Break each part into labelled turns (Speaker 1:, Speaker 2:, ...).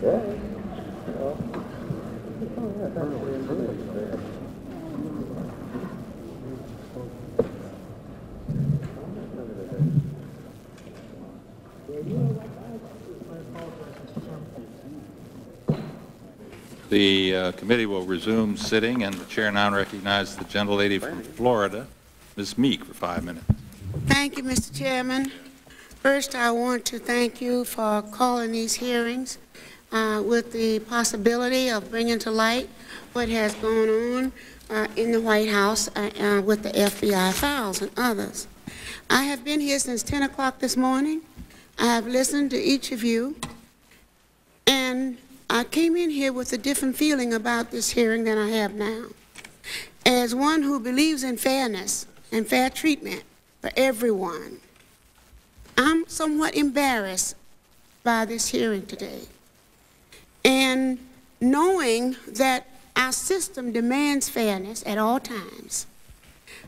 Speaker 1: The uh, committee will resume sitting, and the chair now recognizes the gentlelady from Florida, Ms. Meek, for five minutes.
Speaker 2: Thank you, Mr. Chairman. First, I want to thank you for calling these hearings uh, with the possibility of bringing to light what has gone on uh, in the White House uh, uh, with the FBI files and others. I have been here since 10 o'clock this morning. I have listened to each of you, and I came in here with a different feeling about this hearing than I have now. As one who believes in fairness and fair treatment for everyone, I'm somewhat embarrassed by this hearing today. And knowing that our system demands fairness at all times,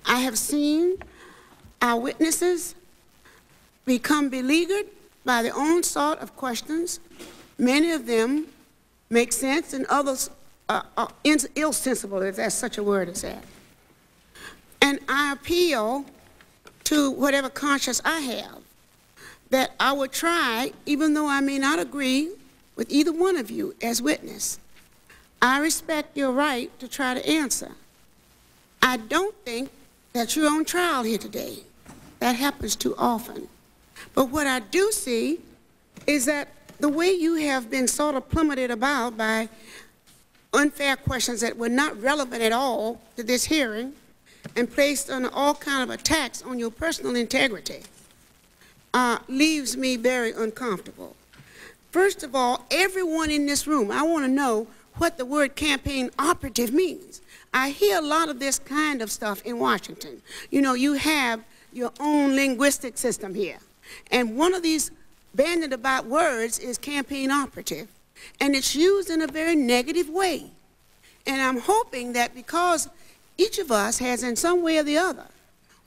Speaker 2: I have seen our witnesses become beleaguered by their own sort of questions. Many of them make sense and others are, ill-sensible, if that's such a word as that. And I appeal to whatever conscience I have that I would try, even though I may not agree with either one of you as witness, I respect your right to try to answer. I don't think that you're on trial here today. That happens too often. But what I do see is that the way you have been sort of plummeted about by unfair questions that were not relevant at all to this hearing and placed on all kind of attacks on your personal integrity uh, leaves me very uncomfortable. First of all, everyone in this room, I want to know what the word campaign operative means. I hear a lot of this kind of stuff in Washington. You know, you have your own linguistic system here. And one of these bandied about words is campaign operative. And it's used in a very negative way. And I'm hoping that because each of us has in some way or the other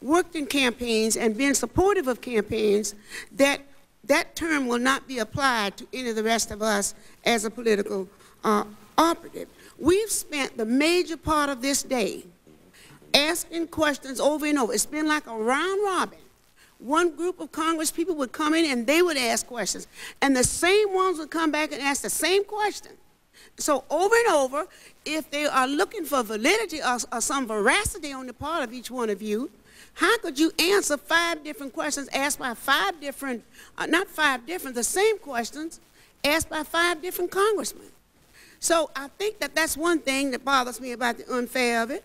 Speaker 2: worked in campaigns and been supportive of campaigns, that that term will not be applied to any of the rest of us as a political uh, operative. We've spent the major part of this day asking questions over and over. It's been like a round robin. One group of Congress people would come in and they would ask questions. And the same ones would come back and ask the same question. So over and over, if they are looking for validity or, or some veracity on the part of each one of you, how could you answer five different questions asked by five different, uh, not five different, the same questions asked by five different congressmen? So I think that that's one thing that bothers me about the unfair of it.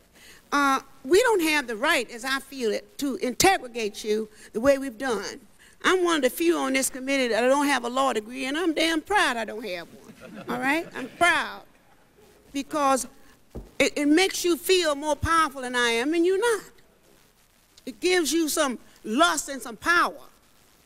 Speaker 2: Uh, we don't have the right, as I feel it, to interrogate you the way we've done. I'm one of the few on this committee that I don't have a law degree, and I'm damn proud I don't have one. All right? I'm proud because it, it makes you feel more powerful than I am, and you're not. It gives you some lust and some power.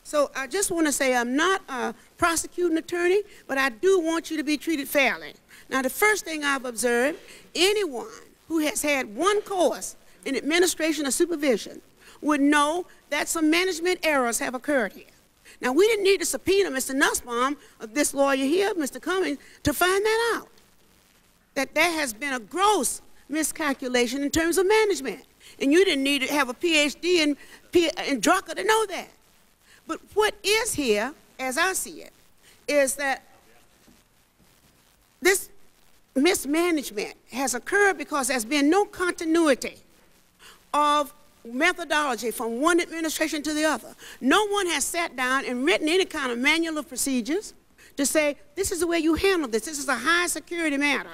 Speaker 2: So I just want to say I'm not a prosecuting attorney, but I do want you to be treated fairly. Now, the first thing I've observed, anyone who has had one course in administration or supervision would know that some management errors have occurred here. Now, we didn't need to subpoena Mr. Nussbaum, this lawyer here, Mr. Cummings, to find that out. That there has been a gross miscalculation in terms of management. And you didn't need to have a PhD in, in Drucker to know that. But what is here, as I see it, is that this mismanagement has occurred because there's been no continuity of methodology from one administration to the other. No one has sat down and written any kind of manual of procedures to say, this is the way you handle this. This is a high security matter.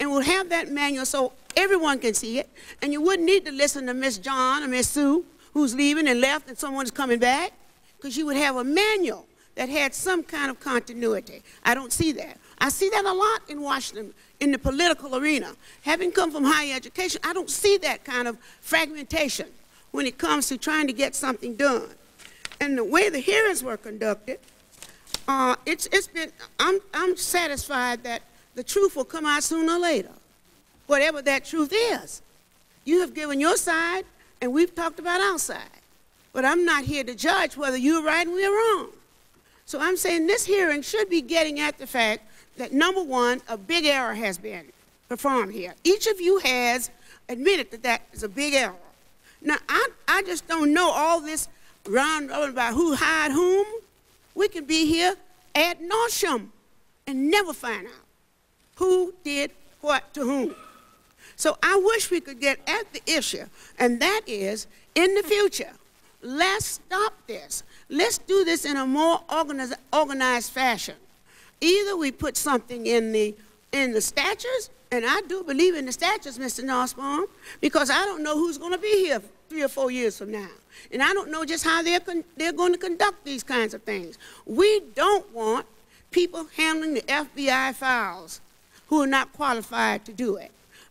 Speaker 2: And we'll have that manual so everyone can see it. And you wouldn't need to listen to Miss John or Miss Sue, who's leaving and left and someone's coming back, because you would have a manual that had some kind of continuity. I don't see that. I see that a lot in Washington, in the political arena. Having come from higher education, I don't see that kind of fragmentation when it comes to trying to get something done. And the way the hearings were conducted, uh, it's, it's been, I'm, I'm satisfied that the truth will come out sooner or later whatever that truth is. You have given your side, and we've talked about our side. But I'm not here to judge whether you're right and we're wrong. So I'm saying this hearing should be getting at the fact that, number one, a big error has been performed here. Each of you has admitted that that is a big error. Now, I, I just don't know all this round robin about who hired whom. We can be here ad nauseum and never find out who did what to whom. So I wish we could get at the issue, and that is, in the future, let's stop this. Let's do this in a more organiz- organized fashion. Either we put something in the in the statutes, and I do believe in the statutes, Mr. Nussbaum, because I don't know who's going to be here three or four years from now. And I don't know just how they're, they're going to conduct these kinds of things. We don't want people handling the FBI files who are not qualified to do it.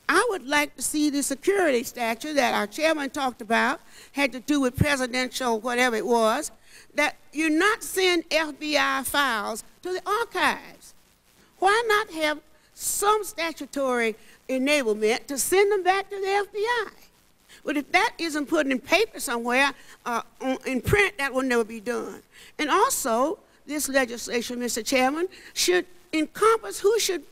Speaker 2: I would like to see the security statute that our chairman talked about, had to do with presidential whatever it was, that you not send FBI files to the archives. Why not have some statutory enablement to send them back to the FBI? But if that isn't put in paper somewhere, uh, in print, that will never be done. And also, this legislation, Mr. Chairman, should encompass who should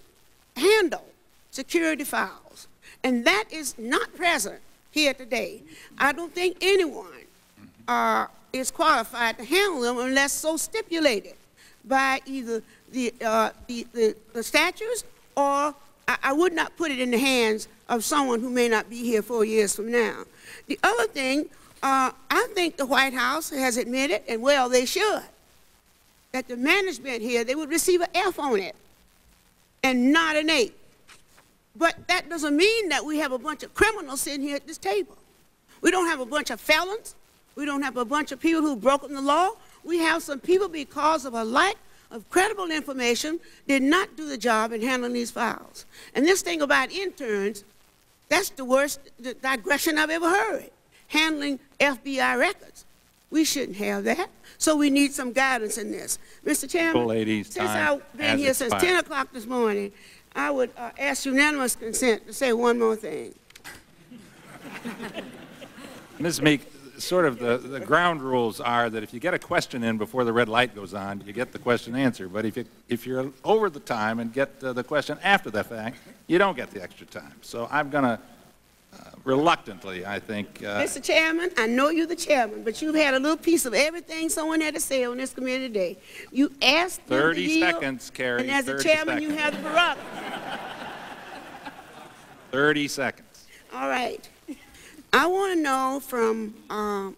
Speaker 2: handle security files. And that is not present here today. I don't think anyone uh, is qualified to handle them unless so stipulated by either the, uh, the, the, the statutes or I, I would not put it in the hands of someone who may not be here four years from now. The other thing, uh, I think the White House has admitted, and well, they should, that the management here, they would receive an F on it and not an A. But that doesn't mean that we have a bunch of criminals sitting here at this table. We don't have a bunch of felons. We don't have a bunch of people who've broken the law. We have some people because of a lack of credible information did not do the job in handling these files. And this thing about interns, that's the worst digression I've ever heard. Handling FBI records. We shouldn't have that. So we need some guidance in this. Mr. Chairman,
Speaker 1: ladies,
Speaker 2: since I've been here since 10 o'clock this morning, I would uh, ask unanimous consent to say one more thing.
Speaker 1: Ms. Meek, sort of the, the ground rules are that if you get a question in before the red light goes on, you get the question answered. But if, you, if you're over the time and get uh, the question after the fact, you don't get the extra time. So I'm going to reluctantly, I think, uh,
Speaker 2: Mr. Chairman, I know you're the chairman, but you've had a little piece of everything someone had to say on this committee today. You asked them to
Speaker 1: 30
Speaker 2: yield,
Speaker 1: seconds, Carrie,
Speaker 2: And as
Speaker 1: 30
Speaker 2: chairman, you have the prerogative.
Speaker 1: 30 seconds.
Speaker 2: All right. I want to know from um,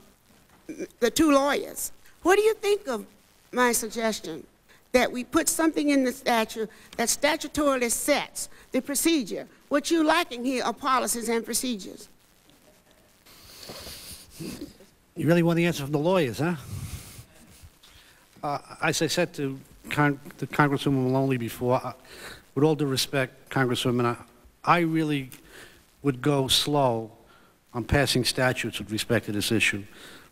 Speaker 2: the two lawyers, what do you think of my suggestion that we put something in the statute that statutorily sets the procedure? What you're lacking here are policies and procedures.
Speaker 3: You really want the answer from the lawyers, huh? Uh, As I said to Con- Congresswoman Maloney before, uh, with all due respect, Congresswoman, I- I really would go slow on passing statutes with respect to this issue.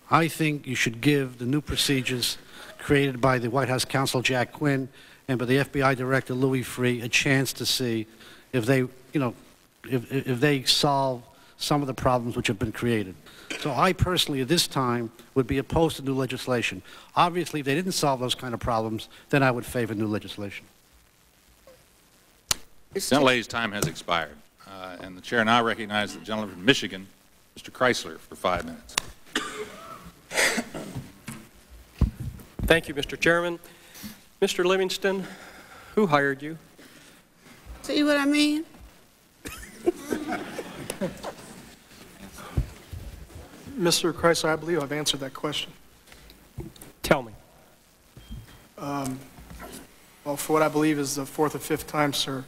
Speaker 3: I think you should give the new procedures created by the White House counsel Jack Quinn and by the FBI Director Louis Freeh a chance to see if they, you know, if, if they solve some of the problems which have been created. So I personally, at this time, would be opposed to new legislation. Obviously, if they didn't solve those kind of problems, then I would favor new legislation.
Speaker 2: Mr.
Speaker 1: Gentlelady's time has expired. Uh, and the chair now recognizes the gentleman from Michigan, Mr. Chrysler, for five minutes.
Speaker 4: Thank you, Mr. Chairman. Mr. Livingston, who hired you?
Speaker 2: See what I mean?
Speaker 5: Mr. Chrysler, I believe I've answered that question.
Speaker 4: Tell me.
Speaker 5: Well, for what I believe is the fourth or fifth time, sir,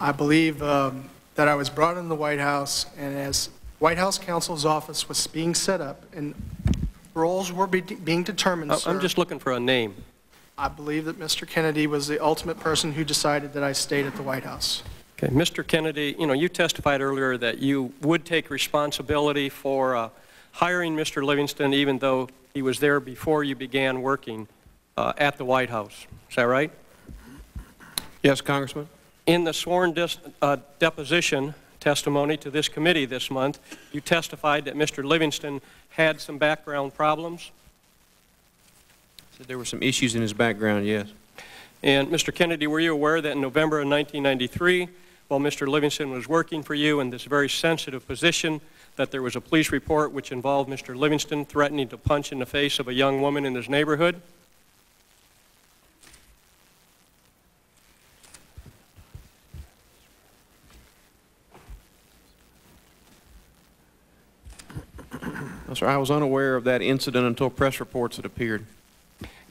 Speaker 5: I believe um, that I was brought in the White House, and as White House counsel's office was being set up and roles were be- being determined,
Speaker 4: I-
Speaker 5: sir,
Speaker 4: I'm just looking for a name.
Speaker 5: I believe that Mr. Kennedy was the ultimate person who decided that I stayed at the White House.
Speaker 4: Okay, Mr. Kennedy, you know, you testified earlier that you would take responsibility for uh, hiring Mr. Livingston even though he was there before you began working uh, at the White House. Is that right?
Speaker 6: Yes, Congressman.
Speaker 4: In the sworn dis- uh, deposition testimony to this committee this month, you testified that Mr. Livingston had some background problems.
Speaker 6: There were some issues in his background, yes.
Speaker 4: And Mr. Kennedy, were you aware that in November of 1993, while Mr. Livingston was working for you in this very sensitive position, that there was a police report which involved Mr. Livingston threatening to punch in the face of a young woman in his neighborhood?
Speaker 6: No, sir, I was unaware of that incident until press reports had appeared and
Speaker 4: Okay, when-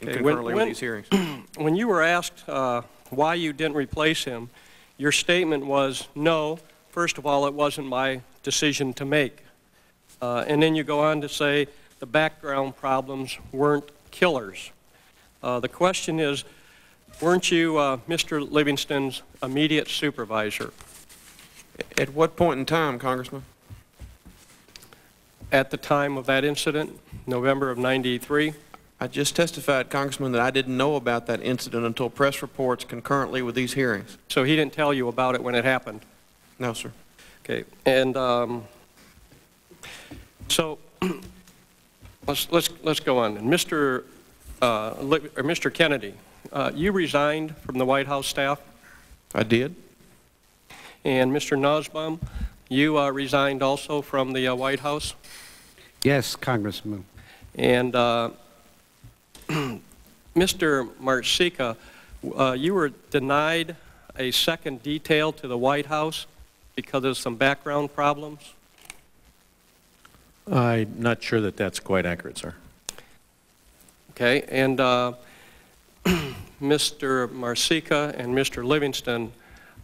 Speaker 6: concurrently
Speaker 4: when-
Speaker 6: with these hearings.
Speaker 4: When you were asked uh, why you didn't replace him, your statement was, no, first of all, it wasn't my decision to make. Uh, And then you go on to say the background problems weren't killers. Uh, The question is, weren't you uh, Mr. Livingston's immediate supervisor?
Speaker 6: At what point in time, Congressman?
Speaker 4: At the time of that incident, November of 93?
Speaker 6: I just testified, Congressman, that I didn't know about that incident until press reports concurrently with these hearings.
Speaker 4: So he didn't tell you about it when it happened?
Speaker 6: No, sir.
Speaker 4: Okay, and um, so let's, let's, let's go on. And Mr. Uh, or Mr. Kennedy, uh, you resigned from the White House staff,
Speaker 6: I did.
Speaker 4: and Mr. Nussbaum, you uh, resigned also from the uh, White House,
Speaker 3: Yes, Congressman.
Speaker 4: and uh, Mr. Marceca, uh, you were denied a second detail to the White House because of some background problems.
Speaker 7: I'm not sure that that's quite accurate, sir.
Speaker 4: Okay, and uh, Mr. Marceca and Mr. Livingston,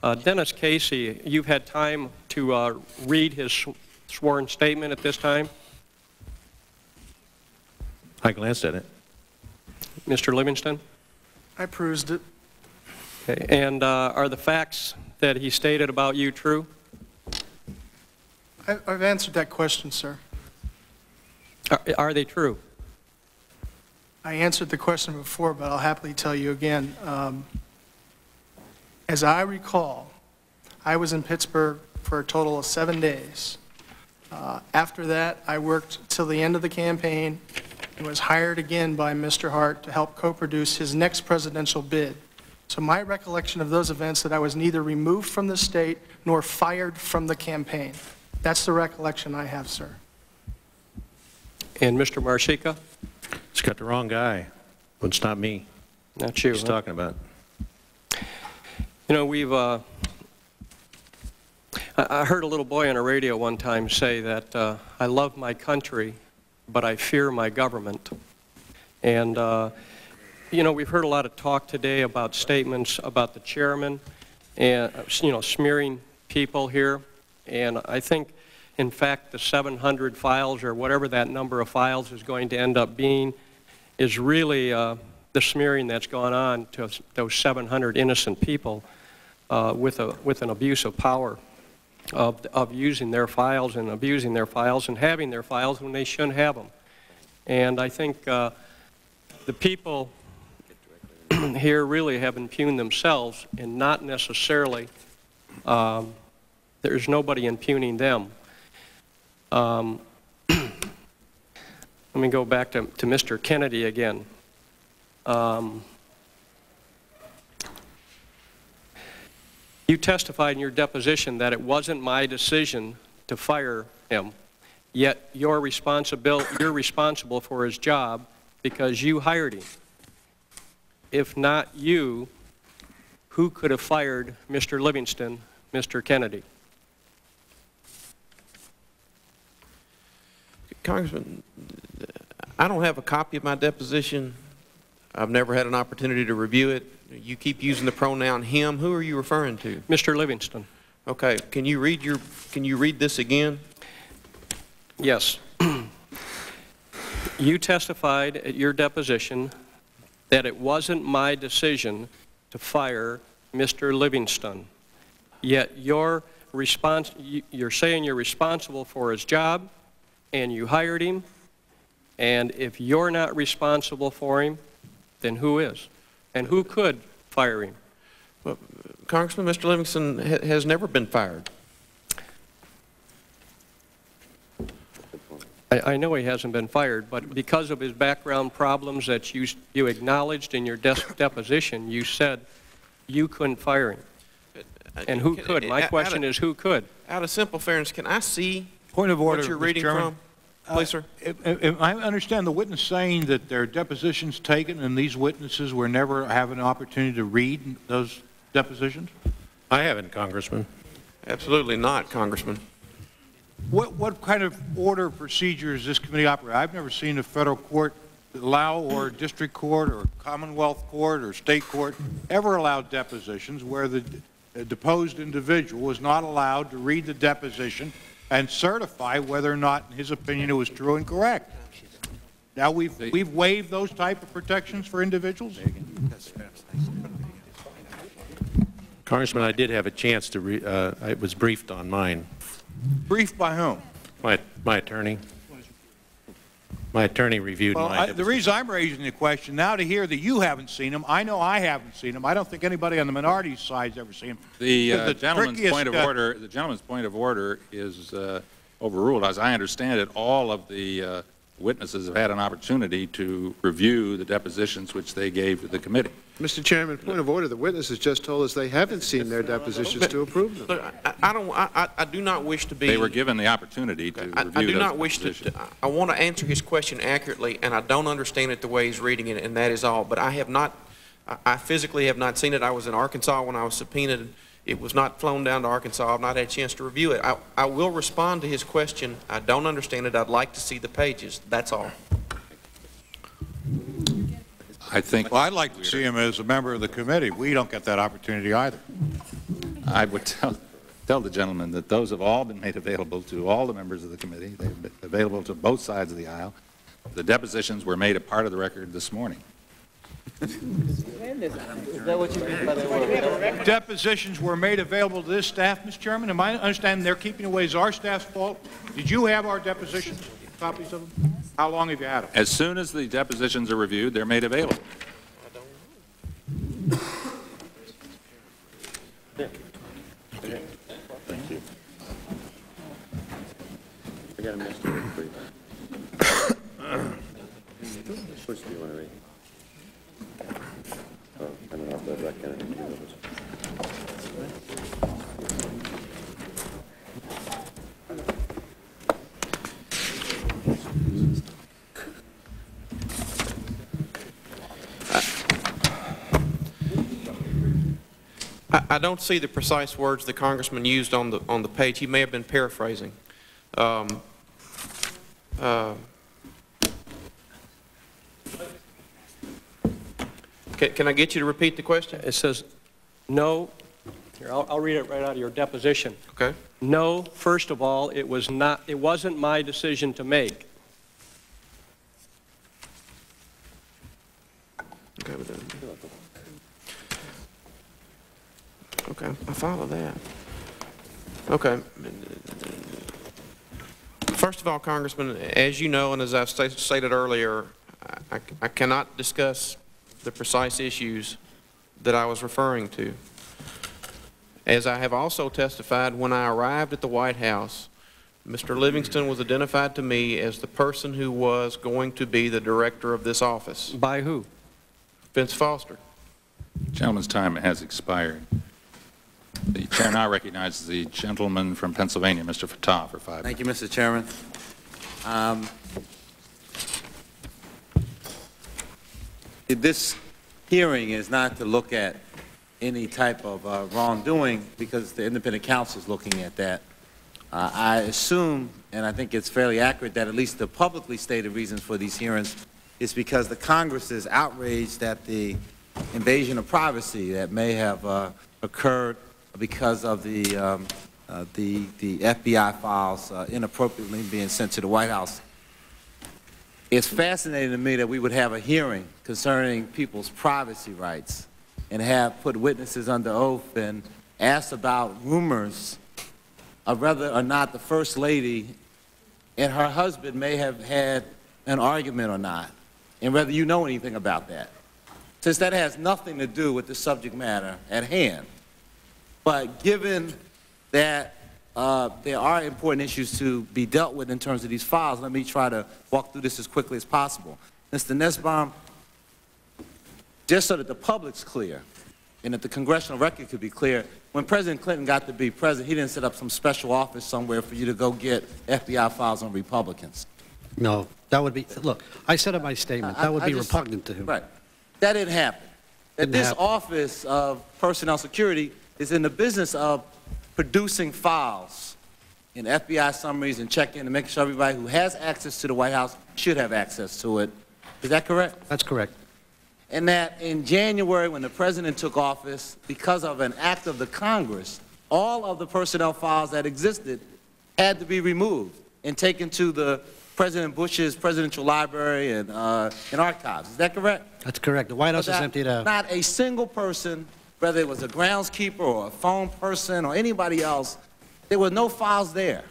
Speaker 4: uh, Dennis Casey, you've had time to uh, read his sw- sworn statement at this time?
Speaker 7: I glanced at it.
Speaker 4: Mr. Livingston?
Speaker 5: I perused it.
Speaker 4: Okay, and uh, are the facts that he stated about you true?
Speaker 5: I- I've answered that question, sir.
Speaker 4: Are- Are they true?
Speaker 5: I answered the question before, but I'll happily tell you again. Um, As I recall, I was in Pittsburgh for a total of seven days. Uh, After that, I worked till the end of the campaign and was hired again by Mr. Hart to help co-produce his next presidential bid. So my recollection of those events that I was neither removed from the state nor fired from the campaign. That's the recollection I have, sir.
Speaker 4: And Mr. Marceca?
Speaker 7: It's got the wrong guy. But it's not me
Speaker 4: Not you,
Speaker 7: he's
Speaker 4: huh?
Speaker 7: talking about.
Speaker 4: You know, we've, uh, I I heard a little boy on a radio one time say that, uh, I love my country, but I fear my government. And, uh, you know, we've heard a lot of talk today about statements about the chairman and, you know, smearing people here. And I think, in fact, the 700 files or whatever that number of files is going to end up being is really uh, the smearing that's gone on to those 700 innocent people uh, with, a, with an abuse of power of, of using their files and abusing their files and having their files when they shouldn't have them. And I think uh, the people here really have impugned themselves and not necessarily, um, there's nobody impugning them. Um, let me go back to, to Mr. Kennedy again. Um, You testified in your deposition that it wasn't my decision to fire him, yet you're responsible, you're responsible for his job because you hired him. If not you, who could have fired Mr. Livingston, Mr. Kennedy?
Speaker 6: Congressman, I don't have a copy of my deposition. I've never had an opportunity to review it. You keep using the pronoun him. Who are you referring to?
Speaker 4: Mr. Livingston?
Speaker 6: Okay, can you read your, can you read this again?
Speaker 4: Yes. You testified at your deposition that it wasn't my decision to fire Mr. Livingston, yet you're respons- you- you're saying you're responsible for his job, and you hired him, and if you're not responsible for him, then who is? And who could fire him?
Speaker 6: Well, Congressman, Mr. Livingston ha- has never been fired.
Speaker 4: I, I know he hasn't been fired, but because of his background problems that you, you acknowledged in your des- deposition, you said you couldn't fire him. Uh, and who could? My question
Speaker 6: of-
Speaker 4: is, who could?
Speaker 6: Out of simple fairness, can I see
Speaker 8: Point of order,
Speaker 6: what you're
Speaker 8: Mr.
Speaker 6: reading
Speaker 8: Chairman.
Speaker 6: from? Uh, Please, sir.
Speaker 8: If- if I understand the witness saying that their depositions taken and these witnesses were never have an opportunity to read those depositions?
Speaker 7: I haven't, Congressman.
Speaker 6: Absolutely not, Congressman.
Speaker 8: What, what kind of order of procedure is this committee operate? I've never seen a federal court allow, or district court, or commonwealth court, or state court ever allow depositions where the deposed individual was not allowed to read the deposition and certify whether or not, in his opinion, it was true and correct. Now, we've, we've waived those type of protections for individuals?
Speaker 7: Congressman, I did have a chance to, re- uh, I was briefed on mine.
Speaker 8: Briefed by whom?
Speaker 7: My, my attorney. My attorney reviewed
Speaker 8: Well,
Speaker 7: my
Speaker 8: I- the reason I'm raising the question, now to hear that you haven't seen them, I know I haven't seen them, I don't think anybody on the minority side's ever seen them.
Speaker 1: The uh,
Speaker 8: The
Speaker 1: gentleman's point of
Speaker 8: uh,
Speaker 1: order, the gentleman's point of order is uh, overruled. As I understand it, all of the uh, witnesses have had an opportunity to review the depositions which they gave to the committee.
Speaker 9: Mr. Chairman, point of order, the witnesses just told us they haven't seen their depositions to approve them.
Speaker 6: Look, I, I don't, I, I- I do not wish to be.
Speaker 1: They were given the opportunity to
Speaker 6: I,
Speaker 1: review
Speaker 6: I do not wish to,
Speaker 1: depositions.
Speaker 6: I want to answer his question accurately, and I don't understand it the way he's reading it, and that is all. But I have not, I- I physically have not seen it. I was in Arkansas when I was subpoenaed. It was not flown down to Arkansas. I've not had a chance to review it. I, I will respond to his question. I don't understand it. I'd like to see the pages. That's all.
Speaker 1: I think,
Speaker 8: Well, I'd like to see him as a member of the committee. We don't get that opportunity either.
Speaker 1: I would tell, tell the gentleman that those have all been made available to all the members of the committee. They've been available to both sides of the aisle. The depositions were made a part of the record this morning.
Speaker 8: Depositions were made available to this staff, Mr. Chairman. Am I understanding they're keeping away as our staff's fault? Did you have our depositions, copies of them? How long have you had them?
Speaker 1: As soon as the depositions are reviewed, they're made available. Thank you.
Speaker 6: I, I don't see the precise words the congressman used on the, on the page. He may have been paraphrasing. Um, uh, Can, can I get you to repeat the question?
Speaker 4: It says, no, here, I'll, I'll read it right out of your deposition.
Speaker 6: Okay.
Speaker 4: No, first of all, it was not, it wasn't my decision to make.
Speaker 6: Okay, with that. Okay, I follow that. Okay. First of all, Congressman, as you know, and as I've stated earlier, I, I cannot discuss the precise issues that I was referring to. As I have also testified, when I arrived at the White House, Mr. Livingston was identified to me as the person who was going to be the director of this office,
Speaker 4: By who?
Speaker 6: Vince Foster.
Speaker 1: Gentleman's time has expired. The chair now recognizes the gentleman from Pennsylvania, Mr. Fattah, for five minutes.
Speaker 10: Thank you, Mr. Chairman. Um, This hearing is not to look at any type of uh, wrongdoing because the independent counsel is looking at that. Uh, I assume, and I think it's fairly accurate, that at least the publicly stated reasons for these hearings is because the Congress is outraged at the invasion of privacy that may have uh, occurred because of the, um, uh, the, the FBI files uh, inappropriately being sent to the White House. It's fascinating to me that we would have a hearing concerning people's privacy rights and have put witnesses under oath and ask about rumors of whether or not the First Lady and her husband may have had an argument or not, and whether you know anything about that. Since that has nothing to do with the subject matter at hand. But given that uh, there are important issues to be dealt with in terms of these files. Let me try to walk through this as quickly as possible. Mr. Nussbaum, just so that the public's clear and that the congressional record could be clear, when President Clinton got to be president, he didn't set up some special office somewhere for you to go get FBI files on Republicans.
Speaker 3: No, that would be, look, I said in my statement,
Speaker 10: I-
Speaker 3: that would
Speaker 10: I
Speaker 3: be
Speaker 10: just-
Speaker 3: repugnant to him.
Speaker 10: Right. That didn't happen. That
Speaker 3: Didn't
Speaker 10: this
Speaker 3: happen.
Speaker 10: Office of Personnel Security is in the business of producing files in FBI summaries and checking and making sure everybody who has access to the White House should have access to it. Is that correct?
Speaker 3: That's correct.
Speaker 10: And that in January, when the president took office, because of an act of the Congress, all of the personnel files that existed had to be removed and taken to the President Bush's presidential library and, uh, and archives. Is that correct?
Speaker 3: That's correct. The White House
Speaker 10: Not-
Speaker 3: emptied out.
Speaker 10: Not a single person, whether it was a groundskeeper or a phone person or anybody else, there were no files there.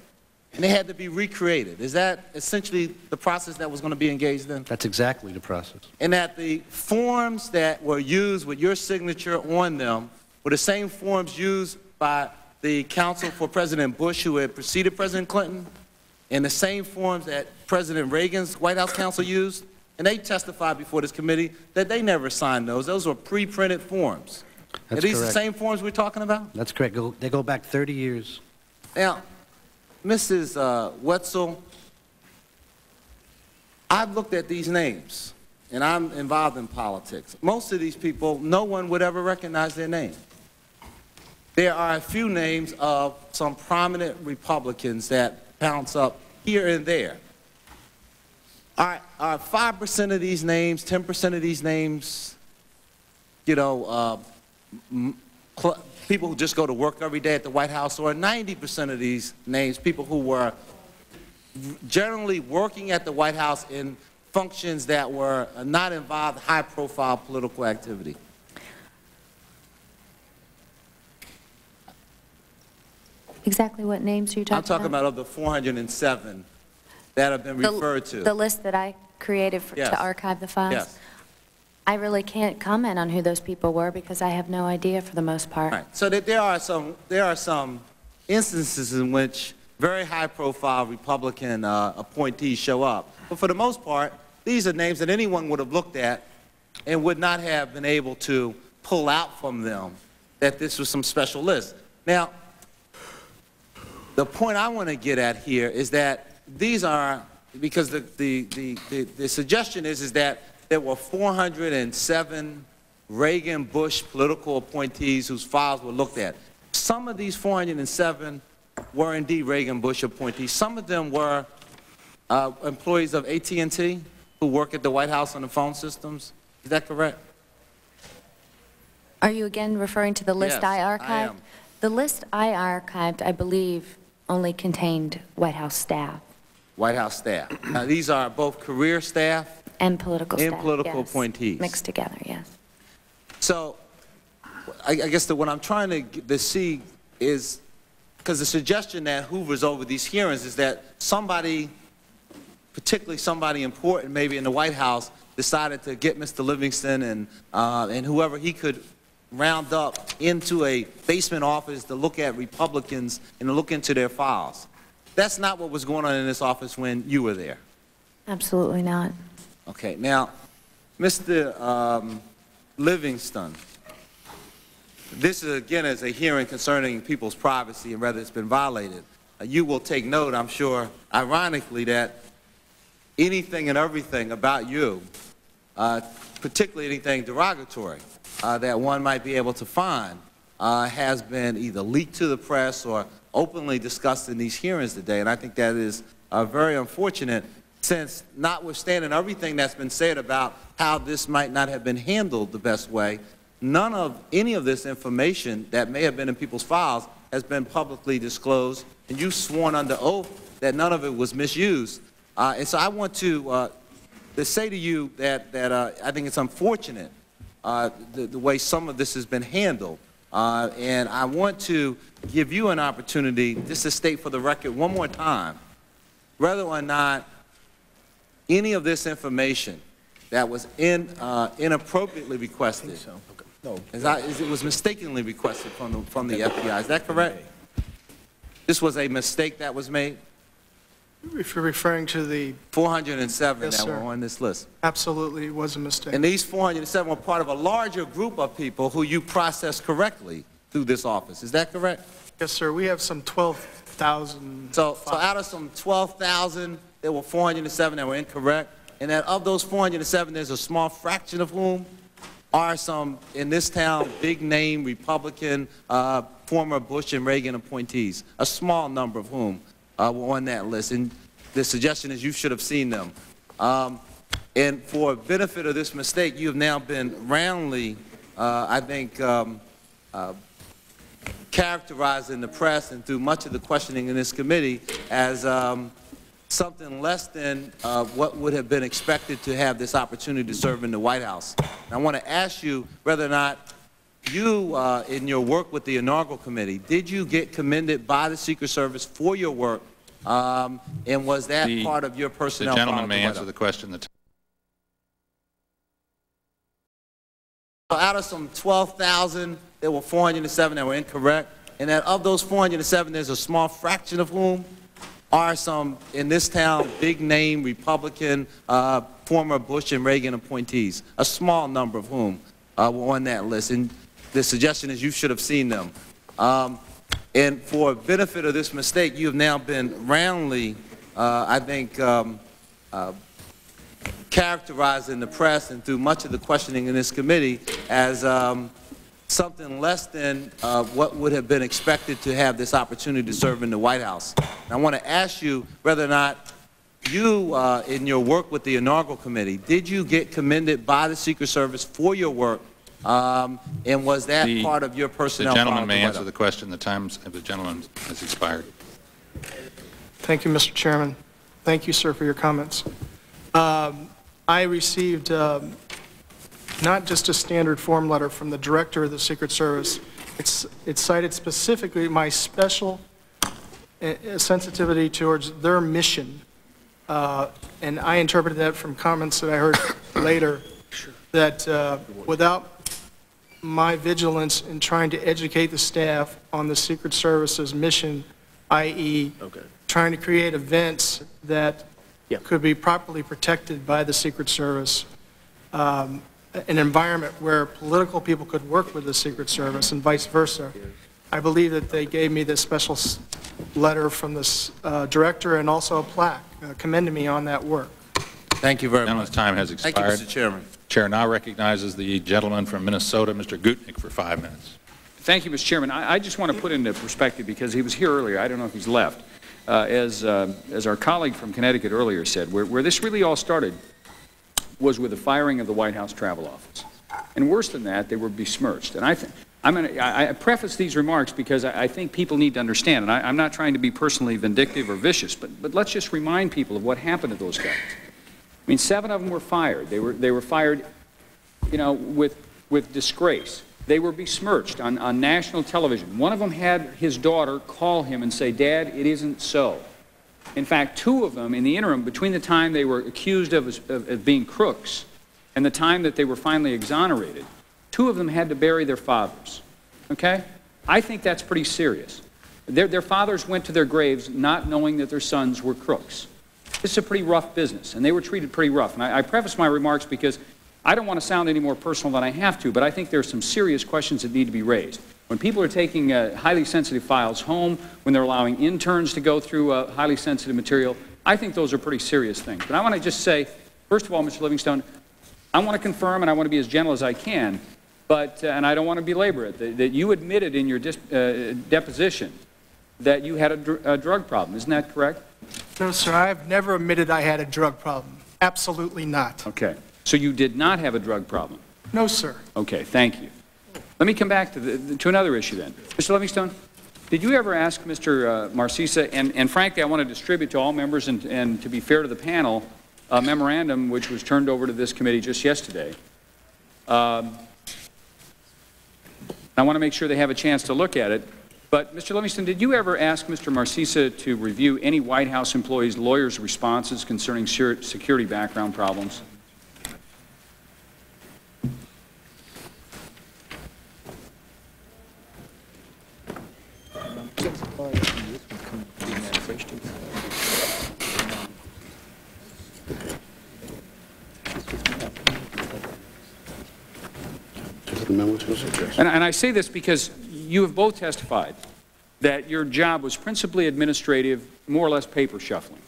Speaker 10: And they had to be recreated. Is that essentially the process that was going to be engaged in?
Speaker 3: That's exactly the process.
Speaker 10: and that the forms that were used with your signature on them were the same forms used by the counsel for President Bush who had preceded President Clinton, and the same forms that President Reagan's White House counsel used, and they testified before this committee that they never signed those. Those were pre-printed forms. Are
Speaker 3: That's
Speaker 10: these the same forms we're talking about?
Speaker 3: That's correct. Go- They go back 30 years.
Speaker 10: Now, Mrs. uh, Wetzel, I've looked at these names, and I'm involved in politics. Most of these people, no one would ever recognize their name. There are a few names of some prominent Republicans that bounce up here and there. Are, are 5% of these names, 10% of these names, you know, uh, people who just go to work every day at the White House, or 90% of these names, people who were generally working at the White House in functions that were not involved high-profile political activity.
Speaker 11: Exactly what names are you talking about?
Speaker 10: I'm talking about of the 407 that have been
Speaker 11: The-
Speaker 10: referred to.
Speaker 11: The list that I created for-
Speaker 10: Yes.
Speaker 11: to archive the files?
Speaker 10: Yes.
Speaker 11: I really can't comment on who those people were because I have no idea for the most part.
Speaker 10: Right. So that there are some there are some instances in which very high-profile Republican uh, appointees show up, but for the most part, these are names that anyone would have looked at and would not have been able to pull out from them that this was some special list. Now, the point I want to get at here is that these are because the the, the, the, the suggestion is is that there were 407 Reagan Bush political appointees whose files were looked at. Some of these 407 were indeed Reagan Bush appointees. Some of them were uh, employees of AT&T who work at the White House on the phone systems. Is that correct?
Speaker 11: Are you again referring to the list
Speaker 10: Yes,
Speaker 11: I
Speaker 10: I
Speaker 11: archived?
Speaker 10: am.
Speaker 11: The list I archived, I believe, only contained White House staff
Speaker 10: White House staff. Now, these are both career staff
Speaker 11: and political
Speaker 10: And
Speaker 11: staff.
Speaker 10: political
Speaker 11: yes.
Speaker 10: appointees.
Speaker 11: Mixed together, yes.
Speaker 10: So, I, I guess that what I'm trying to, get- to see is, because the suggestion that Hoover's over these hearings is that somebody, particularly somebody important, maybe in the White House, decided to get Mr. Livingston and, uh, and whoever he could round up into a basement office to look at Republicans and to look into their files. That's not what was going on in this office when you were there.
Speaker 11: Absolutely not.
Speaker 10: Okay, now, Mr. um, Livingston, this is, again, is a hearing concerning people's privacy and whether it's been violated. Uh, You will take note, I'm sure, ironically, that anything and everything about you, uh, particularly anything derogatory uh, that one might be able to find, uh, has been either leaked to the press or openly discussed in these hearings today. And I think that is uh, very unfortunate since notwithstanding everything that's been said about how this might not have been handled the best way, none of any of this information that may have been in people's files has been publicly disclosed, and you've sworn under oath that none of it was misused. Uh, and so I want to, uh, to say to you that, that uh, I think it's unfortunate uh, the, the way some of this has been handled. Uh, and I want to give you an opportunity just to state for the record one more time whether or not any of this information that was in, uh, inappropriately requested, as I, as it was mistakenly requested from the, from the FBI, is that correct? This was a mistake that was made?
Speaker 5: If you're referring to the,
Speaker 10: 407
Speaker 5: Yes,
Speaker 10: that were on this list.
Speaker 5: absolutely, it was a mistake.
Speaker 10: And these 407 were part of a larger group of people who you processed correctly through this office. Is that correct?
Speaker 5: Yes, sir, we have some 12,000.
Speaker 10: So, so out of some 12,000, there were 407 that were incorrect, and that of those 407, there's a small fraction of whom are some, in this town, big-name Republican, uh, former Bush and Reagan appointees, a small number of whom uh, were on that list. And the suggestion is you should have seen them. Um, And for benefit of this mistake, you have now been roundly, uh, I think, um, uh, characterized in the press and through much of the questioning in this committee as um, something less than uh, what would have been expected to have this opportunity to serve in the White House. And I want to ask you whether or not you, uh, in your work with the inaugural committee, did you get commended by the Secret Service for your work, um, and was that
Speaker 1: The-
Speaker 10: part of your
Speaker 1: The
Speaker 10: personnel? file
Speaker 1: gentleman may answer the question. The
Speaker 10: Out of some 12,000, there were 407 that were incorrect, and that of those 407, there's a small fraction of whom are some, in this town, big-name Republican, uh, former Bush and Reagan appointees, a small number of whom uh, were on that list. And the suggestion is you should have seen them. Um, And for benefit of this mistake, you have now been roundly, uh, I think, um, uh, characterized in the press and through much of the questioning in this committee as um, something less than uh, what would have been expected to have this opportunity to serve in the White House. And I want to ask you whether or not you, uh, in your work with the inaugural committee, did you get commended by the Secret Service for your work, um, and was that
Speaker 1: The-
Speaker 10: part of your
Speaker 1: the
Speaker 10: personnel? file
Speaker 1: gentleman may
Speaker 10: White
Speaker 1: answer the question. The time of the gentleman has expired.
Speaker 5: Thank you, Mr. Chairman. Thank you, sir, for your comments. Um, I received um, not just a standard form letter from the Director of the Secret Service. It's it cited specifically my special uh, uh, sensitivity towards their mission. Uh, And I interpreted that from comments that I heard later, that uh, without my vigilance in trying to educate the staff on the Secret Service's mission, i.e., trying to create events that could be properly protected by the Secret Service, um, an environment where political people could work with the Secret Service and vice versa. I believe that they gave me this special letter from this uh, director and also a plaque uh, commending me on that work.
Speaker 10: Thank you very
Speaker 1: Gentleman's
Speaker 10: much.
Speaker 1: time has expired.
Speaker 10: Thank you. Mr. Chairman.
Speaker 1: Chair now recognizes the gentleman from Minnesota, Mr. Gutknecht, for five minutes.
Speaker 12: Thank you, Mr. Chairman. I, I just want to put into perspective, because he was here earlier, I don't know if he's left. Uh, as, uh, as our colleague from Connecticut earlier said, where, where this really all started was with the firing of the White House Travel Office. And worse than that, they were besmirched. And I, th- I'm gonna, I, I preface these remarks because I, I think people need to understand, and I, I'm not trying to be personally vindictive or vicious, but, but let's just remind people of what happened to those guys. I mean, seven of them were fired. They were, they were fired, you know, with, with disgrace. They were besmirched on, on national television. One of them had his daughter call him and say, Dad, it isn't so. In fact, two of them, in the interim, between the time they were accused of, of, of being crooks and the time that they were finally exonerated, two of them had to bury their fathers. Okay? I think that's pretty serious. Their, their fathers went to their graves not knowing that their sons were crooks. This is a pretty rough business, and they were treated pretty rough. And I, I preface my remarks because I don't want to sound any more personal than I have to, but I think there are some serious questions that need to be raised. When people are taking uh, highly sensitive files home, when they're allowing interns to go through uh, highly sensitive material, I think those are pretty serious things. But I want to just say, first of all, Mr. Livingstone, I want to confirm, and I want to be as gentle as I can, but, uh, and I don't want to belabor it, that, that you admitted in your uh, deposition that you had a, dr- a drug problem. Isn't that correct?
Speaker 5: No, sir, I have never admitted I had a drug problem. Absolutely not.
Speaker 12: Okay. So you did not have a drug problem?
Speaker 5: No, sir.
Speaker 12: Okay, thank you. Let me come back to, the, to another issue then. Mr. Livingstone, did you ever ask Mr. Uh, Marceca, and, and frankly, I want to distribute to all members and, and to be fair to the panel, a memorandum which was turned over to this committee just yesterday. Um, I want to make sure they have a chance to look at it. But, Mr. Livingston, did you ever ask Mr. Marceca to review any White House employees' lawyers' responses concerning security background problems? And, and I say this because you have both testified that your job was principally administrative, more or less paper shuffling.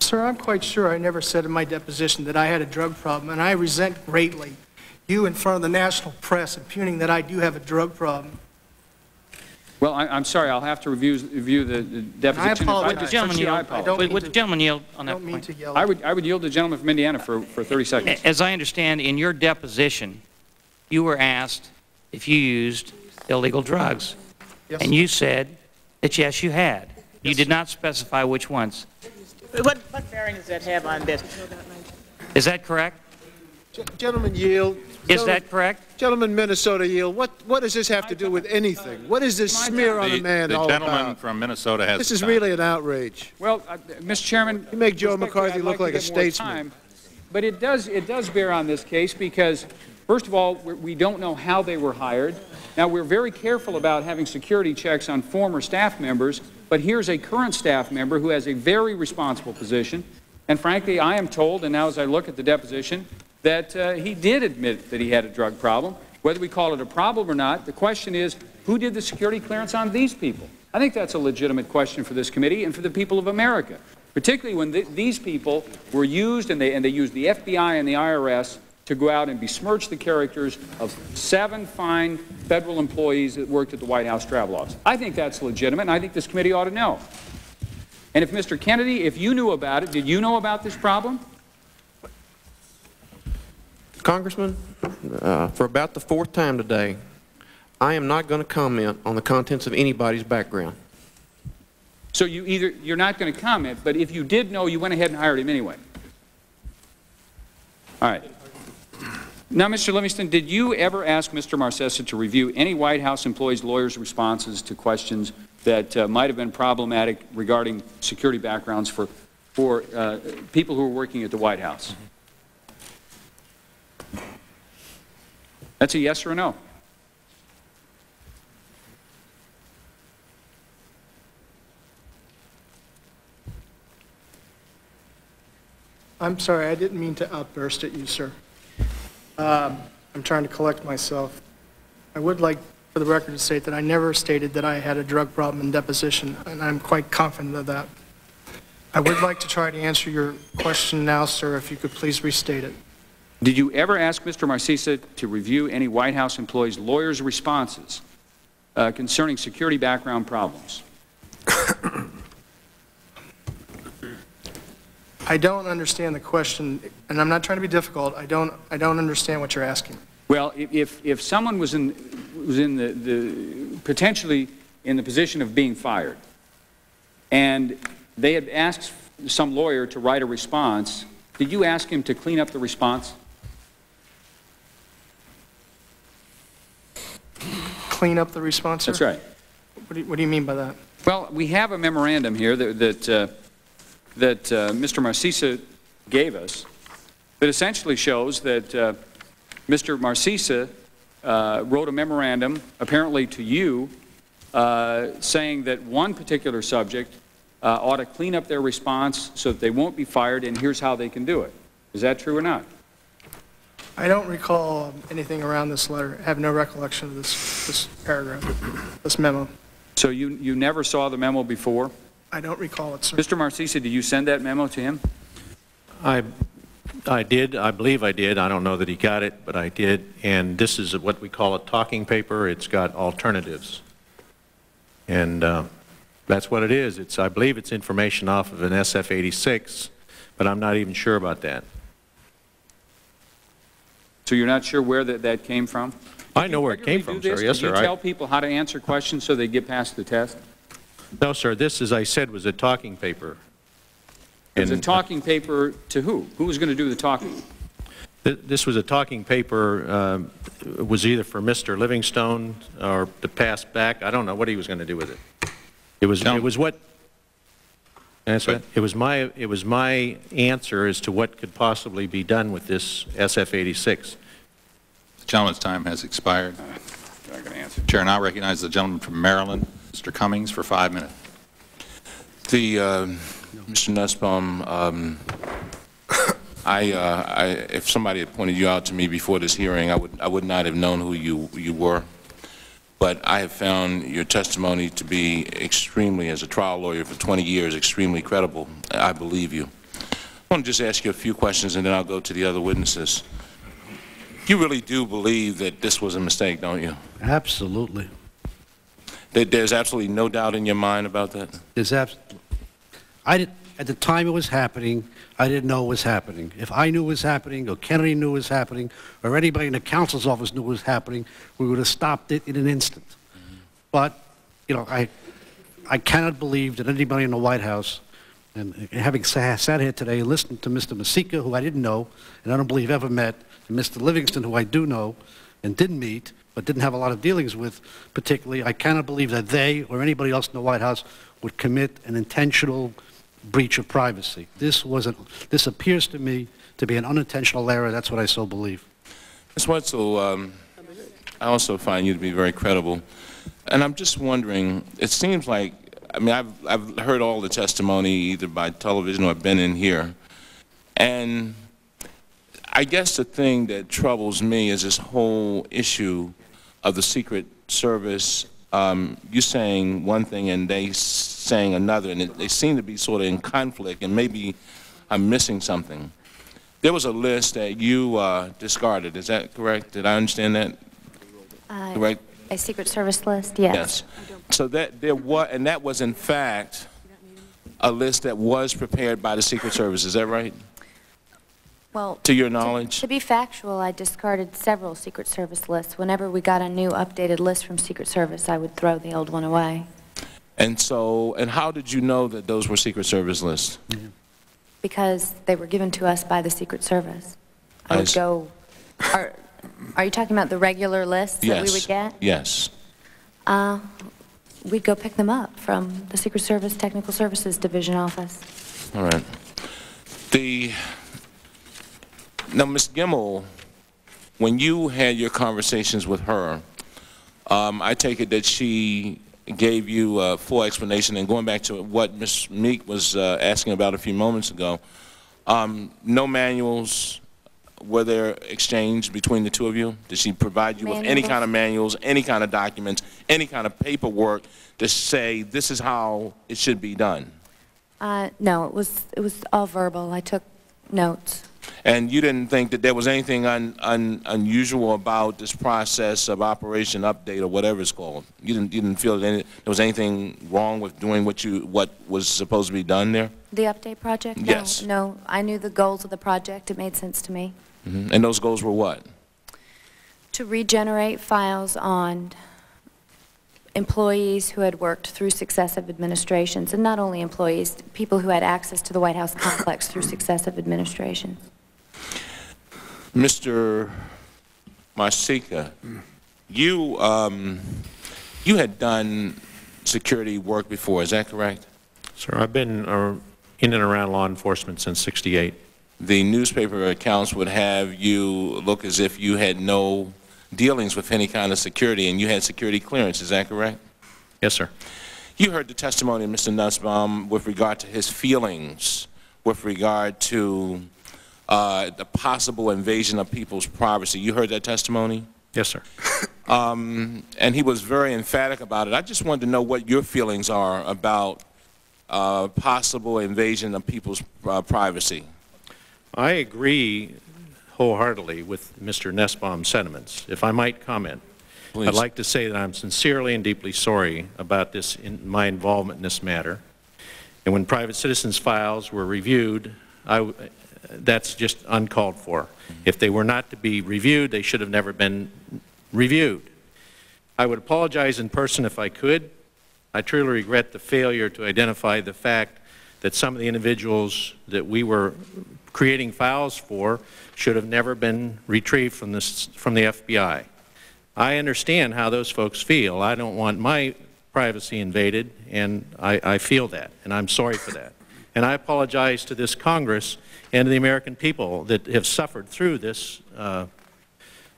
Speaker 5: Sir, I'm quite sure I never said in my deposition that I had a drug problem, and I resent greatly you in front of the national press impugning that I do have a drug problem.
Speaker 12: Well, I, I'm sorry, I'll have to review, review the the deposition. If
Speaker 5: apologize.
Speaker 12: did
Speaker 5: Gentlemen,
Speaker 12: succeed, I
Speaker 5: I don't
Speaker 13: Would
Speaker 5: mean
Speaker 13: would
Speaker 5: to-
Speaker 13: the gentleman yield on
Speaker 5: I
Speaker 13: that point?
Speaker 12: I would, I would yield to the gentleman from Indiana for, for 30 seconds.
Speaker 13: As I understand, in your deposition, you were asked if you used illegal drugs.
Speaker 5: Yes.
Speaker 13: And you said that yes, you had. You did not specify which ones.
Speaker 14: What, what bearing does that have on this?
Speaker 13: Is that correct?
Speaker 9: Gentlemen yield.
Speaker 13: Is that correct?
Speaker 9: Gentlemen Minnesota yield. What, what does this have to do with anything? What is this smear on
Speaker 1: The
Speaker 9: a man
Speaker 1: the
Speaker 9: all
Speaker 1: gentleman from Minnesota has
Speaker 9: This is
Speaker 1: time.
Speaker 9: really an outrage.
Speaker 12: Well, uh, Mr. Chairman.
Speaker 9: You make Joe McCarthy
Speaker 12: I'd
Speaker 9: look
Speaker 12: to
Speaker 9: like a
Speaker 12: get
Speaker 9: statesman.
Speaker 12: time, But it does, it does bear on this case because, first of all, we don't know how they were hired. Now, we're very careful about having security checks on former staff members, but here's a current staff member who has a very responsible position. And frankly, I am told, and now as I look at the deposition, that uh, he did admit that he had a drug problem. Whether we call it a problem or not, the question is, who did the security clearance on these people? I think that's a legitimate question for this committee and for the people of America, particularly when th- these people were used and they, and they used the FBI and the IRS to go out and besmirch the characters of seven fine federal employees that worked at the White House Travel Office. I think that's legitimate, and I think this committee ought to know. And if Mr. Kennedy, if you knew about it, did you know about this problem?
Speaker 6: Congressman, uh, for about the fourth time today, I am not going to comment on the contents of anybody's background.
Speaker 12: So you either, you're not going to comment, but if you did know, you went ahead and hired him anyway. All right. Now, Mr. Livingston, did you ever ask Mr. Marceca to review any White House employees' lawyers' responses to questions that uh, might have been problematic regarding security backgrounds for, for uh, people who were working at the White House? That's a yes or a no.
Speaker 5: I'm sorry, I didn't mean to outburst at you, sir. Um, I'm trying to collect myself. I would like, for the record, to state that I never stated that I had a drug problem in deposition, and I'm quite confident of that. I would like to try to answer your question now, sir, if you could please restate it.
Speaker 12: Did you ever ask Mr. Marceca to review any White House employees' lawyers' responses uh, concerning security background problems?
Speaker 5: I don't understand the question, and I'm not trying to be difficult. I don't, I don't understand what you're asking.
Speaker 12: Well, if- if, if someone was in, was in the, the, potentially in the position of being fired, and they had asked some lawyer to write a response, did you ask him to clean up the response?
Speaker 5: Clean up the response?
Speaker 12: That's right.
Speaker 5: What do you, what do you mean by that?
Speaker 12: Well, we have a memorandum here that, that, uh, that uh, Mr. Marceca gave us that essentially shows that uh, Mr. Marceca uh, wrote a memorandum, apparently to you, uh, saying that one particular subject uh, ought to clean up their response so that they won't be fired, and here's how they can do it. Is that true or not?
Speaker 5: I don't recall anything around this letter. I have no recollection of this, this paragraph, this memo.
Speaker 12: So you, you never saw the memo before?
Speaker 5: I don't recall it, sir.
Speaker 12: Mr. Marceca, did you send that memo to him?
Speaker 7: I, I did, I believe I did. I don't know that he got it, but I did. And this is what we call a talking paper. It's got alternatives. And uh, that's what it is. It's, I believe it's information off of an SF-86, but I'm not even sure about that.
Speaker 12: So you're not sure where that, that came from?
Speaker 7: I know where it came from, sir. Yes,
Speaker 12: Can
Speaker 7: sir.
Speaker 12: you
Speaker 7: I-
Speaker 12: tell people how to answer questions so they get past the test?
Speaker 7: No, sir, this, as I said, was a talking paper.
Speaker 12: It's a
Speaker 7: uh,
Speaker 12: talking paper to who? Who was going to do the talking?
Speaker 7: th- This was a talking paper, um, it was either for Mr. Livingston or to pass back, I don't know what he was going to do with it. It was, it was what, I answer? It was my, it was my answer as to what could possibly be done with this SF-86.
Speaker 1: The gentleman's time has expired.
Speaker 12: Not going to answer.
Speaker 1: Chair now recognizes the gentleman from Maryland, Mr. Cummings, for five minutes.
Speaker 15: The, uh, Mr. Nussbaum, um, I, uh, I, if somebody had pointed you out to me before this hearing, I would, I would not have known who you, you were. But I have found your testimony to be extremely, as a trial lawyer for 20 years, extremely credible. I believe you. I want to just ask you a few questions, and then I'll go to the other witnesses. You really do believe that this was a mistake, don't you?
Speaker 3: Absolutely.
Speaker 15: That there's absolutely no doubt in your mind about that?
Speaker 3: There's abs, I did, at the time it was happening, I didn't know it was happening. If I knew it was happening, or Kennedy knew it was happening, or anybody in the council's office knew it was happening, we would have stopped it in an instant. Mm-hmm. But, you know, I, I cannot believe that anybody in the White House, and having sat here today listened to Mr. Marceca, who I didn't know, and I don't believe ever met, and Mr. Livingston, who I do know, and didn't meet, but didn't have a lot of dealings with particularly, I cannot believe that they or anybody else in the White House would commit an intentional breach of privacy. This wasn't, this appears to me to be an unintentional error, that's what I so believe.
Speaker 15: Ms. Wetzel, um, I also find you to be very credible. And I'm just wondering, it seems like, I mean, I've, I've heard all the testimony either by television or I've been in here. And I guess the thing that troubles me is this whole issue of the Secret Service, um, you saying one thing and they saying another, and it, they seem to be sort of in conflict, and maybe I'm missing something. There was a list that you uh, discarded, is that correct? Did I understand that
Speaker 11: Uh,
Speaker 15: correct?
Speaker 11: A Secret Service list, yes.
Speaker 15: So that there was, and that was in fact a list that was prepared by the Secret Service, is that right?
Speaker 11: Well,
Speaker 15: To your knowledge?
Speaker 11: to be factual, I discarded several Secret Service lists. Whenever we got a new updated list from Secret Service, I would throw the old one away.
Speaker 15: And so, and how did you know that those were Secret Service lists?
Speaker 11: because they were given to us by the Secret Service. I
Speaker 15: I
Speaker 11: would go, are, are you talking about the regular lists that we
Speaker 15: Yes.
Speaker 11: would get?
Speaker 15: Yes.
Speaker 11: Uh, we'd go pick them up from the Secret Service Technical Services Division office.
Speaker 15: All right. The, now, Ms. Gimmel, when you had your conversations with her, um, I take it that she gave you a full explanation, and going back to what Ms. Meek was uh, asking about a few moments ago, um, no manuals were there exchanged between the two of you? Did she provide you with any kind of manuals, any kind of documents, any kind of paperwork to say this is how it should be done?
Speaker 11: Uh, no, it was, it was all verbal. I took notes.
Speaker 15: And you didn't think that there was anything un, un, unusual about this process of Operation Update or whatever it's called? You didn't, you didn't feel that any, there was anything wrong with doing what you, what was supposed to be done there?
Speaker 11: The update project? No,
Speaker 15: Yes.
Speaker 11: No, I knew the goals of the project. It made sense to me.
Speaker 15: Mhm. And those goals were what?
Speaker 11: To regenerate files on employees who had worked through successive administrations, and not only employees, people who had access to the White House complex through successive administrations.
Speaker 15: Mr. Marceca, you, um, you had done security work before, is that correct?
Speaker 7: Sir, I've been uh, in and around law enforcement since 68.
Speaker 15: The newspaper accounts would have you look as if you had no dealings with any kind of security, and you had security clearance, is that correct?
Speaker 7: Yes, sir.
Speaker 15: You heard the testimony of Mr. Nussbaum with regard to his feelings, with regard to uh, the possible invasion of people's privacy. You heard that testimony?
Speaker 7: Yes, sir.
Speaker 15: Um, and he was very emphatic about it. I just wanted to know what your feelings are about uh, possible invasion of people's uh, privacy.
Speaker 7: I agree wholeheartedly with Mr. Nussbaum's sentiments. If I might comment,
Speaker 15: Please.
Speaker 7: I'd like to say that I'm sincerely and deeply sorry about this, in my involvement in this matter. And when private citizens' files were reviewed, I w that's just uncalled for. If they were not to be reviewed, they should have never been reviewed. I would apologize in person if I could. I truly regret the failure to identify the fact that some of the individuals that we were creating files for should have never been retrieved from, this, from the FBI. I understand how those folks feel. I don't want my privacy invaded, and I, I feel that, and I'm sorry for that. And I apologize to this Congress and to the American people that have suffered through this, uh,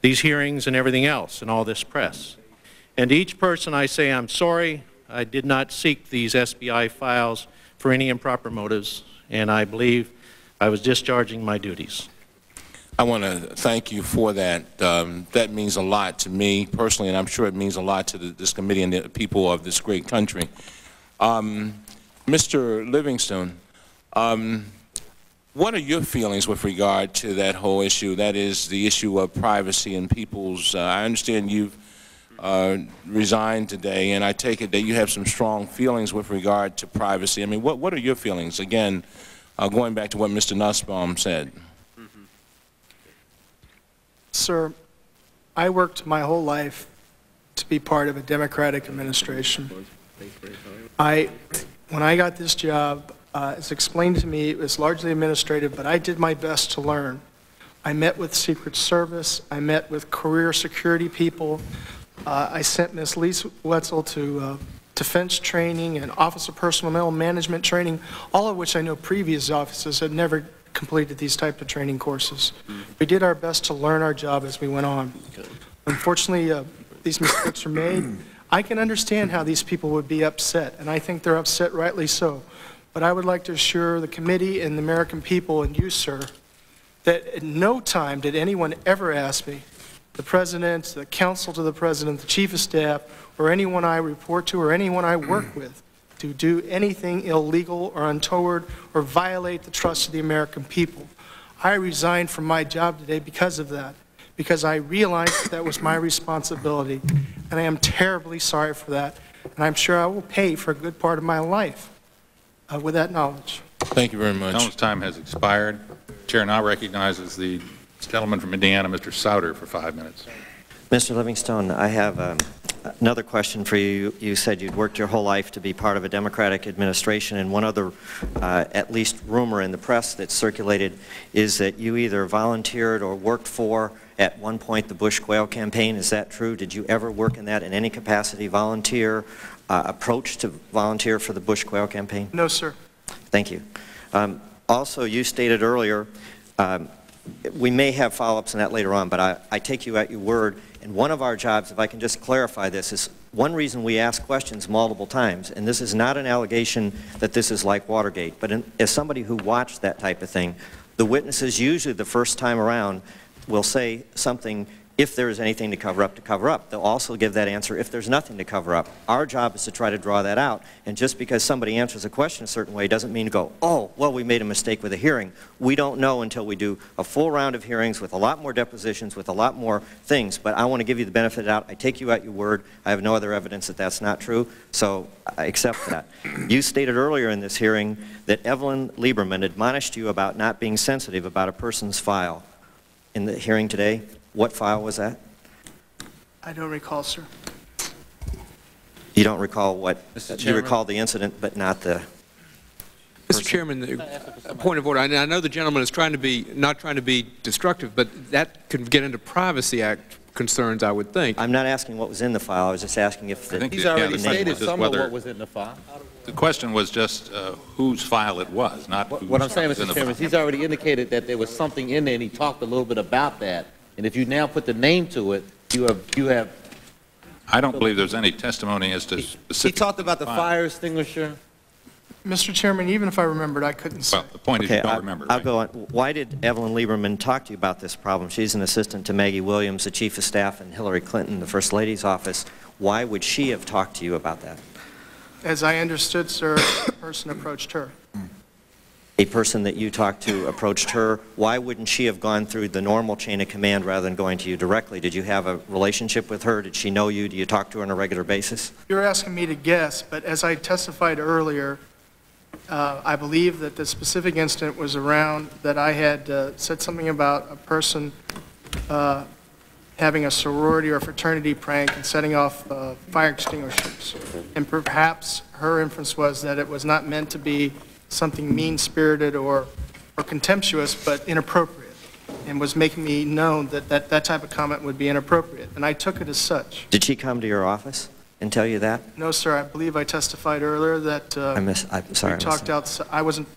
Speaker 7: these hearings and everything else and all this press. And to each person I say I'm sorry. I did not seek these FBI files for any improper motives, and I believe I was discharging my duties.
Speaker 15: I want to thank you for that. Um, that means a lot to me personally, and I'm sure it means a lot to the, this committee and the people of this great country. Um, Mr. Livingston, um, what are your feelings with regard to that whole issue? That is the issue of privacy and people's. Uh, I understand you've uh, resigned today, and I take it that you have some strong feelings with regard to privacy. I mean, what what are your feelings? Again, uh, going back to what Mr. Nussbaum said.
Speaker 5: Sir, I worked my whole life to be part of a Democratic administration. I, when I got this job, uh, it's explained to me it was largely administrative, but I did my best to learn. I met with Secret Service, I met with career security people, uh, I sent Ms. Lisa Wetzel to uh, defense training and officer personnel management training, all of which I know previous officers had never completed these type of training courses. We did our best to learn our job as we went on. Unfortunately, uh, these mistakes are made. I can understand how these people would be upset, and I think they're upset rightly so. But I would like to assure the committee and the American people and you, sir, that at no time did anyone ever ask me, the president, the counsel to the president, the chief of staff, or anyone I report to or anyone I work with, to do anything illegal or untoward or violate the trust of the American people. I resigned from my job today because of that, because I realized that, that was my responsibility, and I am terribly sorry for that, and I'm sure I will pay for a good part of my life uh, with that knowledge.
Speaker 15: Thank you very much.
Speaker 1: Gentleman's time has expired. Chair now recognizes the gentleman from Indiana, Mr. Souder, for five minutes.
Speaker 16: Mr. Livingston, I have um, another question for you. You said you'd worked your whole life to be part of a Democratic administration, and one other, uh, at least rumor in the press that circulated, is that you either volunteered or worked for, at one point, the Bush Quayle campaign. Is that true? Did you ever work in that in any capacity, volunteer, uh, approach to volunteer for the Bush Quayle campaign?
Speaker 5: No, sir.
Speaker 16: Thank you. Um, also, you stated earlier, um, we may have follow-ups on that later on, but I, I take you at your word. And one of our jobs, if I can just clarify this, is one reason we ask questions multiple times, and this is not an allegation that this is like Watergate, but in, as somebody who watched that type of thing, the witnesses usually the first time around will say something if there is anything to cover up, to cover up. They'll also give that answer if there's nothing to cover up. Our job is to try to draw that out. And just because somebody answers a question a certain way doesn't mean to go, oh, well, we made a mistake with a hearing. We don't know until we do a full round of hearings with a lot more depositions, with a lot more things. But I want to give you the benefit of the doubt. I take you at your word. I have no other evidence that that's not true, so I accept that. You stated earlier in this hearing that Evelyn Lieberman admonished you about not being sensitive about a person's file. In the hearing today, what file was that?
Speaker 5: I don't recall, sir.
Speaker 16: You don't recall what,
Speaker 17: Mr.
Speaker 16: you recall the incident, but not the,
Speaker 17: Mr. Chairman, a point of order. I I know the gentleman is trying to be, not trying to be destructive, but that could get into Privacy Act concerns, I would think.
Speaker 16: I'm not asking what was in the file, I was just asking if the...
Speaker 10: He's
Speaker 1: the- yeah,
Speaker 10: already
Speaker 1: the question
Speaker 10: stated
Speaker 1: was just
Speaker 10: some of what was in the file.
Speaker 1: The question was just uh, whose file it was, not whose
Speaker 10: What I'm saying, Mr. Chairman, is he's already indicated that there was something in there, and he talked a little bit about that. And if you now put the name to it, you have, you have,
Speaker 1: I don't believe there's any testimony as to
Speaker 10: he
Speaker 1: specific...
Speaker 10: talked about the fire extinguisher.
Speaker 5: Mr. Chairman, even if I remembered, I couldn't say.
Speaker 1: Well, the point is
Speaker 16: Okay,
Speaker 1: you don't
Speaker 16: I-
Speaker 1: remember,
Speaker 16: I'll
Speaker 1: right?
Speaker 16: go on. Why did Evelyn Lieberman talk to you about this problem? She's an assistant to Maggie Williams, the chief of staff in Hillary Clinton, the First Lady's office. Why would she have talked to you about that?
Speaker 5: As I understood, sir, a person approached her.
Speaker 16: A person that you talked to approached her. Why wouldn't she have gone through the normal chain of command rather than going to you directly? Did you have a relationship with her? Did she know you? Do you talk to her on a regular basis?
Speaker 5: You're asking me to guess, but as I testified earlier, uh, I believe that the specific incident was around that I had uh, said something about a person uh, having a sorority or fraternity prank and setting off uh, fire extinguishers. And perhaps her inference was that it was not meant to be something mean-spirited or or contemptuous, but inappropriate, and was making me know that that that type of comment would be inappropriate. And I took it as such.
Speaker 16: Did she come to your office and tell you that?
Speaker 5: No, sir, I believe I testified earlier that uh,
Speaker 16: I miss, I'm sorry.
Speaker 5: We talked out, I wasn't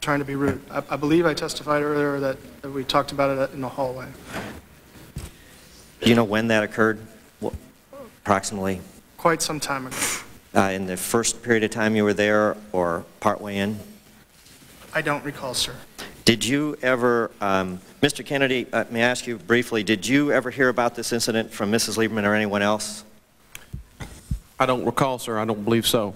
Speaker 5: trying to be rude. I I believe I testified earlier that that we talked about it in the hallway.
Speaker 16: Do you know when that occurred? Wh- Approximately
Speaker 5: Quite some time ago.
Speaker 16: uh, in the first period of time you were there or partway in?
Speaker 5: I don't recall, sir.
Speaker 16: Did you ever, um, Mr. Kennedy, uh, may I ask you briefly, did you ever hear about this incident from Mrs. Lieberman or anyone else?
Speaker 6: I don't recall, sir. I don't believe so.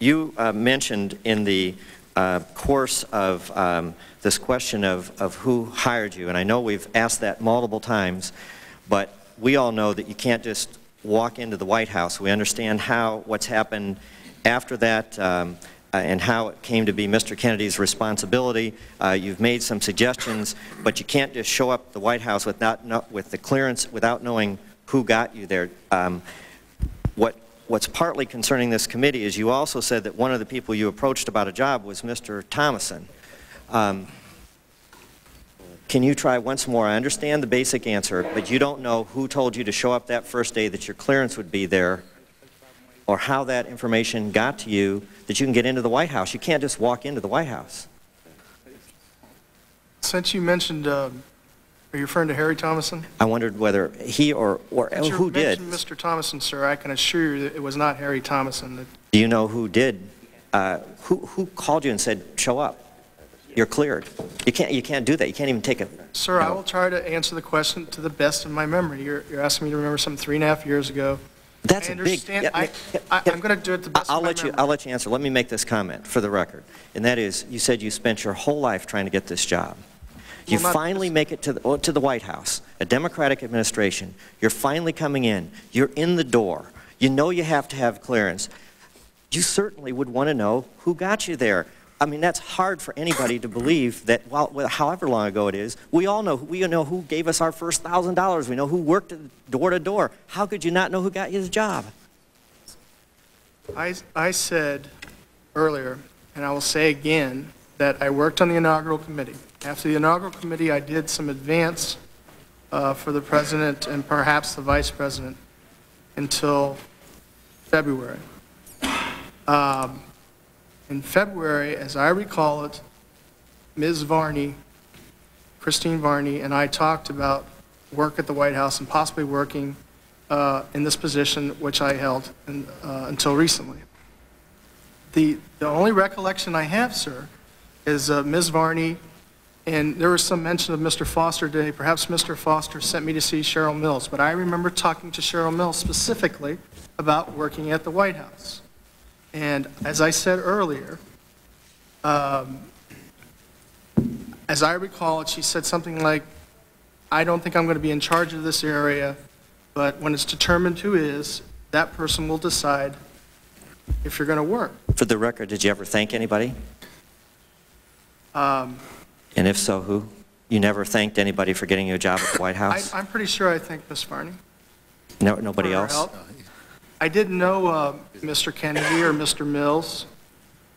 Speaker 16: You uh, mentioned in the uh, course of um, this question of, of who hired you, and I know we've asked that multiple times, but we all know that you can't just walk into the White House. We understand how, what's happened after that, um, and how it came to be Mr. Kennedy's responsibility. Uh, you've made some suggestions, but you can't just show up the White House without, no, with the clearance without knowing who got you there. Um, what, what's partly concerning this committee is you also said that one of the people you approached about a job was Mr. Thomason. Um, can you try once more? I understand the basic answer, but you don't know who told you to show up that first day that your clearance would be there or how that information got to you that you can get into the White House. You can't just walk into the White House.
Speaker 5: Since you mentioned, um, are you referring to Harry Thomason?
Speaker 16: I wondered whether he or, or
Speaker 5: Since
Speaker 16: who did.
Speaker 5: mentioned Mr. Thomason, sir, I can assure you that it was not Harry Thomason. that-
Speaker 16: Do you know who did? Uh, who, who called you and said, show up? You're cleared. You can't, you can't do that. You can't even take a,
Speaker 5: Sir, I will try to answer the question to the best of my memory. You're, you're asking me to remember something three and a half years ago.
Speaker 16: That's
Speaker 5: I
Speaker 16: a big- yeah,
Speaker 5: I, I'm going to do it the best
Speaker 16: I'll let you. I'll let you answer. Let me make this comment for the record. And that is, you said you spent your whole life trying to get this job. You
Speaker 5: Well,
Speaker 16: finally make it to the, to the White House, a Democratic administration. You're finally coming in. You're in the door. You know you have to have clearance. You certainly would want to know who got you there. I mean, that's hard for anybody to believe that, well, however long ago it is, we all know, we know who gave us our first $1,000. We know who worked door to door. How could you not know who got you the job?
Speaker 5: I, I said earlier, and I will say again, that I worked on the inaugural committee. After the inaugural committee, I did some advance uh, for the president and perhaps the vice president until February. Um, In February, as I recall it, Ms. Varney, Christine Varney, and I talked about work at the White House and possibly working uh, in this position, which I held in- uh, until recently. The, the only recollection I have, sir, is uh, Ms. Varney, and there was some mention of Mr. Foster today. Perhaps Mr. Foster sent me to see Cheryl Mills, but I remember talking to Cheryl Mills specifically about working at the White House. And as I said earlier, um, as I recall it, she said something like, I don't think I'm going to be in charge of this area, but when it's determined who is, that person will decide if you're going to work.
Speaker 16: For the record, did you ever thank anybody?
Speaker 5: Um,
Speaker 16: And if so, who? You never thanked anybody for getting you a job at the White House?
Speaker 5: I'm pretty sure I thanked Ms. Varney.
Speaker 16: No, nobody else?
Speaker 5: help. I didn't know uh, Mr. Kennedy or Mr. Mills.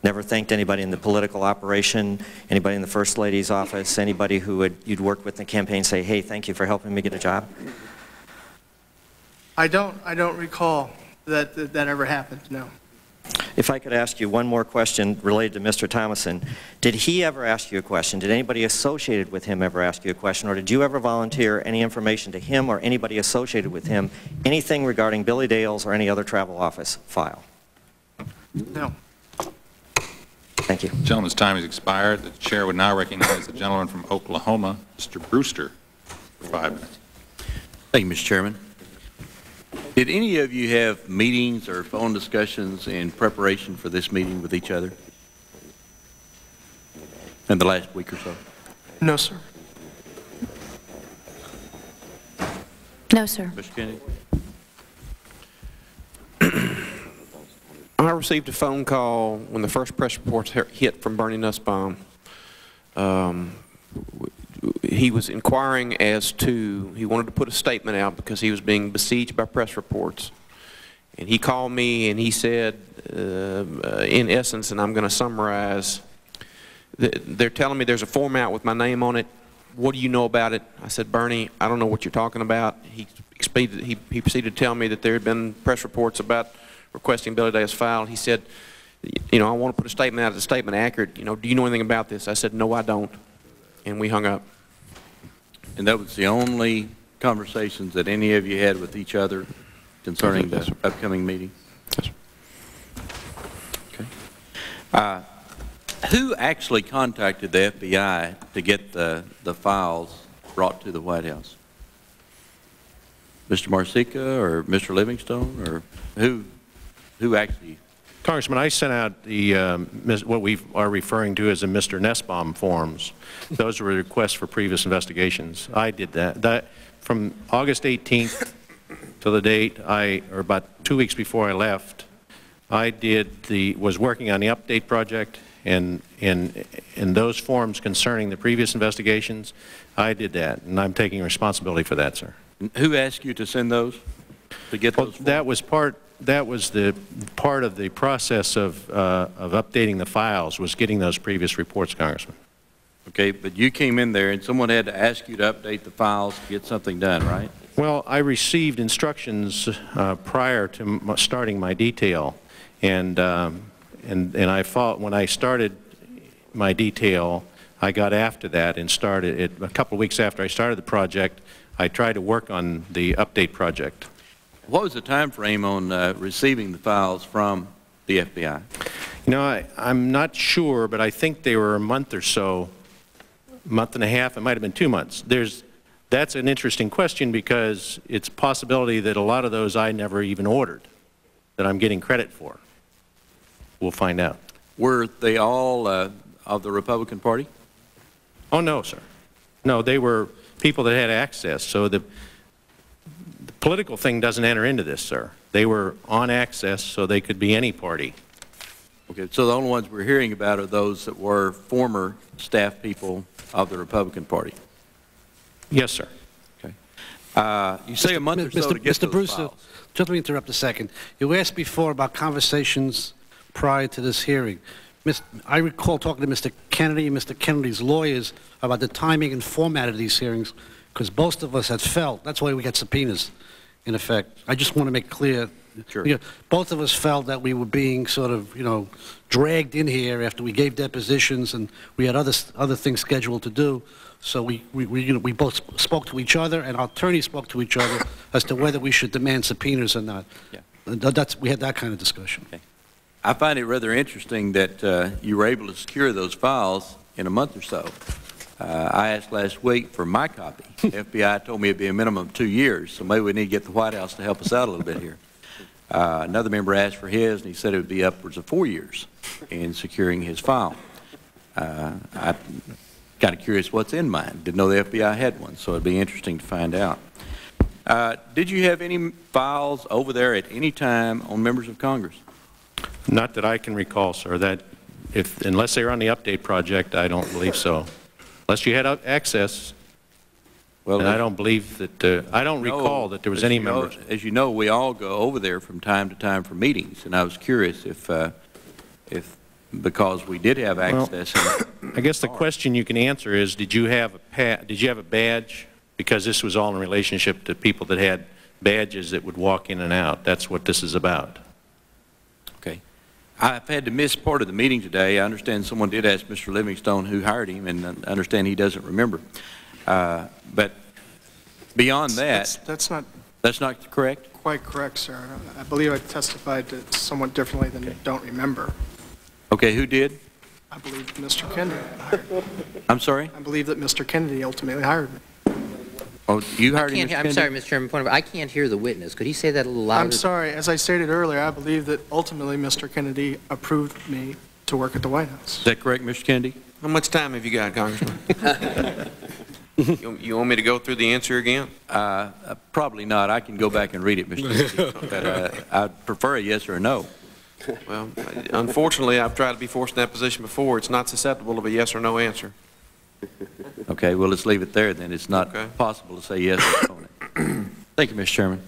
Speaker 16: Never thanked anybody in the political operation, anybody in the First Lady's office, anybody who would, you'd worked with in the campaign, say, hey, thank you for helping me get a job?
Speaker 5: I don't, I don't recall that, that that ever happened, no.
Speaker 16: If I could ask you one more question related to Mr. Thomason. Did he ever ask you a question? Did anybody associated with him ever ask you a question? Or did you ever volunteer any information to him or anybody associated with him, anything regarding Billy Dale's or any other travel office file?
Speaker 5: No.
Speaker 16: Thank you.
Speaker 1: Gentleman's time has expired. The chair would now recognize the gentleman from Oklahoma, Mr. Brewster, for five minutes.
Speaker 18: Thank you, Mr. Chairman. Did any of you have meetings or phone discussions in preparation for this meeting with each other in the last week or so?
Speaker 5: No, sir.
Speaker 11: No, sir.
Speaker 18: Mr. Kennedy?
Speaker 6: I received a phone call when the first press reports hit from Bernie Nussbaum. Um, w- He was inquiring as to, he wanted to put a statement out because he was being besieged by press reports. And he called me and he said, uh, in essence, and I'm going to summarize, they're telling me there's a form out with my name on it. What do you know about it? I said, Bernie, I don't know what you're talking about. He, expeded, he, he proceeded to tell me that there had been press reports about requesting Billy Dale's file. He said, you know, I want to put a statement out. Is the statement accurate? You know, do you know anything about this? I said, no, I don't. And we hung up.
Speaker 18: And that was the only conversations that any of you had with each other concerning
Speaker 6: Yes,
Speaker 18: the upcoming meeting?
Speaker 6: Yes, sir.
Speaker 18: Okay. Uh, Who actually contacted the FBI to get the, the files brought to the White House? Mr. Marceca or Mr. Livingston, or who, who actually?
Speaker 7: Congressman, I sent out the, um, mis- what we are referring to as the Mr. Nussbaum forms. Those were requests for previous investigations. I did that. That, from August 18th to the date I, or about two weeks before I left, I did the, was working on the update project, and, and, and those forms concerning the previous investigations, I did that, and I'm taking responsibility for that, sir.
Speaker 18: Who asked you to send those, to get
Speaker 7: Well,
Speaker 18: those?
Speaker 7: that was part, that was the, part of the process of, uh, of updating the files, was getting those previous reports, Congressman.
Speaker 18: Okay, but you came in there and someone had to ask you to update the files to get something done, right?
Speaker 7: Well, I received instructions uh, prior to m- starting my detail, and, um, and, and I thought, when I started my detail, I got after that and started, it, a couple of weeks after I started the project, I tried to work on the update project.
Speaker 18: What was the time frame on uh, receiving the files from the FBI?
Speaker 7: You know, I, I'm not sure, but I think they were a month or so, month and a half, it might have been two months. There's, that's an interesting question because it's a possibility that a lot of those I never even ordered, that I'm getting credit for. We'll find out.
Speaker 18: Were they all uh, of the Republican Party?
Speaker 7: Oh, no, sir. No, they were people that had access, so the, the political thing doesn't enter into this, sir. They were on access, so they could be any party.
Speaker 18: Okay, so the only ones we're hearing about are those that were former staff people of the Republican Party?
Speaker 7: Yes, sir.
Speaker 18: Okay. Uh, You say a month or so
Speaker 3: Mr.
Speaker 18: to get
Speaker 3: Mr.
Speaker 18: those
Speaker 3: Brewster,
Speaker 18: files.
Speaker 3: just let me interrupt a second. You asked before about conversations prior to this hearing. Mis- I recall talking to Mr. Kennedy and Mr. Kennedy's lawyers about the timing and format of these hearings, because most of us had felt, that's why we got subpoenas, in effect. I just want to make clear,
Speaker 18: Sure.
Speaker 3: you know, both of us felt that we were being sort of, you know, dragged in here after we gave depositions and we had other, other things scheduled to do. So we, we, we, you know, we both spoke to each other and our attorneys spoke to each other as to whether we should demand subpoenas or not.
Speaker 18: Yeah.
Speaker 3: That's, we had that kind of discussion.
Speaker 18: I find it rather interesting that uh, you were able to secure those files in a month or so. Uh, I asked last week for my copy. FBI told me it'd be a minimum of two years, so maybe we need to get the White House to help us out a little bit here. Uh, Another member asked for his, and he said it would be upwards of four years in securing his file. Uh, I'm kind of curious what's in mine. Didn't know the FBI had one, so it'd be interesting to find out. Uh, Did you have any files over there at any time on members of Congress?
Speaker 7: Not that I can recall, sir. That, if, unless they were on the update project, I don't believe so. Unless you had access,
Speaker 18: Well,
Speaker 7: and I don't believe that, uh, I don't
Speaker 18: No,
Speaker 7: recall that there was
Speaker 18: as
Speaker 7: any
Speaker 18: you know-
Speaker 7: members.
Speaker 18: As you know, we all go over there from time to time for meetings, and I was curious if, uh, if, because we did have access. and-
Speaker 7: I guess the question you can answer is, did you have a pa, did you have a badge? Because this was all in relationship to people that had badges that would walk in and out. That's what this is about.
Speaker 18: Okay. I've had to miss part of the meeting today. I understand someone did ask Mr. Livingston who hired him, and I understand he doesn't remember. Uh, But beyond that,
Speaker 5: that's not
Speaker 18: that's not correct?
Speaker 5: quite correct, sir. I believe I testified to somewhat differently than don't remember.
Speaker 18: Okay, who did?
Speaker 5: I believe Mr. Kennedy.
Speaker 18: I'm sorry?
Speaker 5: I believe that Mr. Kennedy ultimately hired me.
Speaker 18: Oh, you hired
Speaker 19: I
Speaker 18: him,
Speaker 19: can't,
Speaker 18: Mr.
Speaker 19: I'm sorry, Mr. Chairman, point of, I can't hear the witness. Could he say that a little louder?
Speaker 5: I'm sorry, as I stated earlier, I believe that ultimately Mr. Kennedy approved me to work at the White House.
Speaker 18: Is that correct, Mr. Kennedy?
Speaker 6: How much time have you got, Congressman? You you want me to go through the answer again?
Speaker 18: Uh, uh, Probably not. I can go back and read it, Mr. Kennedy. But uh, I'd prefer a yes or a no.
Speaker 6: Well, unfortunately, I've tried to be forced in that position before. It's not susceptible of a yes or no answer.
Speaker 18: Okay, well, let's leave it there then. It's not
Speaker 6: Okay.
Speaker 18: possible to say yes or no. on it. Thank you, Mr. Chairman.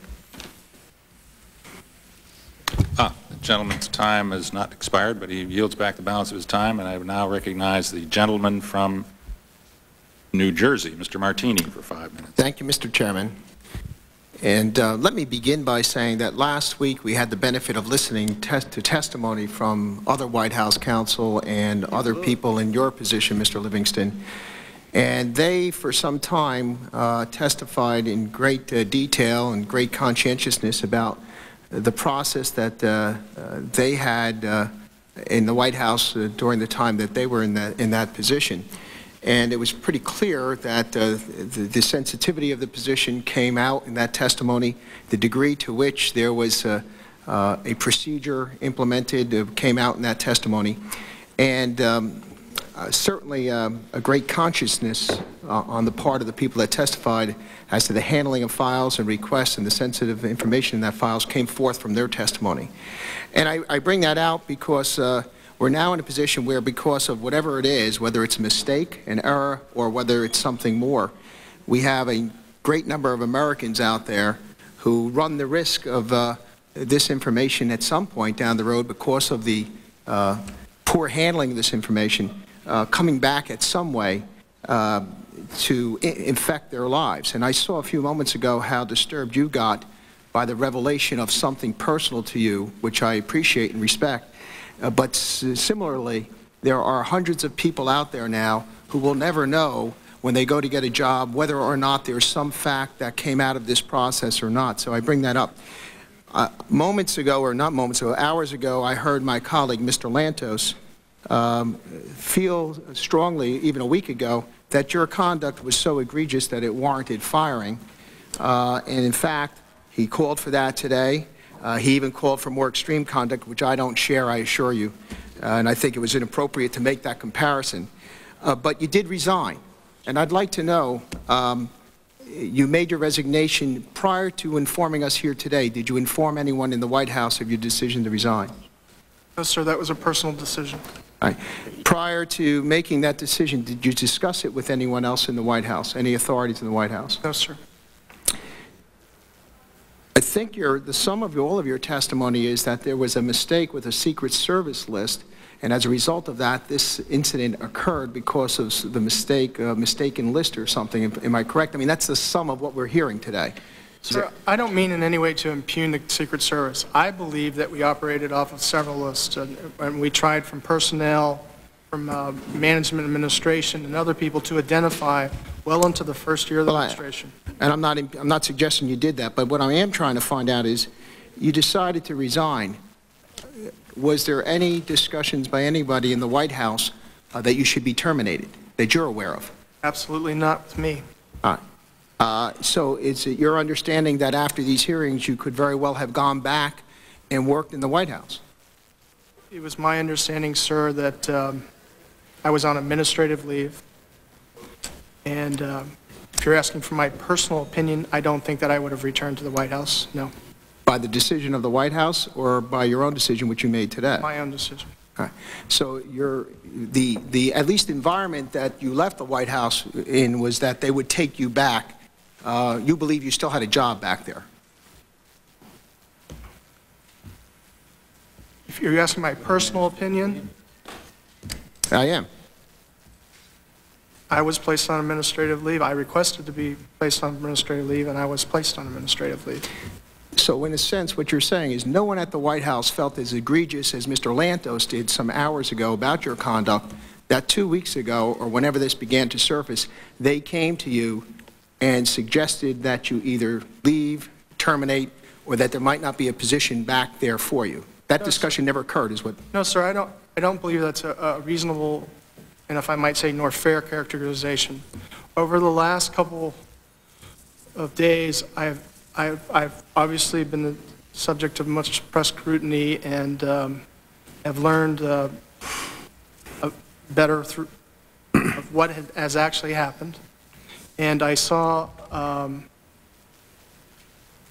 Speaker 1: Ah, the gentleman's time has not expired, but he yields back the balance of his time, and I now recognize the gentleman from New Jersey, Mr. Martini, for five minutes.
Speaker 20: Thank you, Mr. Chairman. And uh, let me begin by saying that last week we had the benefit of listening to testimony from other White House counsel and other people in your position, Mr. Livingston. And they, for some time, uh, testified in great uh, detail and great conscientiousness about the process that uh, uh, they had uh, in the White House uh, during the time that they were in that, in that position. And it was pretty clear that uh, the, the sensitivity of the position came out in that testimony, the degree to which there was uh, uh, a procedure implemented uh, came out in that testimony. And um, uh, certainly um, a great consciousness on the part of the people that testified as to the handling of files and requests and the sensitive information in that files came forth from their testimony. And I, I bring that out because we're now in a position where because of whatever it is, whether it's a mistake, an error, or whether it's something more, we have a great number of Americans out there who run the risk of uh, this information at some point down the road because of the uh, poor handling of this information uh, coming back at some way uh, to infect their lives. And I saw a few moments ago how disturbed you got by the revelation of something personal to you, which I appreciate and respect. Uh, but similarly, there are hundreds of people out there now who will never know when they go to get a job whether or not there's some fact that came out of this process or not. So I bring that up. Uh, moments ago, or not moments ago, hours ago, I heard my colleague, Mr. Lantos, um, feel strongly, even a week ago, that your conduct was so egregious that it warranted firing. Uh, and in fact, he called for that today. Uh, he even called for more extreme conduct, which I don't share, I assure you. Uh, and I think it was inappropriate to make that comparison. Uh, but you did resign. And I'd like to know, um, you made your resignation prior to informing us here today. Did you inform anyone in the White House of your decision to resign?
Speaker 5: No, sir, that was a personal decision.
Speaker 20: Right. Prior to making that decision, did you discuss it with anyone else in the White House, any authorities in the White House?
Speaker 5: No, sir.
Speaker 20: I think your, the sum of all of your testimony is that there was a mistake with a Secret Service list, and as a result of that, this incident occurred because of the mistake, uh, mistaken list or something. Am I correct? I mean, that's the sum of what we're hearing today.
Speaker 5: Sir, I don't mean in any way to impugn the Secret Service. I believe that we operated off of several lists, and, and we tried from personnel, from uh, management administration, and other people to identify well into the first year of the
Speaker 20: Well, I-
Speaker 5: administration.
Speaker 20: And I'm not, I'm not suggesting you did that, but what I am trying to find out is, you decided to resign. Was there any discussions by anybody in the White House uh, that you should be terminated, that you're aware of?
Speaker 5: Absolutely not with me.
Speaker 20: All right. Uh, So is it your understanding that after these hearings, you could very well have gone back and worked in the White House?
Speaker 5: It was my understanding, sir, that um, I was on administrative leave. And um, if you're asking for my personal opinion, I don't think that I would have returned to the White House, no.
Speaker 20: By the decision of the White House or by your own decision, which you made today?
Speaker 5: My own decision.
Speaker 20: All right. So your, the, the, at least environment that you left the White House in was that they would take you back. Uh, You believe you still had a job back there?
Speaker 5: If you're asking my personal opinion,
Speaker 20: I am.
Speaker 5: I was placed on administrative leave. I requested to be placed on administrative leave, and I was placed on administrative leave.
Speaker 20: So in a sense, what you're saying is no one at the White House felt as egregious as Mr. Lantos did some hours ago about your conduct, that two weeks ago, or whenever this began to surface, they came to you and suggested that you either leave, terminate, or that there might not be a position back there for you. That discussion never occurred, is what...
Speaker 5: No, sir, I don't, I don't believe that's a- a reasonable, and if I might say, nor fair characterization. Over the last couple of days, I've, I've, I've obviously been the subject of much press scrutiny and um, have learned uh, better through, of what has actually happened. And I saw um,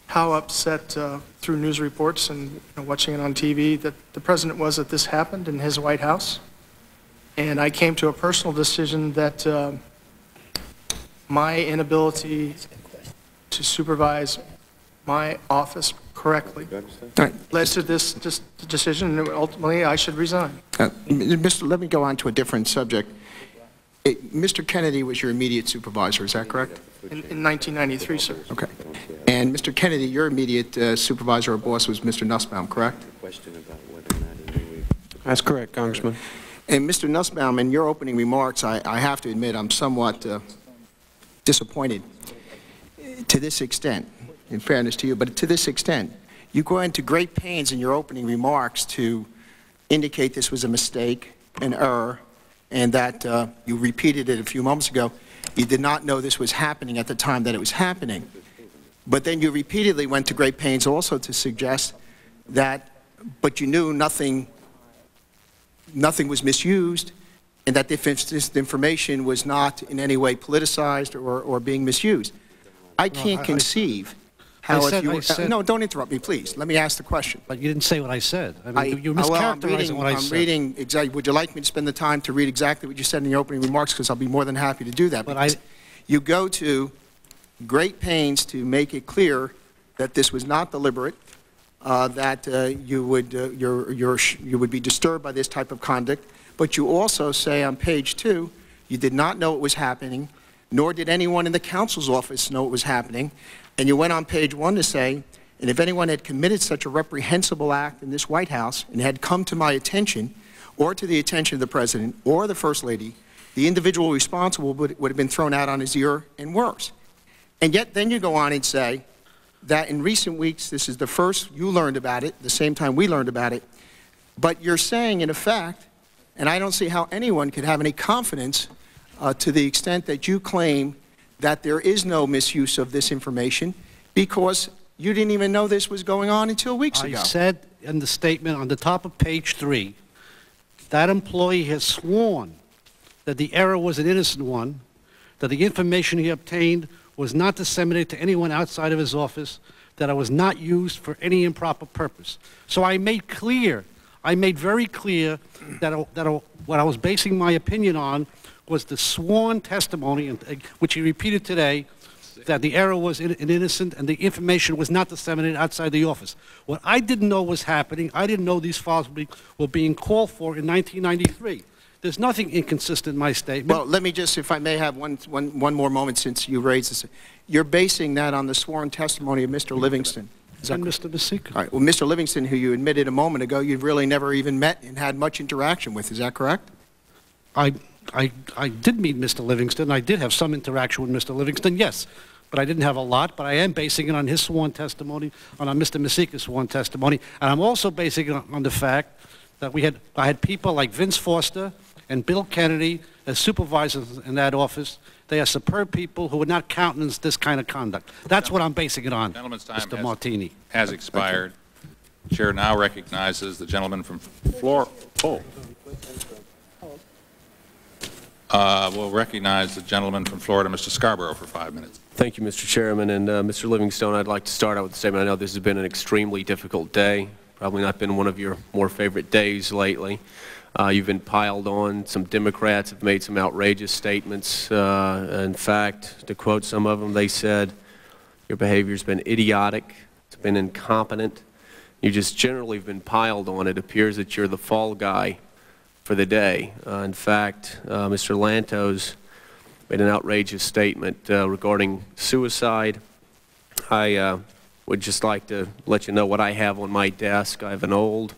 Speaker 5: how upset uh, through news reports and you know, watching it on TV that the president was that this happened in his White House. And I came to a personal decision that uh, my inability to supervise my office correctly led to this, this decision, and ultimately I should resign.
Speaker 20: Uh, Mr., let me go on to a different subject. It- Mr. Kennedy was your immediate supervisor, is that correct?
Speaker 5: In, in 1993, sir.
Speaker 20: Okay. And Mr. Kennedy, your immediate uh, supervisor or boss was Mr. Nussbaum, correct?
Speaker 6: That's correct, Congressman.
Speaker 20: And Mr. Nussbaum, in your opening remarks, I, I have to admit, I'm somewhat uh, disappointed to this extent, in fairness to you, but to this extent. You go into great pains in your opening remarks to indicate this was a mistake, an error, and that uh, you repeated it a few moments ago. You did not know this was happening at the time that it was happening. But then you repeatedly went to great pains also to suggest that, but you knew nothing, nothing was misused, and that this information was not in any way politicized or, or being misused. I can't
Speaker 3: I-
Speaker 20: conceive
Speaker 3: I
Speaker 20: how
Speaker 3: said-
Speaker 20: if you
Speaker 3: I
Speaker 20: were,
Speaker 3: said-
Speaker 20: no, don't interrupt me, please. Let me ask the question.
Speaker 3: But you didn't say what I said. I mean,
Speaker 20: I-
Speaker 3: you- you're
Speaker 20: uh, well, I'm reading-
Speaker 3: what I
Speaker 20: I'm
Speaker 3: said.
Speaker 20: reading exactly, would you like me to spend the time to read exactly what you said in your opening remarks? Because I'll be more than happy to do that.
Speaker 3: But I-
Speaker 20: You go to great pains to make it clear that this was not deliberate, uh, that uh, you would, uh, you're, you're, sh- you would be disturbed by this type of conduct, but you also say on page two, you did not know it was happening, nor did anyone in the counsel's office know it was happening, and you went on page one to say, and if anyone had committed such a reprehensible act in this White House and had come to my attention, or to the attention of the President or the First Lady, the individual responsible would, would have been thrown out on his ear and worse. And yet, then you go on and say that in recent weeks, this is the first you learned about it, the same time we learned about it, but you're saying, in effect, and I don't see how anyone could have any confidence uh, to the extent that you claim that there is no misuse of this information because you didn't even know this was going on until weeks
Speaker 3: I
Speaker 20: ago.
Speaker 3: I said in the statement on the top of page three, that employee has sworn that the error was an innocent one, that the information he obtained was not disseminated to anyone outside of his office, that it was not used for any improper purpose. So I made clear, I made very clear that, I- that I- what I was basing my opinion on was the sworn testimony, uh, which he repeated today, that the error was in- innocent and the information was not disseminated outside the office. What I didn't know was happening, I didn't know these files were being, were being called for in 1993. There's nothing inconsistent in my statement.
Speaker 20: Well, let me just, if I may have one, one, one more moment since you raised this. You're basing that on the sworn testimony of Mr. Livingston. Is that
Speaker 3: and Mr. Marceca.
Speaker 20: All right, well, Mr. Livingston, who you admitted a moment ago you've really never even met and had much interaction with, is that correct?
Speaker 3: I, I, I did meet Mr. Livingston. I did have some interaction with Mr. Livingston, yes. But I didn't have a lot, but I am basing it on his sworn testimony, on Mr. Marceca's sworn testimony. And I'm also basing it on, the fact that we had, I had people like Vince Foster and Bill Kennedy as supervisors in that office. They are superb people who would not countenance this kind of conduct. That's what I'm basing it on,
Speaker 1: Gentleman's time
Speaker 3: Mr.
Speaker 1: has-
Speaker 3: Martini.
Speaker 1: Has expired. Chair now recognizes the gentleman from Flor, oh. Uh, We'll recognize the gentleman from Florida, Mr. Scarborough, for five minutes.
Speaker 21: Thank you, Mr. Chairman. And uh, Mr. Livingstone, I'd like to start out with a statement. I know this has been an extremely difficult day, probably not been one of your more favorite days lately. Uh, You've been piled on. Some Democrats have made some outrageous statements. Uh, In fact, to quote some of them, they said, your behavior's been idiotic, it's been incompetent. You just generally have been piled on. It appears that you're the fall guy for the day. Uh, In fact, uh, Mr. Lantos made an outrageous statement uh, regarding suicide. I uh, would just like to let you know what I have on my desk. I have an old,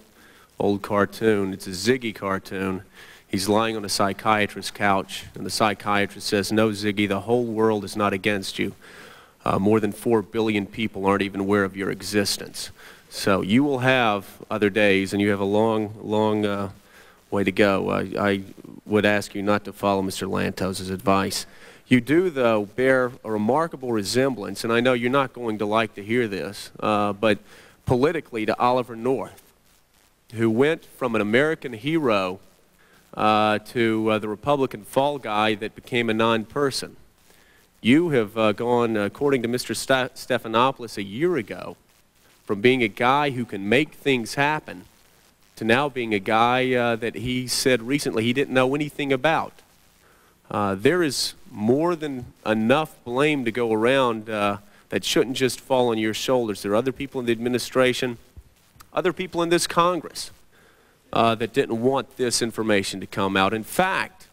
Speaker 21: old cartoon. It's a Ziggy cartoon. He's lying on a psychiatrist's couch, and the psychiatrist says, No, Ziggy, the whole world is not against you. Uh, more than 4 billion people aren't even aware of your existence. So you will have other days, and you have a long, long uh, way to go. Uh, I would ask you not to follow Mr. Lantos' advice. You do, though, bear a remarkable resemblance, and I know you're not going to like to hear this, uh, but politically to Oliver North, who went from an American hero uh, to uh, the Republican fall guy that became a non-person. You have uh, gone, according to Mr. Stephanopoulos a year ago, from being a guy who can make things happen to now being a guy uh, that he said recently he didn't know anything about. Uh, there is more than enough blame to go around uh, that shouldn't just fall on your shoulders. There are other people in the administration, other people in this Congress uh, that didn't want this information to come out. In fact,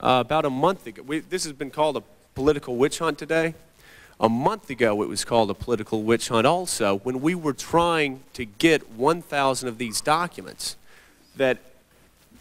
Speaker 21: uh, about a month ago, we, this has been called a political witch hunt today. A month ago, it was called a political witch hunt also when we were trying to get 1,000 of these documents that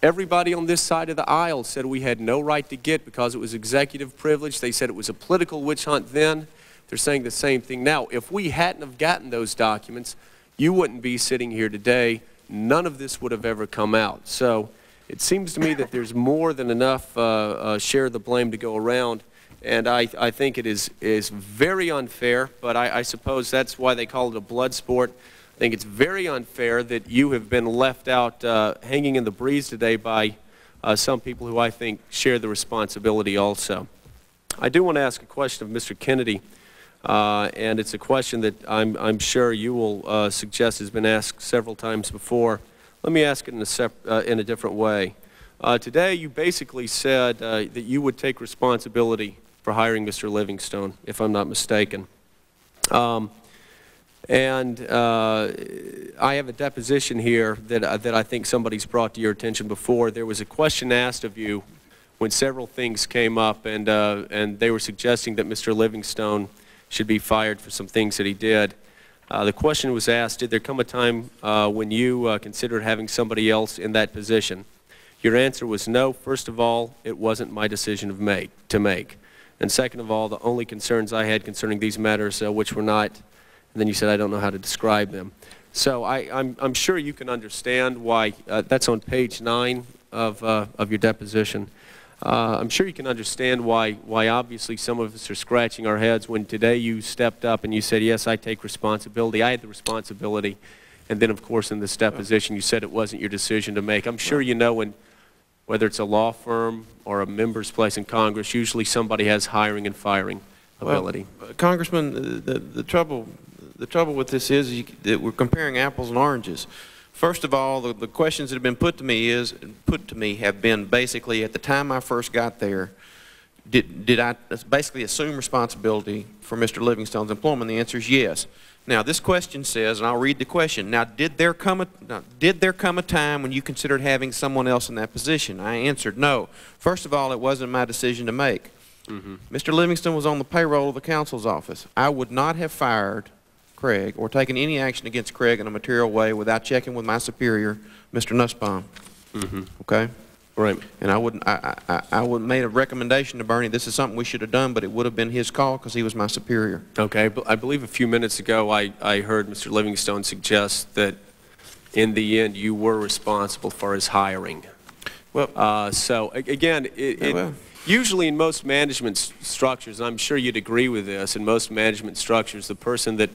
Speaker 21: everybody on this side of the aisle said we had no right to get because it was executive privilege. They said it was a political witch hunt then. They're saying the same thing now. If we hadn't have gotten those documents, you wouldn't be sitting here today none of this would have ever come out. So it seems to me that there's more than enough uh, uh, share of the blame to go around. And I, I think it is, is very unfair, but I, I suppose that's why they call it a blood sport. I think it's very unfair that you have been left out uh, hanging in the breeze today by uh, some people who I think share the responsibility also. I do want to ask a question of Mr. Kennedy, uh, and it's a question that I'm, I'm sure you will uh, suggest has been asked several times before. Let me ask it in a, sep- uh, in a different way. Uh, today, you basically said that you would take responsibility for hiring Mr. Livingstone, if I'm not mistaken. Um, and uh, I have a deposition here that, uh, that I think somebody's brought to your attention before. There was a question asked of you when several things came up, and, uh, and they were suggesting that Mr. Livingstone should be fired for some things that he did. Uh, the question was asked, did there come a time uh, when you uh, considered having somebody else in that position? Your answer was no. First of all, it wasn't my decision of make, to make. And second of all, the only concerns I had concerning these matters, uh, which were not, and then you said I don't know how to describe them. So I, I'm, I'm sure you can understand why, uh, that's on page nine of, uh, of your deposition. Uh, I'm sure you can understand why, why obviously some of us are scratching our heads when today you stepped up and you said, yes, I take responsibility. I had the responsibility. And then, of course, in this deposition, you said it wasn't your decision to make. I'm sure you know when, whether it's a law firm or a member's place in Congress, usually somebody has hiring and firing ability.
Speaker 6: Well, Congressman, the, the, the trouble, the trouble with this is you, that we're comparing apples and oranges. First of all, the, the questions that have been put to me is put to me have been basically at the time I first got there, did, did I basically assume responsibility for Mr. Livingstone's employment? The answer is yes. Now, this question says, and I'll read the question. Now, did there come a, now, did there come a time when you considered having someone else in that position? I answered no. First of all, it wasn't my decision to make. Mm -hmm. Mr. Livingston was on the payroll of the counsel's office. I would not have fired Craig or taken any action against Craig in a material way without checking with my superior, Mr. Nussbaum.
Speaker 21: Mm -hmm.
Speaker 6: Okay?
Speaker 21: Right.
Speaker 6: And I wouldn't, I, I, I would made a recommendation to Bernie, this is something we should have done, but it would have been his call because he was my superior.
Speaker 21: Okay. I believe a few minutes ago I, I heard Mr. Livingstone suggest that in the end you were responsible for his hiring.
Speaker 6: Well,
Speaker 21: uh, so again, it, it, well. usually in most management structures, I'm sure you'd agree with this, in most management structures, the person that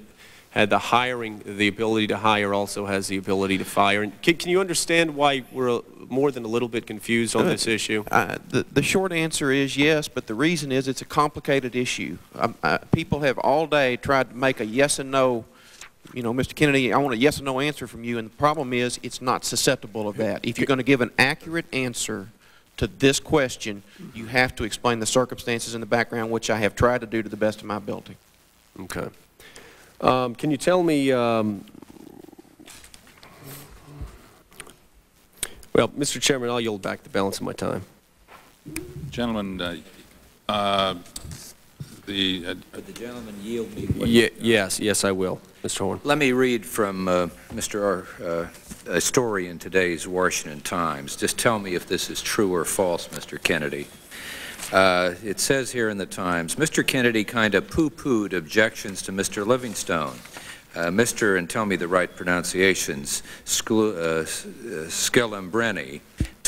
Speaker 21: had the hiring, the ability to hire also has the ability to fire. And can, can you understand why we're more than a little bit confused on this issue?
Speaker 6: Uh, the, the short answer is yes, but the reason is it's a complicated issue. Um, uh, people have all day tried to make a yes and no you know, Mr. Kennedy, I want a yes and no answer from you, and the problem is it's not susceptible of that. If you're going to give an accurate answer to this question, you have to explain the circumstances in the background, which I have tried to do to the best of my ability.
Speaker 21: Okay. Um, can you tell me, um, well, Mr. Chairman, I'll yield back the balance of my time.
Speaker 1: Gentlemen, uh, uh, the... Uh,
Speaker 18: Would the gentleman yield me?
Speaker 21: Ye yes, yes, I will. Mr. Horn.
Speaker 18: Let me read from uh, Mr. Uh, a story in today's Washington Times. Just tell me if this is true or false, Mr. Kennedy. Uh, it says here in the Times, Mr. Kennedy kind of poo-pooed objections to Mr. Livingstone. Uh, Mr. and tell me the right pronunciations, uh,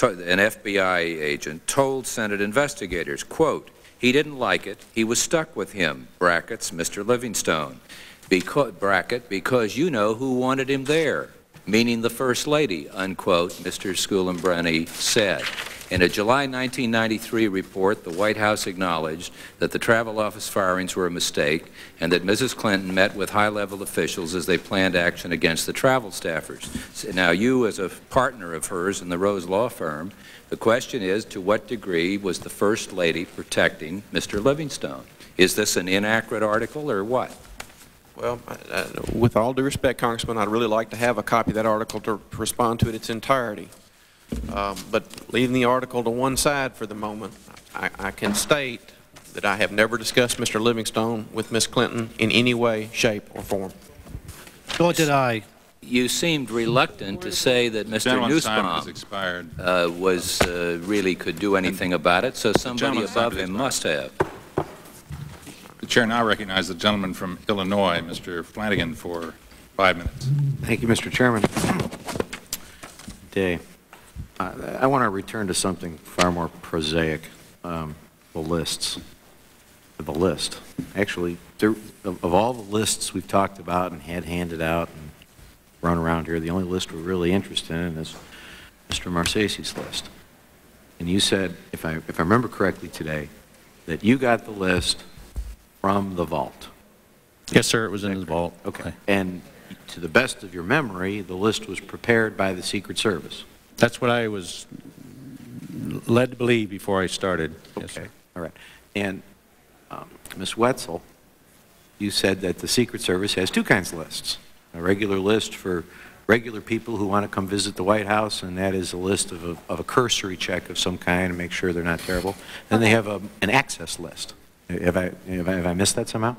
Speaker 18: an FBI agent, told Senate investigators, quote, he didn't like it, he was stuck with him, brackets, Mr. Livingstone, because, bracket, because you know who wanted him there, meaning the First Lady, unquote, Mr. Sculimbrene said. In a July 1993 report, the White House acknowledged that the travel office firings were a mistake and that Mrs. Clinton met with high-level officials as they planned action against the travel staffers. So now, you, as a partner of hers in the Rose Law Firm, the question is, to what degree was the First Lady protecting Mr. Livingstone? Is this an inaccurate article or what?
Speaker 6: Well, uh, with all due respect, Congressman, I'd really like to have a copy of that article to respond to it in its entirety. Um, but leaving the article to one side for the moment, I, I can state that I have never discussed Mr. Livingstone with Ms. Clinton in any way, shape, or form.
Speaker 3: Nor did I.
Speaker 18: You seemed reluctant to say that Mr. Nussbaum uh, was uh, really could do anything about it, so somebody above him must have.
Speaker 1: The chair now recognizes the gentleman from Illinois, Mr. Flanagan, for five minutes.
Speaker 22: Thank you, Mr. Chairman. day. I, I want to return to something far more prosaic, um, the lists. The list. Actually, there, of, of all the lists we've talked about and had handed out and run around here, the only list we're really interested in is Mr. Marceca's list. And you said, if I, if I remember correctly today, that you got the list from the vault.
Speaker 7: Yes, sir, it was in the vault.
Speaker 22: Okay. And to the best of your memory, the list was prepared by the Secret Service.
Speaker 7: That's what I was led to believe before I started. Yes.
Speaker 22: Okay, all right. And um, Ms. Wetzl, you said that the Secret Service has two kinds of lists. A regular list for regular people who want to come visit the White House, and that is a list of a, of a cursory check of some kind to make sure they're not terrible. Then they have a, an access list. Have I, have I, have I missed that somehow?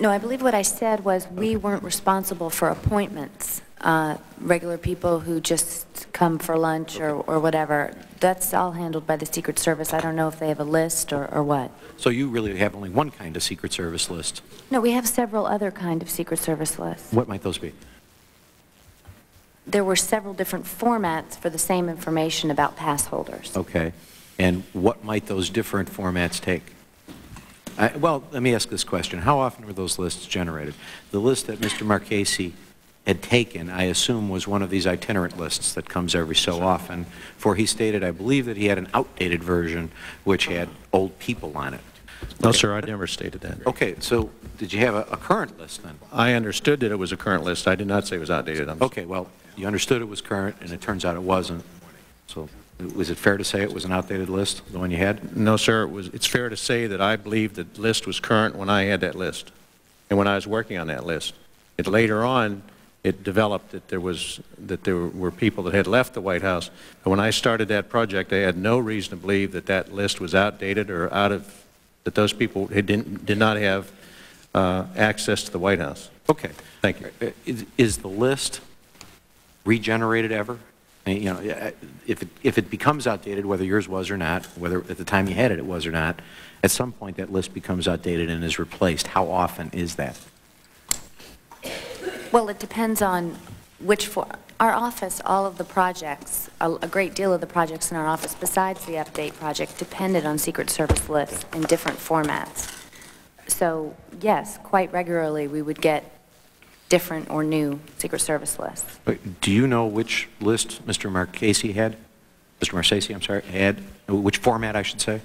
Speaker 11: No, I believe what I said was we weren't responsible for appointments. Uh, Regular people who just come for lunch or or whatever, that's all handled by the Secret Service. I don't know if they have a list or or what.
Speaker 22: So you really have only one kind of Secret Service list.
Speaker 11: No, we have several other kind of Secret Service lists.
Speaker 22: What might those be?
Speaker 11: There were several different formats for the same information about pass holders.
Speaker 22: Okay. And what might those different formats take? I- Well, let me ask this question. How often were those lists generated? The list that Mr. Marchese had taken, I assume, was one of these itinerant lists that comes every so often, for he stated, I believe, that he had an outdated version which had old people on it.
Speaker 7: No, sir, I never stated that.
Speaker 22: Okay, so did you have a a current list then?
Speaker 7: I understood that it was a current list. I did not say it was outdated. I'm
Speaker 22: Okay, well, you understood it was current, and it turns out it wasn't. So was it fair to say it was an outdated list, the one you had?
Speaker 7: No, sir, it was, it's fair to say that I believed the list was current when I had that list, and when I was working on that list. It later on, it developed that there was, that there were people that had left the White House. But when I started that project, I had no reason to believe that that list was outdated or out of, that those people had didn't, did not have uh, access to the White House.
Speaker 22: Okay.
Speaker 7: Thank you.
Speaker 22: Uh, Is is the list regenerated ever? I mean, You know, if it, if it becomes outdated, whether yours was or not, whether at the time you had it it was or not, at some point that list becomes outdated and is replaced. How often is that?
Speaker 11: Well, it depends on which, for, our office, all of the projects, a a great deal of the projects in our office, besides the update project, depended on Secret Service lists in different formats. So, yes, quite regularly, we would get different or new Secret Service lists.
Speaker 22: Uh, Do you know which list Mr. Marchese had? Mr. Marceca, I'm sorry, had? Which format, I should say?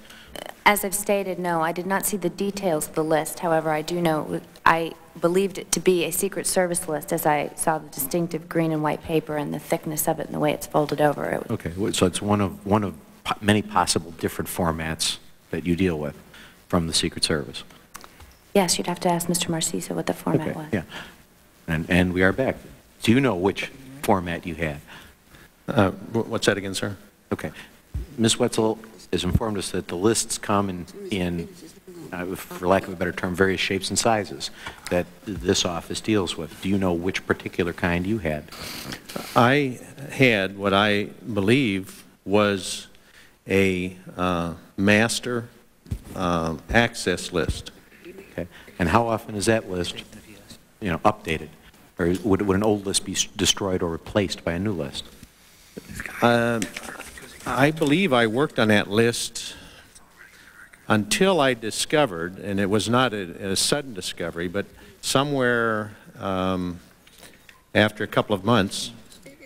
Speaker 11: As I've stated, no, I did not see the details of the list. However, I do know, I believed it to be a Secret Service list as I saw the distinctive green and white paper and the thickness of it and the way it's folded over. It
Speaker 22: Okay, so it's one of, one of po- many possible different formats that you deal with from the Secret Service?
Speaker 11: Yes, you'd have to ask Mr. Marceca what the format
Speaker 22: Okay,
Speaker 11: was.
Speaker 22: Yeah. And, and we are back. Do you know which format you had?
Speaker 7: Uh, What's that again, sir?
Speaker 22: Okay. Ms. Wetzl has informed us that the lists come in, in, uh, for lack of a better term, various shapes and sizes that this office deals with. Do you know which particular kind you had?
Speaker 7: I had what I believe was a uh, master um, access list.
Speaker 22: Okay. And how often is that list, you know, updated? Or would, would an old list be destroyed or replaced by a new list?
Speaker 7: Uh, I believe I worked on that list until I discovered, and it was not a, a sudden discovery, but somewhere um, after a couple of months,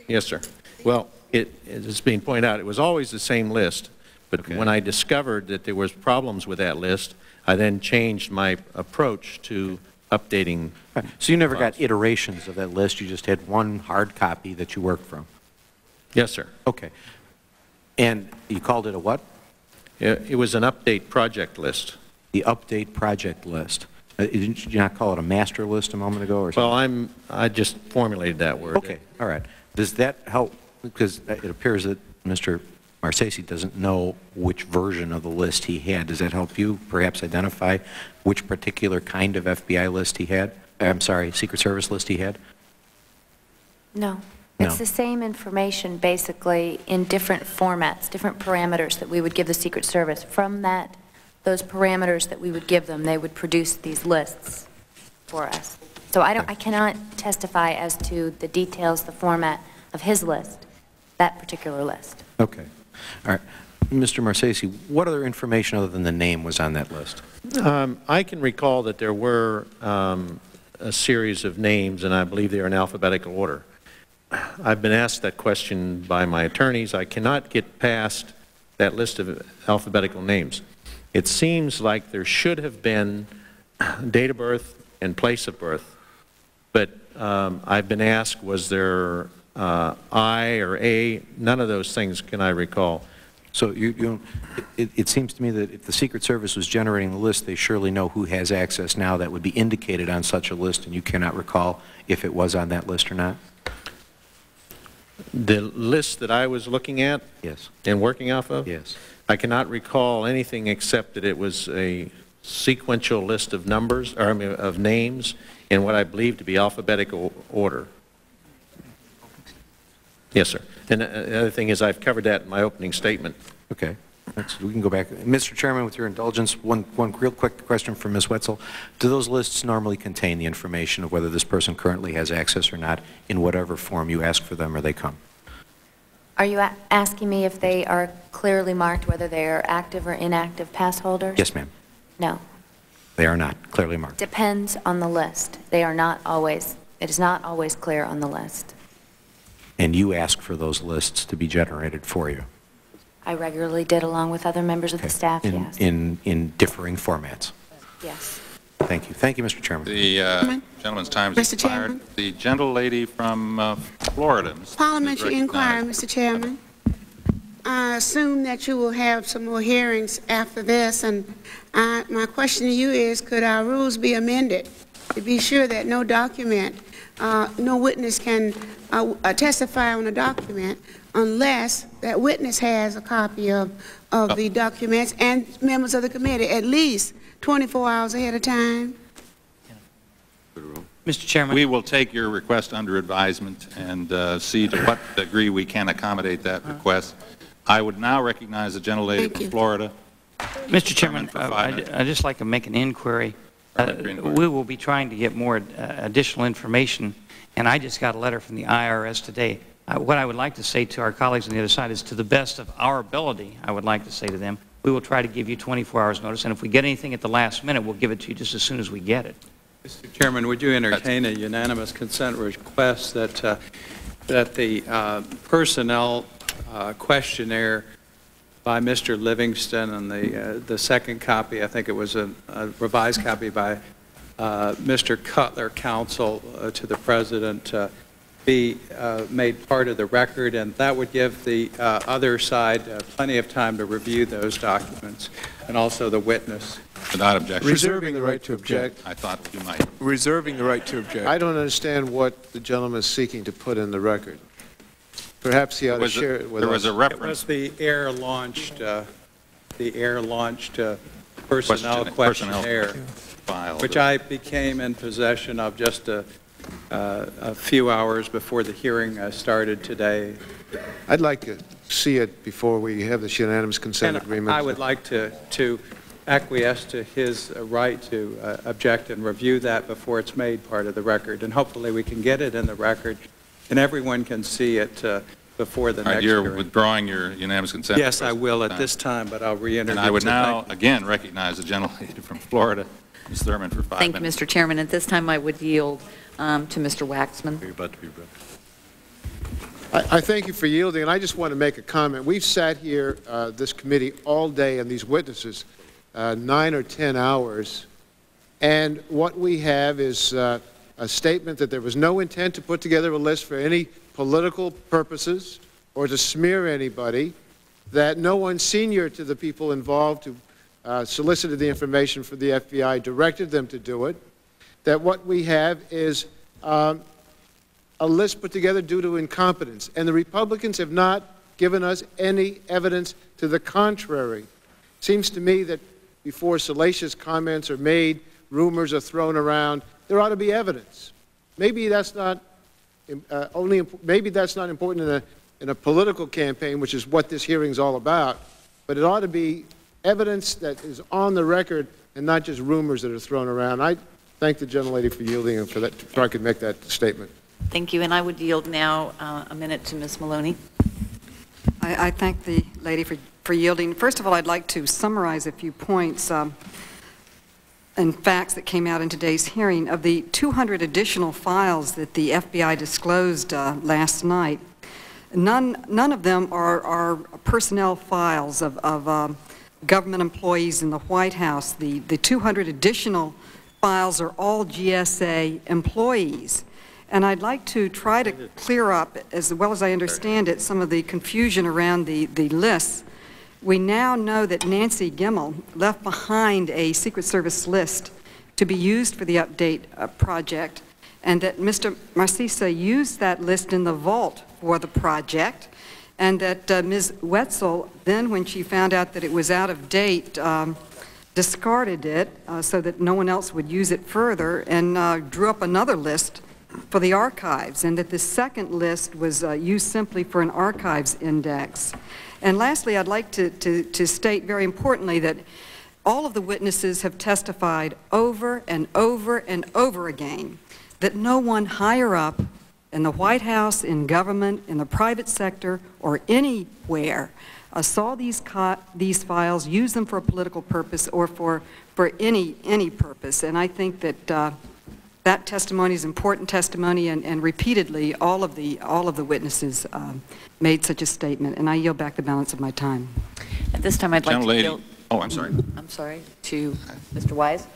Speaker 7: yes, sir. Well, it, it's being pointed out, it was always the same list, but when I discovered that there was problems with that list, I then changed my approach to updating.
Speaker 22: So you never got iterations of that list, you just had one hard copy that you worked from?
Speaker 7: Yes, sir.
Speaker 22: Okay. And you called it a what?
Speaker 7: It it was an update project list.
Speaker 22: The update project list. Uh, Didn't you not call it a master list a moment ago or something?
Speaker 7: Well, I'm, I just formulated that word.
Speaker 22: Okay, all right. Does that help? Because it appears that Mr. Marceca doesn't know which version of the list he had. Does that help you perhaps identify which particular kind of FBI list he had? I'm sorry, Secret Service list he had?
Speaker 11: No.
Speaker 22: No.
Speaker 11: It's the same information, basically, in different formats, different parameters that we would give the Secret Service. From that, those parameters that we would give them, they would produce these lists for us. So I don't, I cannot testify as to the details, the format. of his list, that particular list.
Speaker 22: Okay. All right. Mr. Marceca, what other information other than the name was on that list?
Speaker 7: Um, I can recall that there were um, a series of names, and I believe they are in alphabetical order. I've been asked that question by my attorneys. I cannot get past that list of alphabetical names. It seems like there should have been date of birth and place of birth, but um, I've been asked, was there uh, I or A? None of those things can I recall.
Speaker 22: So you, you, it, it seems to me that if the Secret Service was generating the list, they surely know who has access now that would be indicated on such a list, and you cannot recall if it was on that list or not?
Speaker 7: The list that I was looking at?
Speaker 22: Yes.
Speaker 7: And working off of?
Speaker 22: Yes.
Speaker 7: I cannot recall anything except that it was a sequential list of numbers, or I mean, of names in what I believe to be alphabetical order. Yes, sir. And uh, the other thing is I've covered that in my opening statement.
Speaker 22: Okay. We can go back. Mr. Chairman, with your indulgence, one, one real quick question from Ms. Wetzl. Do those lists normally contain the information of whether this person currently has access or not in whatever form you ask for them or they come?
Speaker 11: Are you a- asking me if they are clearly marked, whether they are active or inactive pass holders?
Speaker 22: Yes, ma'am.
Speaker 11: No.
Speaker 22: They are not clearly marked.
Speaker 11: Depends on the list. They are not always, it is not always clear on the list.
Speaker 22: And you ask for those lists to be generated for you?
Speaker 11: I regularly did along with other members of the staff,
Speaker 22: in,
Speaker 11: yes.
Speaker 22: in, in differing formats.
Speaker 11: Yes.
Speaker 22: Thank you. Thank you, Mr. Chairman.
Speaker 1: The uh, gentleman's time is
Speaker 2: Mr.
Speaker 1: expired.
Speaker 2: Chairman.
Speaker 1: The gentlelady from uh, Florida. Ms.
Speaker 2: Parliamentary inquiry. Mr. Chairman. I assume that you will have some more hearings after this, and I- my question to you is, could our rules be amended to be sure that no document, uh, no witness can uh, uh, testify on a document unless that witness has a copy of, of the documents and members of the committee, at least 24 hours ahead of time?
Speaker 13: Mr. Chairman.
Speaker 1: We will take your request under advisement and uh, see to what degree we can accommodate that request. I would now recognize the gentlelady from Florida.
Speaker 13: Mr. Chairman, uh, I'd. I'd just like to make an inquiry. Uh, We will be trying to get more uh, additional information, and I just got a letter from the IRS today. What I would like to say to our colleagues on the other side is, to the best of our ability, I would like to say to them, we will try to give you 24 hours' notice, and if we get anything at the last minute, we'll give it to you just as soon as we get it.
Speaker 23: Mr. Chairman, would you entertain a unanimous consent request that, uh, that the uh, personnel uh, questionnaire by Mr. Livingston and the, uh, the second copy, I think it was a a revised copy by Mr. Cutler, counsel uh, to the President, uh, be uh, made part of the record, and that would give the uh, other side uh, plenty of time to review those documents, and also the witness.
Speaker 1: Without objection.
Speaker 9: Reserving the right to object.
Speaker 1: I thought you might.
Speaker 9: Reserving the right to object. I don't understand what the gentleman is seeking to put in the record. Perhaps he ought to
Speaker 1: Was it-
Speaker 9: share it with us.
Speaker 1: there was a
Speaker 23: It was the air-launched, uh, the air-launched uh, personnel
Speaker 1: Question- personnel
Speaker 23: questionnaire,
Speaker 1: file.
Speaker 23: which I became in possession of just a uh, a few hours before the hearing uh, started today.
Speaker 9: I'd like to see it before we have this unanimous consent
Speaker 23: And
Speaker 9: agreement.
Speaker 23: I would like to to acquiesce to his uh, right to uh, object and review that before it's made part of the record, and hopefully we can get it in the record, and everyone can see it uh, before the
Speaker 1: All right,
Speaker 23: next
Speaker 1: you're
Speaker 23: hearing.
Speaker 1: withdrawing your unanimous consent.
Speaker 23: Yes, I will at
Speaker 1: time.
Speaker 23: this time, but I'll reintroduce
Speaker 1: And I would now again recognize the gentlelady from Florida, Ms. Thurman, for five
Speaker 24: Thank you. Mr. Chairman. At this time, I would yield um, to Mr. Waxman.
Speaker 9: You're about to be I, I thank you for yielding, and I just want to make a comment. We've sat here, uh, this committee, all day, and these witnesses, uh, nine or 10 hours, and what we have is uh, a statement that there was no intent to put together a list for any political purposes or to smear anybody, that no one senior to the people involved who uh, solicited the information for the FBI directed them to do it, that what we have is um, a list put together due to incompetence, and the Republicans have not given us any evidence to the contrary. Seems to me that before salacious comments are made, rumors are thrown around, there ought to be evidence. Maybe that's not uh, only maybe that's not important in a in a political campaign, which is what this hearing's all about, but it ought to be evidence that is on the record and not just rumors that are thrown around. I thank the gentlelady for yielding and for that, so I could make that statement.
Speaker 24: Thank you, and I would yield now uh, a minute to Ms. Maloney.
Speaker 25: I, I thank the lady for, for yielding. First of all, I'd like to summarize a few points um, and facts that came out in today's hearing. Of the 200 additional files that the FBI disclosed uh, last night, none, none of them are, are personnel files of, of um, government employees in the White House. The, the 200 additional files are all GSA employees. And I'd like to try to clear up, as well as I understand it, some of the confusion around the, the lists. We now know that Nancy Gemmell left behind a Secret Service list to be used for the update uh, project, and that Mr. Marceca used that list in the vault for the project, and that uh, Ms. Wetzl, then when she found out that it was out of date, um, discarded it uh, so that no one else would use it further, and uh, drew up another list for the archives, and that the second list was uh, used simply for an archives index. And lastly, I'd like to, to, to state very importantly that all of the witnesses have testified over and over and over again that no one higher up in the White House, in government, in the private sector, or anywhere uh, saw these, these files, used them for a political purpose or for, for any, any purpose. And I think that uh, that testimony is important testimony, and, and repeatedly all of the, all of the witnesses um, made such a statement. And I yield back the balance of my time.
Speaker 24: At this time, I'd like to
Speaker 1: Gentlelady.
Speaker 24: yield...
Speaker 1: Oh, I'm sorry.
Speaker 24: I'm sorry, to Mr. Wise.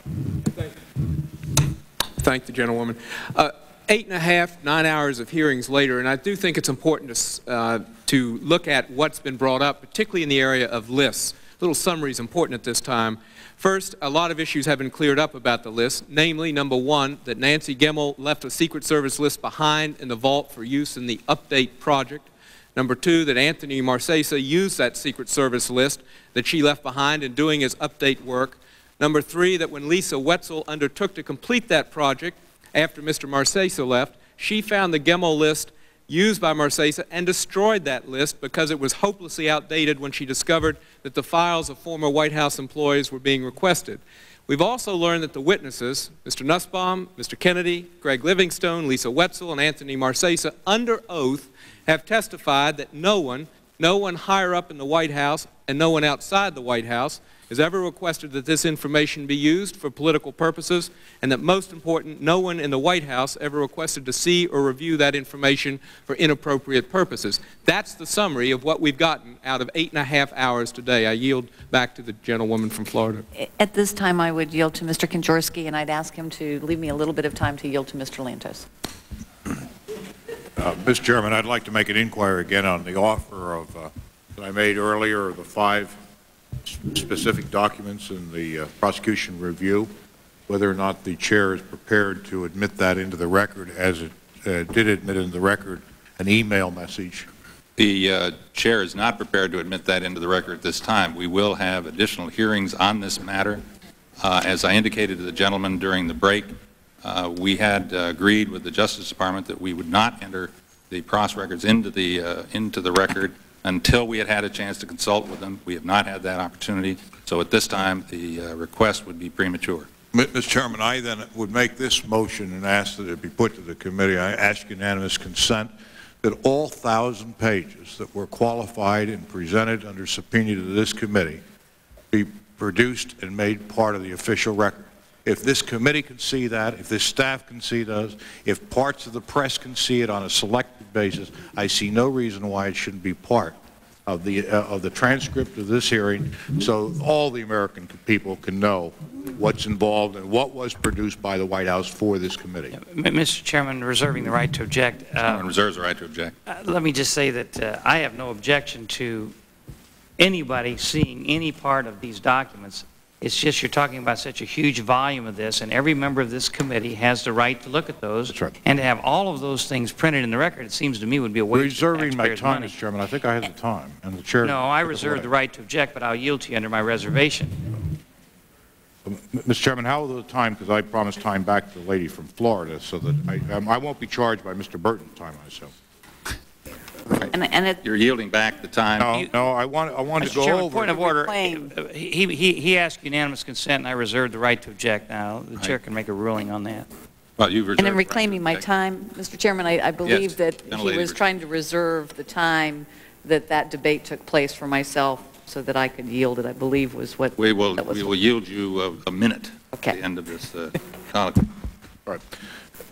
Speaker 17: Thank the gentlewoman. Uh, eight and a half, nine hours of hearings later, and I do think it's important to, uh, to look at what's been brought up, particularly in the area of lists. A little summary is important at this time. First, a lot of issues have been cleared up about the list, namely, number one, that Nancy Gemmell left a Secret Service list behind in the vault for use in the update project. Number two, that Anthony Marceca used that Secret Service list that she left behind in doing his update work. Number three, that when Lisa Wetzl undertook to complete that project after Mr. Marceca left, she found the Gemmell list used by Marceca and destroyed that list because it was hopelessly outdated when she discovered that the files of former White House employees were being requested. We've also learned that the witnesses, Mr. Nussbaum, Mr. Kennedy, Greg Livingstone, Lisa Wetzl, and Anthony Marceca, under oath, have testified that no one, no one higher up in the White House and no one outside the White House has ever requested that this information be used for political purposes, and that most important, no one in the White House ever requested to see or review that information for inappropriate purposes. That's the summary of what we've gotten out of eight and a half hours today. I yield back to the gentlewoman from Florida.
Speaker 24: At this time, I would yield to Mr. Kanjorski, and I'd ask him to leave me a little bit of time to yield to Mr. Lantos.
Speaker 8: Uh, Mr. Chairman, I'd like to make an inquiry again on the offer of, uh, that I made earlier, of the five specific documents in the uh, prosecution review, whether or not the chair is prepared to admit that into the record, as it uh, did admit into the record an email message.
Speaker 1: The uh, chair is not prepared to admit that into the record at this time. We will have additional hearings on this matter. Uh, as I indicated to the gentleman during the break, uh, we had uh, agreed with the Justice Department that we would not enter the PROS records into the, into the record until we had had a chance to consult with them. We have not had that opportunity, so at this time, the uh, request would be premature.
Speaker 8: Mr. Chairman, I then would make this motion and ask that it be put to the committee. I ask unanimous consent that all 1,000 pages that were qualified and presented under subpoena to this committee be produced and made part of the official record. If this committee can see that, if this staff can see those, if parts of the press can see it on a selected basis, I see no reason why it shouldn't be part of the, uh, of the transcript of this hearing so all the American people can know what's involved and what was produced by the White House for this committee.
Speaker 13: M- Mr. Chairman, reserving the right to object. uh,
Speaker 1: Chairman reserves the right to object.
Speaker 13: uh, Let me just say that uh, I have no objection to anybody seeing any part of these documents. It's just you're talking about such a huge volume of this, and every member of this committee has the right to look at those.
Speaker 8: Right.
Speaker 13: And to have all of those things printed in the record, it seems to me would be a waste of
Speaker 8: Reserving my time,
Speaker 13: money.
Speaker 8: Mr. Chairman, I think I have the time, and the chair...
Speaker 13: No, I reserve the right to object, but I'll yield to you under my reservation.
Speaker 8: Mr. Chairman, how will the time, because I promised time back to the lady from Florida, so that I, um, I won't be charged by Mr. Burton's time, I assume.
Speaker 24: And, and it,
Speaker 1: You're yielding back the time.
Speaker 8: No, no, I want, I want to
Speaker 13: Mr.
Speaker 8: go
Speaker 13: Chairman,
Speaker 8: over...
Speaker 13: point of order. Uh, He, he, he asked unanimous consent, and I reserve the right to object now. The chair can make a ruling on that.
Speaker 1: Well, you've
Speaker 24: And in
Speaker 1: reserved.
Speaker 24: reclaiming my time, Mr. Chairman, I, I believe that he was trying to reserve the time that that debate took place for myself so that I could yield it, I believe was what.
Speaker 1: We will,
Speaker 24: that was
Speaker 1: we will yield you a- a minute at the end of this uh, colloquy.
Speaker 8: All right.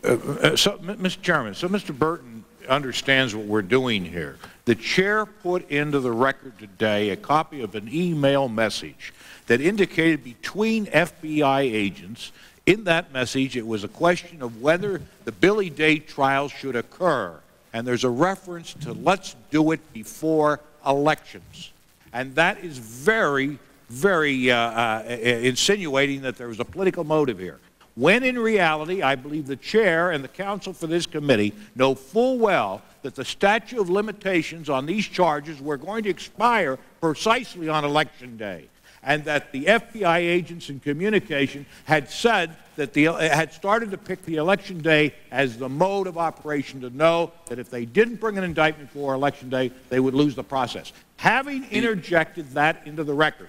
Speaker 8: Uh, uh, So, Mr. Chairman, so Mr. Burton understands what we're doing here. The chair put into the record today a copy of an email message that indicated between FBI agents, in that message, it was a question of whether the Billy Dale trial should occur. And there's a reference to let's do it before elections. And that is very, very uh, uh, insinuating that there was a political motive here. When in reality, I believe the chair and the counsel for this committee know full well that the statute of limitations on these charges were going to expire precisely on election day, and that the FBI agents in communication had said that the had started to pick the election day as the mode of operation to know that if they didn't bring an indictment for election day, they would lose the process. Having interjected that into the record,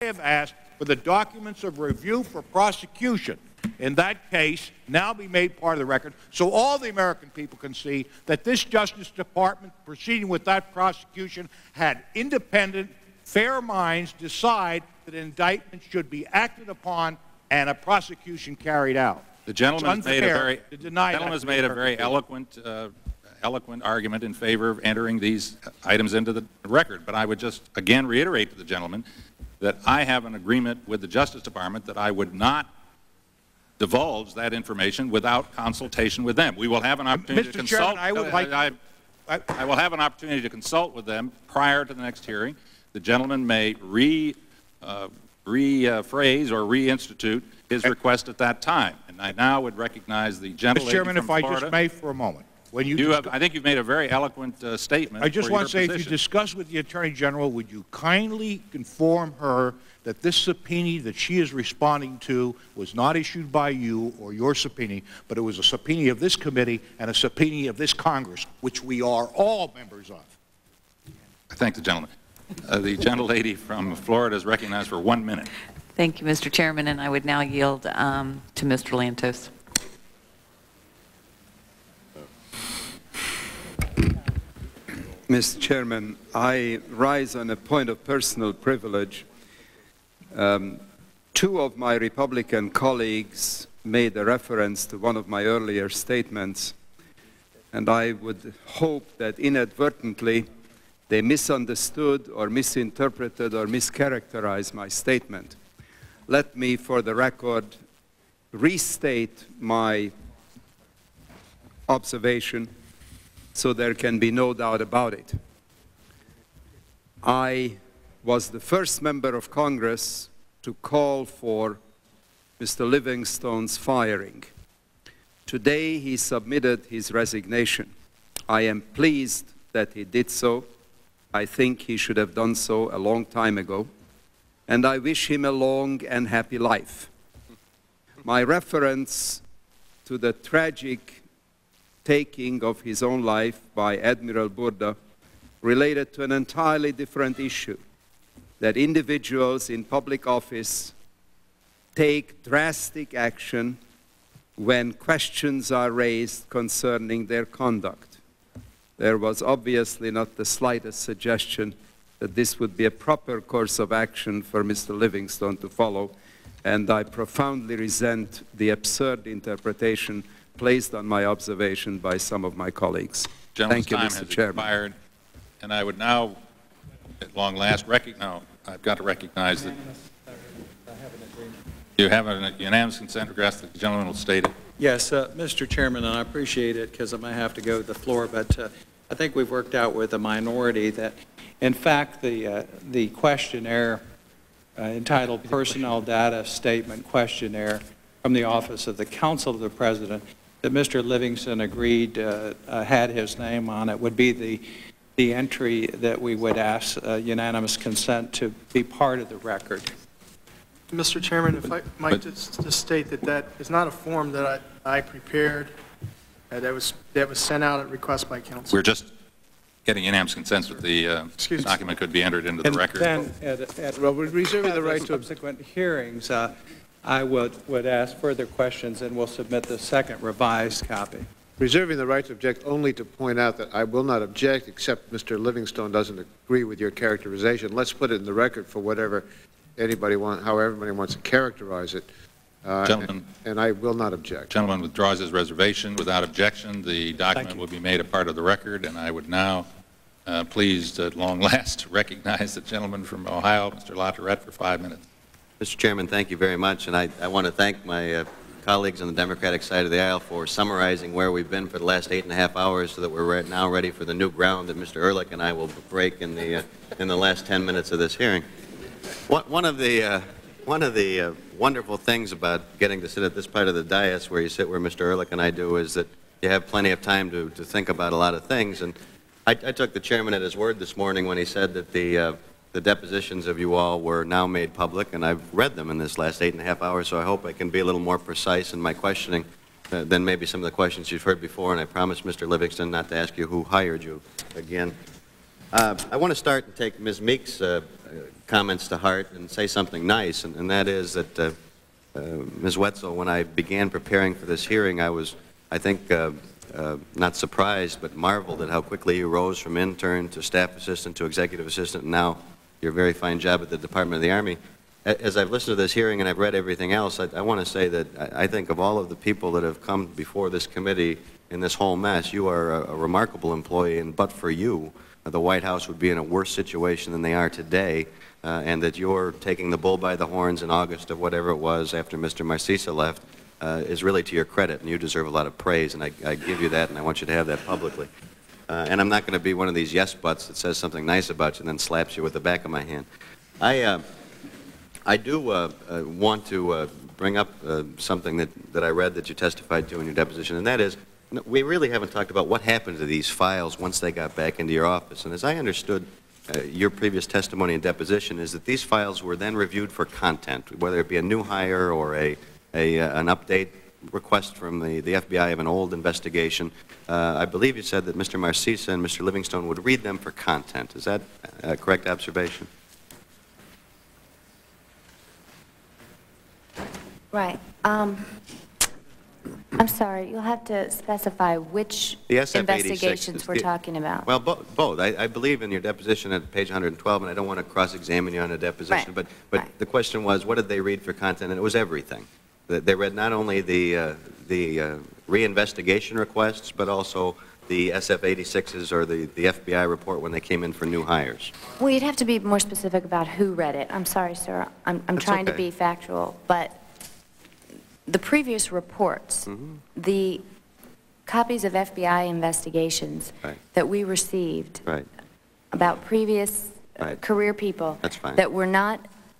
Speaker 8: have asked for the documents of review for prosecution in that case now be made part of the record so all the American people can see that this Justice Department proceeding with that prosecution had independent, fair minds decide that an indictment should be acted upon and a prosecution carried out.
Speaker 1: The
Speaker 8: gentleman
Speaker 1: made a very,
Speaker 8: to deny that
Speaker 1: gentleman's made a very eloquent, uh, eloquent argument in favor of entering these items into the record. But I would just again reiterate to the gentleman that I have an agreement with the Justice Department that I would not divulge that information without consultation with them. We will have an opportunity to
Speaker 8: Mr. Chairman,
Speaker 1: consult.
Speaker 8: I would
Speaker 1: uh,
Speaker 8: like-
Speaker 1: I, I, I will have an opportunity to consult with them prior to the next hearing. The gentleman may re, uh, rephrase or reinstitute his request at that time. And I now would recognize the gentlelady
Speaker 8: Mr. Chairman, if I just may for a moment. When you,
Speaker 1: You have, I think you've made a very eloquent uh, statement
Speaker 8: I just
Speaker 1: for
Speaker 8: want
Speaker 1: your
Speaker 8: to say, if you discuss with the Attorney General, would you kindly inform her that this subpoena that she is responding to was not issued by you or your subpoena, but it was a subpoena of this committee and a subpoena of this Congress, which we are all members of.
Speaker 1: I thank the gentleman. Uh, the gentlelady from Florida is recognized for one minute.
Speaker 24: Thank you, Mr. Chairman, and I would now yield um, to Mr. Lantos.
Speaker 26: Mr. Chairman, I rise on a point of personal privilege. Um, two of my Republican colleagues made a reference to one of my earlier statements, and I would hope that inadvertently they misunderstood or misinterpreted or mischaracterized my statement. Let me, for the record, restate my observation so there can be no doubt about it. I was the first member of Congress to call for Mr. Livingstone's firing. Today he submitted his resignation. I am pleased that he did so. I think he should have done so a long time ago. And I wish him a long and happy life. My reference to the tragic taking of his own life by Admiral Boorda related to an entirely different issue that individuals in public office take drastic action when questions are raised concerning their conduct. There was obviously not the slightest suggestion that this would be a proper course of action for Mr. Livingstone to follow, and I profoundly resent the absurd interpretation placed on my observation by some of my colleagues.
Speaker 1: Gentleman's
Speaker 26: Thank you,
Speaker 1: time
Speaker 26: Mr.
Speaker 1: has
Speaker 26: Chairman.
Speaker 1: expired, and I would now, at long last, recognize, no, I've got to recognize that you have a unanimous consent request, that the gentleman will state it.
Speaker 23: Yes, uh, Mr. Chairman, and I appreciate it because I may have to go to the floor, but uh, I think we've worked out with the minority that, in fact, the, uh, the questionnaire uh, entitled Personnel Data Statement Questionnaire from the Office of the Counsel of the President that Mr. Livingston agreed uh, uh, had his name on it would be the, the entry that we would ask uh, unanimous consent to be part of the record.
Speaker 5: Mr. Chairman, if I might just just state that that is not a form that I I prepared, uh, that was, that was sent out at request by counsel.
Speaker 1: We're just getting unanimous consent that the uh,
Speaker 5: Excuse me.
Speaker 1: document could be entered into the
Speaker 23: And
Speaker 1: record.
Speaker 23: then, at, at
Speaker 9: Well, we're reserving the right to-
Speaker 23: subsequent hearings, uh, I would, would ask further questions, and we'll submit the second revised copy.
Speaker 9: Reserving the right to object only to point out that I will not object except Mr. Livingstone doesn't agree with your characterization. Let's put it in the record for whatever anybody want, however anybody wants to characterize it. Uh,
Speaker 1: Gentlemen.
Speaker 9: And I will not object.
Speaker 1: Gentleman withdraws his reservation without objection. The document will be made a part of the record, and I would now, uh, pleased at long last, recognize the gentleman from Ohio, Mr. LaTourette, for five minutes.
Speaker 27: Mr. Chairman, thank you very much, and I, I want to thank my uh, colleagues on the Democratic side of the aisle for summarizing where we've been for the last eight and a half hours so that we're now ready for the new ground that Mr. Ehrlich and I will break in the, uh, in the last 10 minutes of this hearing. One one of the, uh, one of the uh, wonderful things about getting to sit at this part of the dais where you sit where Mr. Ehrlich and I do is that you have plenty of time to, to think about a lot of things. And I, I took the chairman at his word this morning when he said that the, uh, the depositions of you all were now made public, and I've read them in this last eight and a half hours, so I hope I can be a little more precise in my questioning uh, than maybe some of the questions you've heard before, and I promise Mr. Livingston not to ask you who hired you again. Uh, I want to start and take Ms. Meek's uh, comments to heart and say something nice, and, and that is that, uh, uh, Ms. Wetzl, when I began preparing for this hearing, I was, I think, uh, uh, not surprised, but marveled at how quickly you rose from intern to staff assistant to executive assistant, and now your very fine job at the Department of the Army. As I've listened to this hearing and I've read everything else, I, I want to say that I, I think of all of the people that have come before this committee in this whole mess, you are a, a remarkable employee, and but for you, uh, the White House would be in a worse situation than they are today, uh, and that you're taking the bull by the horns in August of whatever it was after Mr. Marceca left uh, is really to your credit, and you deserve a lot of praise, and I, I give you that, and I want you to have that publicly. Uh, and I'm not going to be one of these yes buts that says something nice about you and then slaps you with the back of my hand. I, uh, I do uh, uh, want to uh, bring up uh, something that, that I read that you testified to in your deposition, and that is, we really haven't talked about what happened to these files once they got back into your office. And as I understood your previous testimony and deposition, is that these files were then reviewed for content, whether it be a new hire or a, a an update request from the, the FBI of an old investigation. Uh, I believe you said that Mr. Marceca and Mr. Livingston would read them for content. Is that a correct observation?
Speaker 11: Right. Um, I'm sorry, you'll have to specify which
Speaker 27: The
Speaker 11: investigations we're
Speaker 27: the-
Speaker 11: talking about.
Speaker 27: Well, bo- both. I, I believe in your deposition at page 112, and I don't want to cross-examine you on a deposition, right. but, but the question was, what did they read for content? And it was everything. They- They read not only the, uh, the uh, reinvestigation requests, but also the SF-86s or the, the FBI report when they came in for new hires.
Speaker 11: Well, you'd have to be more specific about who read it. I'm sorry, sir. I'm, I'm
Speaker 27: That's
Speaker 11: trying to be factual, but the previous reports,
Speaker 27: Mm-hmm.
Speaker 11: the copies of FBI investigations
Speaker 27: Right.
Speaker 11: that we received
Speaker 27: Right.
Speaker 11: about previous
Speaker 27: Right.
Speaker 11: career people
Speaker 27: That's fine.
Speaker 11: that were not,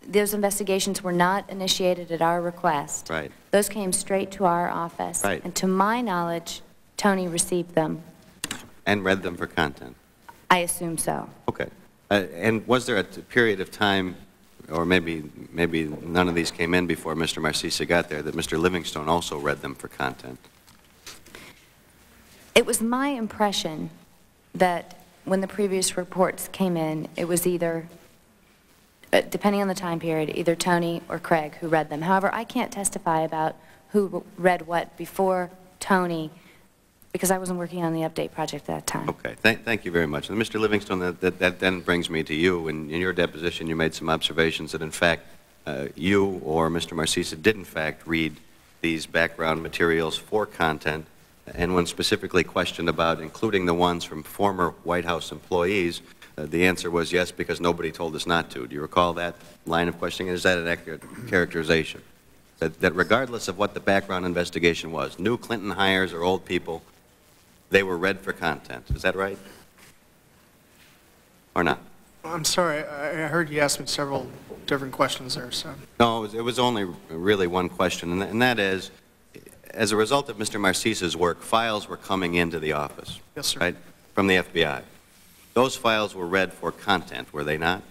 Speaker 11: those investigations were not initiated at our request.
Speaker 27: Right.
Speaker 11: Those came straight to our office.
Speaker 27: Right.
Speaker 11: And to my knowledge, Tony received them.
Speaker 27: And read them for content.
Speaker 11: I assume so.
Speaker 27: Okay. Uh, And was there a t- period of time, or maybe, maybe none of these came in before Mr. Marceca got there, that Mr. Livingston also read them for content?
Speaker 11: It was my impression that when the previous reports came in, it was either, depending on the time period, either Tony or Craig who read them. However, I can't testify about who read what before Tony, because I wasn't working on the update project at that time.
Speaker 27: Okay, thank, thank you very much. And Mr. Livingston, that, that, that then brings me to you. In, in your deposition, you made some observations that, in fact, uh, you or Mr. Marceca did, in fact, read these background materials for content. And when specifically questioned about including the ones from former White House employees, uh, the answer was yes, because nobody told us not to. Do you recall that line of questioning? Is that an accurate characterization? That, that regardless of what the background investigation was, new Clinton hires or old people, they were read for content. Is that right? Or not?
Speaker 5: I'm sorry, I heard you ask me several different questions there, so.
Speaker 27: No, it was, it was only really one question, and, tha- and that is, as a result of Mr. Marceca's work, files were coming into the office.
Speaker 5: Yes, sir.
Speaker 27: Right, from the FBI. Those files were read for content, were they not?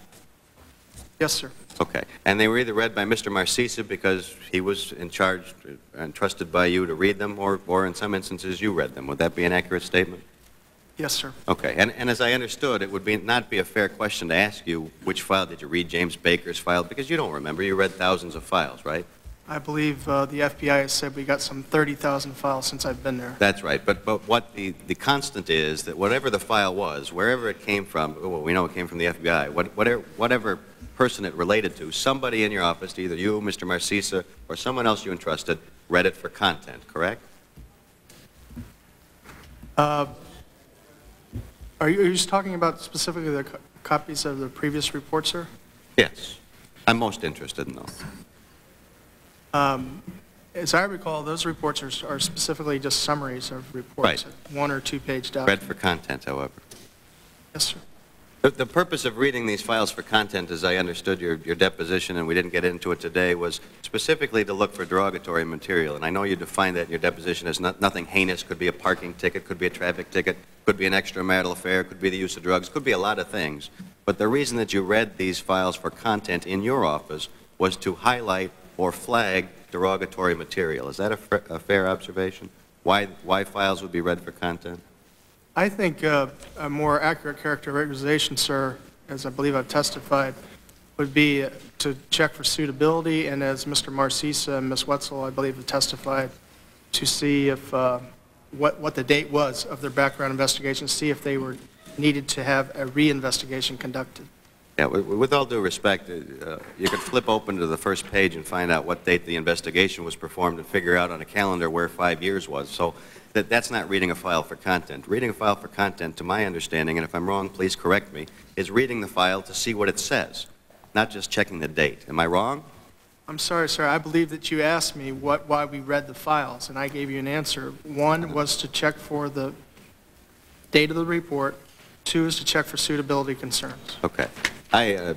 Speaker 5: Yes, sir.
Speaker 27: Okay, and they were either read by Mr. Marceca because he was in charge uh, and trusted by you to read them, or, or in some instances you read them. Would that be an accurate statement?
Speaker 5: Yes, sir.
Speaker 27: Okay, and, and as I understood, it would be, not be a fair question to ask you, which file did you read, James Baker's file? Because you don't remember, you read thousands of files, right?
Speaker 5: I believe uh, the FBI has said we got some 30,000 files since I've been there.
Speaker 27: That's right, but, but what the, the constant is, that whatever the file was, wherever it came from, well, we know it came from the FBI, what- whatever, whatever person it related to, somebody in your office, either you, Mr. Marceca, or someone else you entrusted, read it for content, correct?
Speaker 5: Uh, Are you are you just talking about specifically the co- copies of the previous reports, sir?
Speaker 27: Yes. I'm most interested in those.
Speaker 5: Um, As I recall, those reports are are specifically just summaries of reports, one or two-page documents.
Speaker 27: Read for content, however.
Speaker 5: Yes, sir.
Speaker 27: The, the purpose of reading these files for content, as I understood your, your deposition, and we didn't get into it today, was specifically to look for derogatory material. And I know you defined that in your deposition as not, nothing heinous, could be a parking ticket, could be a traffic ticket, could be an extramarital affair, could be the use of drugs, could be a lot of things. But the reason that you read these files for content in your office was to highlight or flag derogatory material. Is that a, a fair observation? Why, why files would be read for content?
Speaker 5: I think uh, a more accurate characterization, sir, as I believe I've testified, would be to check for suitability, and as Mr. Marceca and Ms. Wetzl, I believe, have testified, to see if, uh, what what the date was of their background investigation, see if they were needed to have a reinvestigation conducted.
Speaker 27: Yeah, with, all due respect, uh, you could flip open to the first page and find out what date the investigation was performed and figure out on a calendar where five years was. So that, that's not reading a file for content. Reading a file for content, to my understanding, and if I'm wrong, please correct me, is reading the file to see what it says, not just checking the date. Am I wrong?
Speaker 5: I'm sorry, sir, I believe that you asked me what, why we read the files, and I gave you an answer. One was to check for the date of the report, two is to check for suitability concerns.
Speaker 27: Okay. I, uh,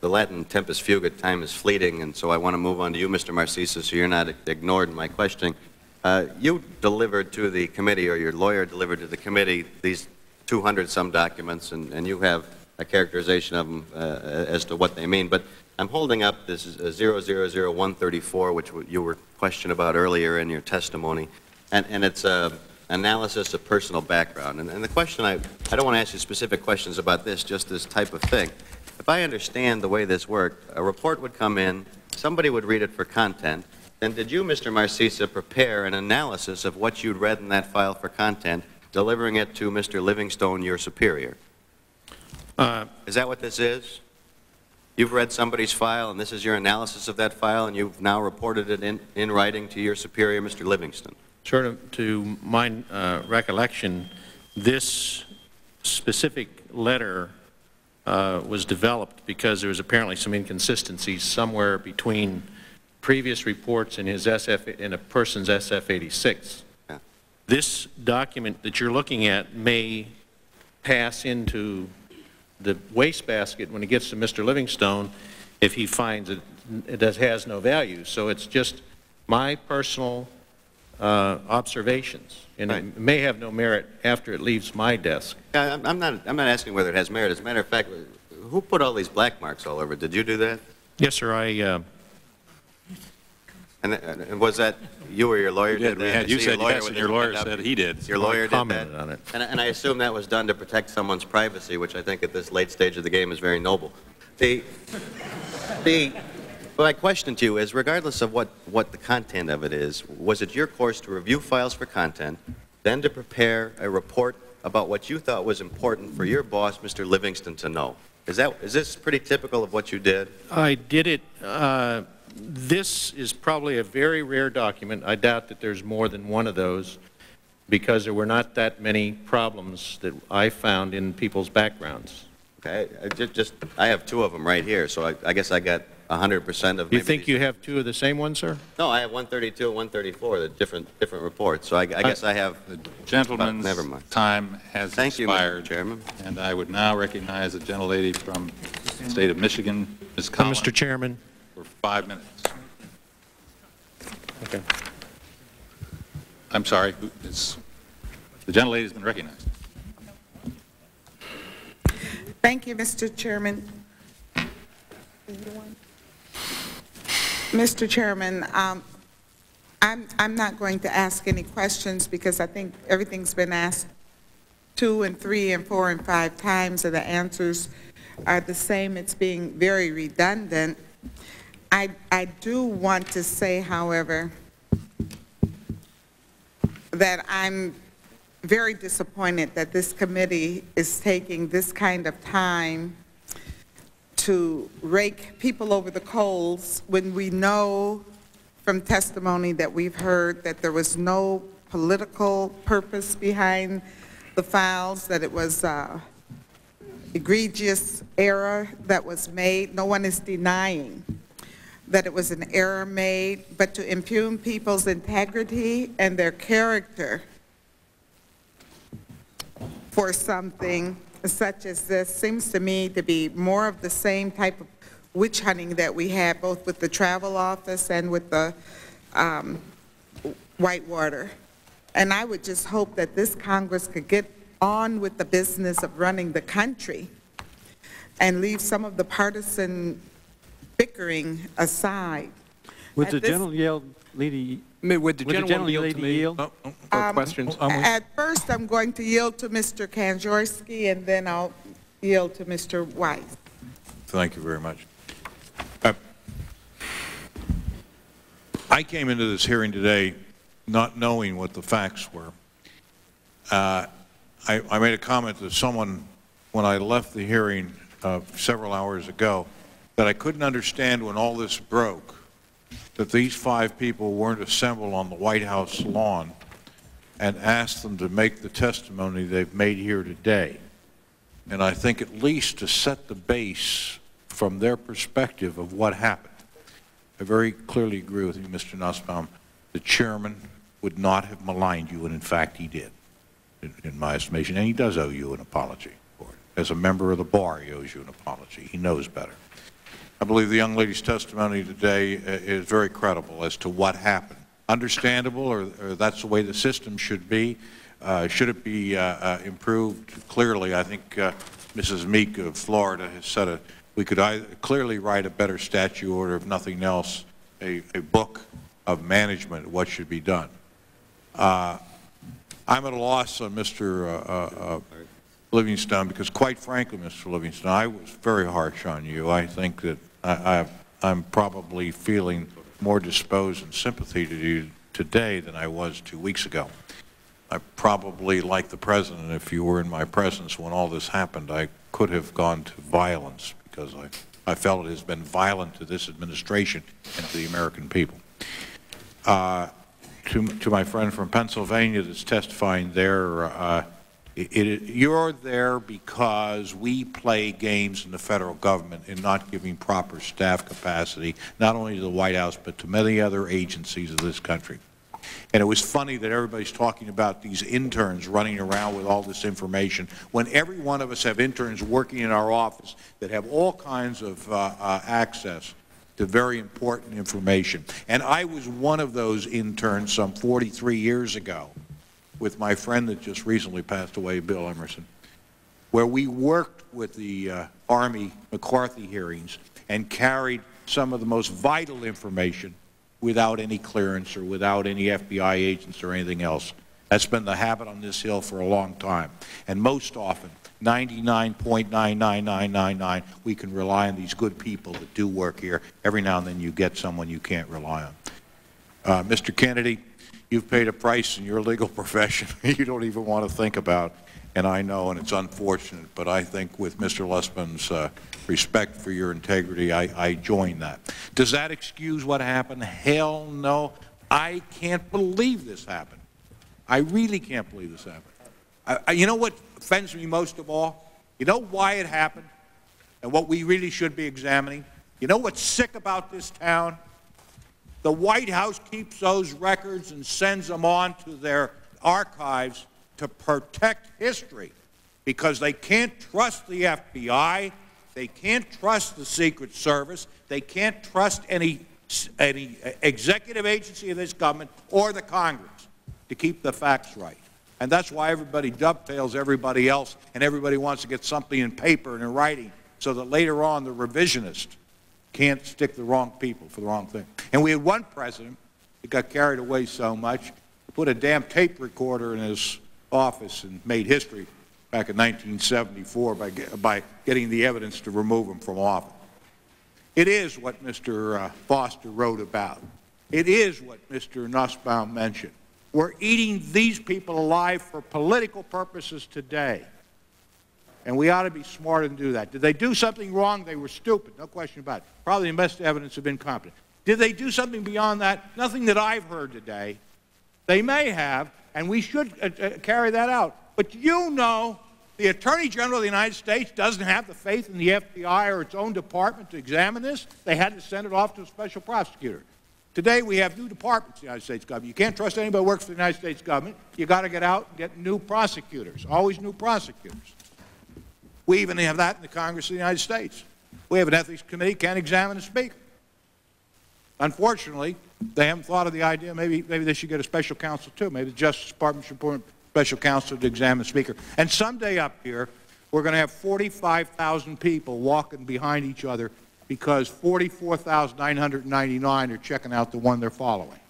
Speaker 27: the Latin tempus fugit, time is fleeting, and so I want to move on to you, Mr. Marceca, so you're not ignored in my questioning. Uh, you delivered to the committee, or your lawyer delivered to the committee, these 200-some documents, and, and you have a characterization of them uh, as to what they mean. But I'm holding up this uh, 000134, which you were questioned about earlier in your testimony, and, and it's a analysis of personal background. And, and the question I, I don't want to ask you specific questions about this, just this type of thing. If I understand the way this worked, a report would come in, somebody would read it for content, then did you, Mr. Marceca, prepare an analysis of what you'd read in that file for content, delivering it to Mr. Livingston, your superior?
Speaker 7: Uh,
Speaker 27: Is that what this is? You've read somebody's file, and this is your analysis of that file, and you've now reported it in, in writing to your superior, Mr. Livingston?
Speaker 7: Sort of to my uh, recollection, this specific letter uh, was developed because there was apparently some inconsistencies somewhere between previous reports in his SF, in a person's SF-86.
Speaker 27: Yeah.
Speaker 7: This document that you're looking at may pass into the wastebasket when it gets to Mr. Livingston if he finds it, it has no value. So it's just my personal uh, observations, and it may have no merit after it leaves my desk.
Speaker 27: I'm- I'm not, I'm not asking whether it has merit. As a matter of fact, who put all these black marks all over? it? Did you do that?
Speaker 7: Yes, sir, I, uh,
Speaker 27: And, and was that you or your lawyer
Speaker 1: You did.
Speaker 27: did that?
Speaker 1: had- you said
Speaker 27: lawyer
Speaker 1: yes, and your lawyer said he did.
Speaker 27: Your
Speaker 1: So I
Speaker 27: lawyer did
Speaker 7: commented
Speaker 27: that?
Speaker 7: on it.
Speaker 27: And, and I assume that was done to protect someone's privacy, which I think at this late stage of the game is very noble. The, the, my question to you is, regardless of what, what the content of it is, was it your course to review files for content, then to prepare a report about what you thought was important for your boss, Mr. Livingston, to know? Is that, is this pretty typical of what you did?
Speaker 7: I did it, uh, this is probably a very rare document. I doubt that there's more than one of those because there were not that many problems that I found in people's backgrounds.
Speaker 27: Okay, I ju- just, I have two of them right here, so I, I guess I got 100% of
Speaker 7: You think you have two of the same ones, sir?
Speaker 27: No, I have 132 and 134, the different, different reports, so I, I guess I have,
Speaker 1: The gentleman's
Speaker 27: Never mind.
Speaker 1: time has
Speaker 27: Thank you, Mr.
Speaker 1: expired.
Speaker 27: Chairman.
Speaker 1: And I would now recognize the gentlelady from the state of Michigan, Ms.
Speaker 7: Uh,
Speaker 1: Collins,
Speaker 7: Mr. Chairman?
Speaker 1: for five minutes.
Speaker 7: Okay.
Speaker 1: I'm sorry, who is- the gentlelady's been recognized.
Speaker 28: Thank you, Mr. Chairman. Mr. Chairman, um, I'm, I'm not going to ask any questions because I think everything's been asked two and three and four and five times, and the answers are the same. It's being very redundant. I, I do want to say, however, that I'm very disappointed that this committee is taking this kind of time to rake people over the coals when we know from testimony that we've heard that there was no political purpose behind the files, that it was uh, egregious error that was made. No one is denying that it was an error made, but to impugn people's integrity and their character for something such as this seems to me to be more of the same type of witch hunting that we had both with the travel office and with the um, Whitewater. And I would just hope that this Congress could get on with the business of running the country and leave some of the partisan bickering aside.
Speaker 21: Would
Speaker 28: At
Speaker 21: the
Speaker 28: this-
Speaker 21: general yield, lady,
Speaker 29: Would the
Speaker 21: would the
Speaker 29: gentleman
Speaker 21: general
Speaker 29: yield to me
Speaker 21: yield?
Speaker 29: for
Speaker 28: Um,
Speaker 29: questions?
Speaker 28: At first, I'm going to yield to Mr. Kanjorski, and then I'll yield to Mr. Weiss.
Speaker 8: Thank you very much. Uh, I came into this hearing today not knowing what the facts were. Uh, I, I made a comment to someone when I left the hearing uh, several hours ago that I couldn't understand when all this broke that these five people weren't assembled on the White House lawn and asked them to make the testimony they've made here today. And I think at least to set the base from their perspective of what happened. I very clearly agree with you, Mr. Nussbaum. The chairman would not have maligned you, and in fact, he did, in, in my estimation. And he does owe you an apology for it. As a member of the bar, he owes you an apology. He knows better. I believe the young lady's testimony today uh, is very credible as to what happened. Understandable, or, or that's the way the system should be. Uh, should it be uh, uh, improved? Clearly, I think uh, Mrs. Meek of Florida has said. We could clearly write a better statute order, if nothing else, a, a book of management, what should be done. I'm at a loss on Mr. Livingston because, quite frankly, Mr. Livingston, I was very harsh on you. I think that I, I, I'm probably feeling more disposed and sympathy to you today than I was two weeks ago. I probably, like the President, if you were in my presence when all this happened, I could have gone to violence because I, I felt it has been violent to this administration and to the American people. Uh, to, to my friend from Pennsylvania that's testifying there, uh, it, it, you're there because we play games in the federal government in not giving proper staff capacity, not only to the White House, but to many other agencies of this country. And it was funny that everybody's talking about these interns running around with all this information when every one of us have interns working in our office that have all kinds of uh, uh, access to very important information. And I was one of those interns some 43 years ago with my friend that just recently passed away, Bill Emerson, where we worked with the uh, Army McCarthy hearings and carried some of the most vital information without any clearance or without any FBI agents or anything else. That's been the habit on this Hill for a long time. And most often, 99.99999, we can rely on these good people that do work here. Every now and then you get someone you can't rely on. Uh, Mr. Kennedy, you've paid a price in your legal profession you don't even want to think about. And I know, and it's unfortunate, but I think with Mr. Lessman's uh, respect for your integrity, I, I join that. Does that excuse what happened? Hell no. I can't believe this happened. I really can't believe this happened. I, I, you know what offends me most of all? You know why it happened and what we really should be examining? You know what's sick about this town? The White House keeps those records and sends them on to their archives to protect history because they can't trust the FBI, they can't trust the Secret Service, they can't trust any, any executive agency of this government or the Congress to keep the facts right. And that's why everybody dovetails everybody else and everybody wants to get something in paper and in writing so that later on the revisionist can't stick the wrong people for the wrong thing. And we had one president that got carried away so much, put a damn tape recorder in his office and made history back in 1974 by, by getting the evidence to remove him from office. It is what Mr. uh, Foster wrote about. It is what Mr. Nussbaum mentioned. We're eating these people alive for political purposes today. And we ought to be smart and do that. Did they do something wrong? They were stupid, no question about it. Probably the best evidence of incompetence. Did they do something beyond that? Nothing that I've heard today. They may have, and we should uh, uh, carry that out. But you know the Attorney General of the United States doesn't have the faith in the FBI or its own department to examine this. They had to send it off to a special prosecutor. Today we have new departments in the United States government. You can't trust anybody who works for the United States government. You've got to get out and get new prosecutors, always new prosecutors. We even have that in the Congress of the United States. We have an ethics committee, can't examine the speaker. Unfortunately, they haven't thought of the idea, maybe, maybe they should get a special counsel too. Maybe the Justice Department should appoint a special counsel to examine the speaker. And someday up here, we're going to have 45,000 people walking behind each other because 44,999 are checking out the one they're following.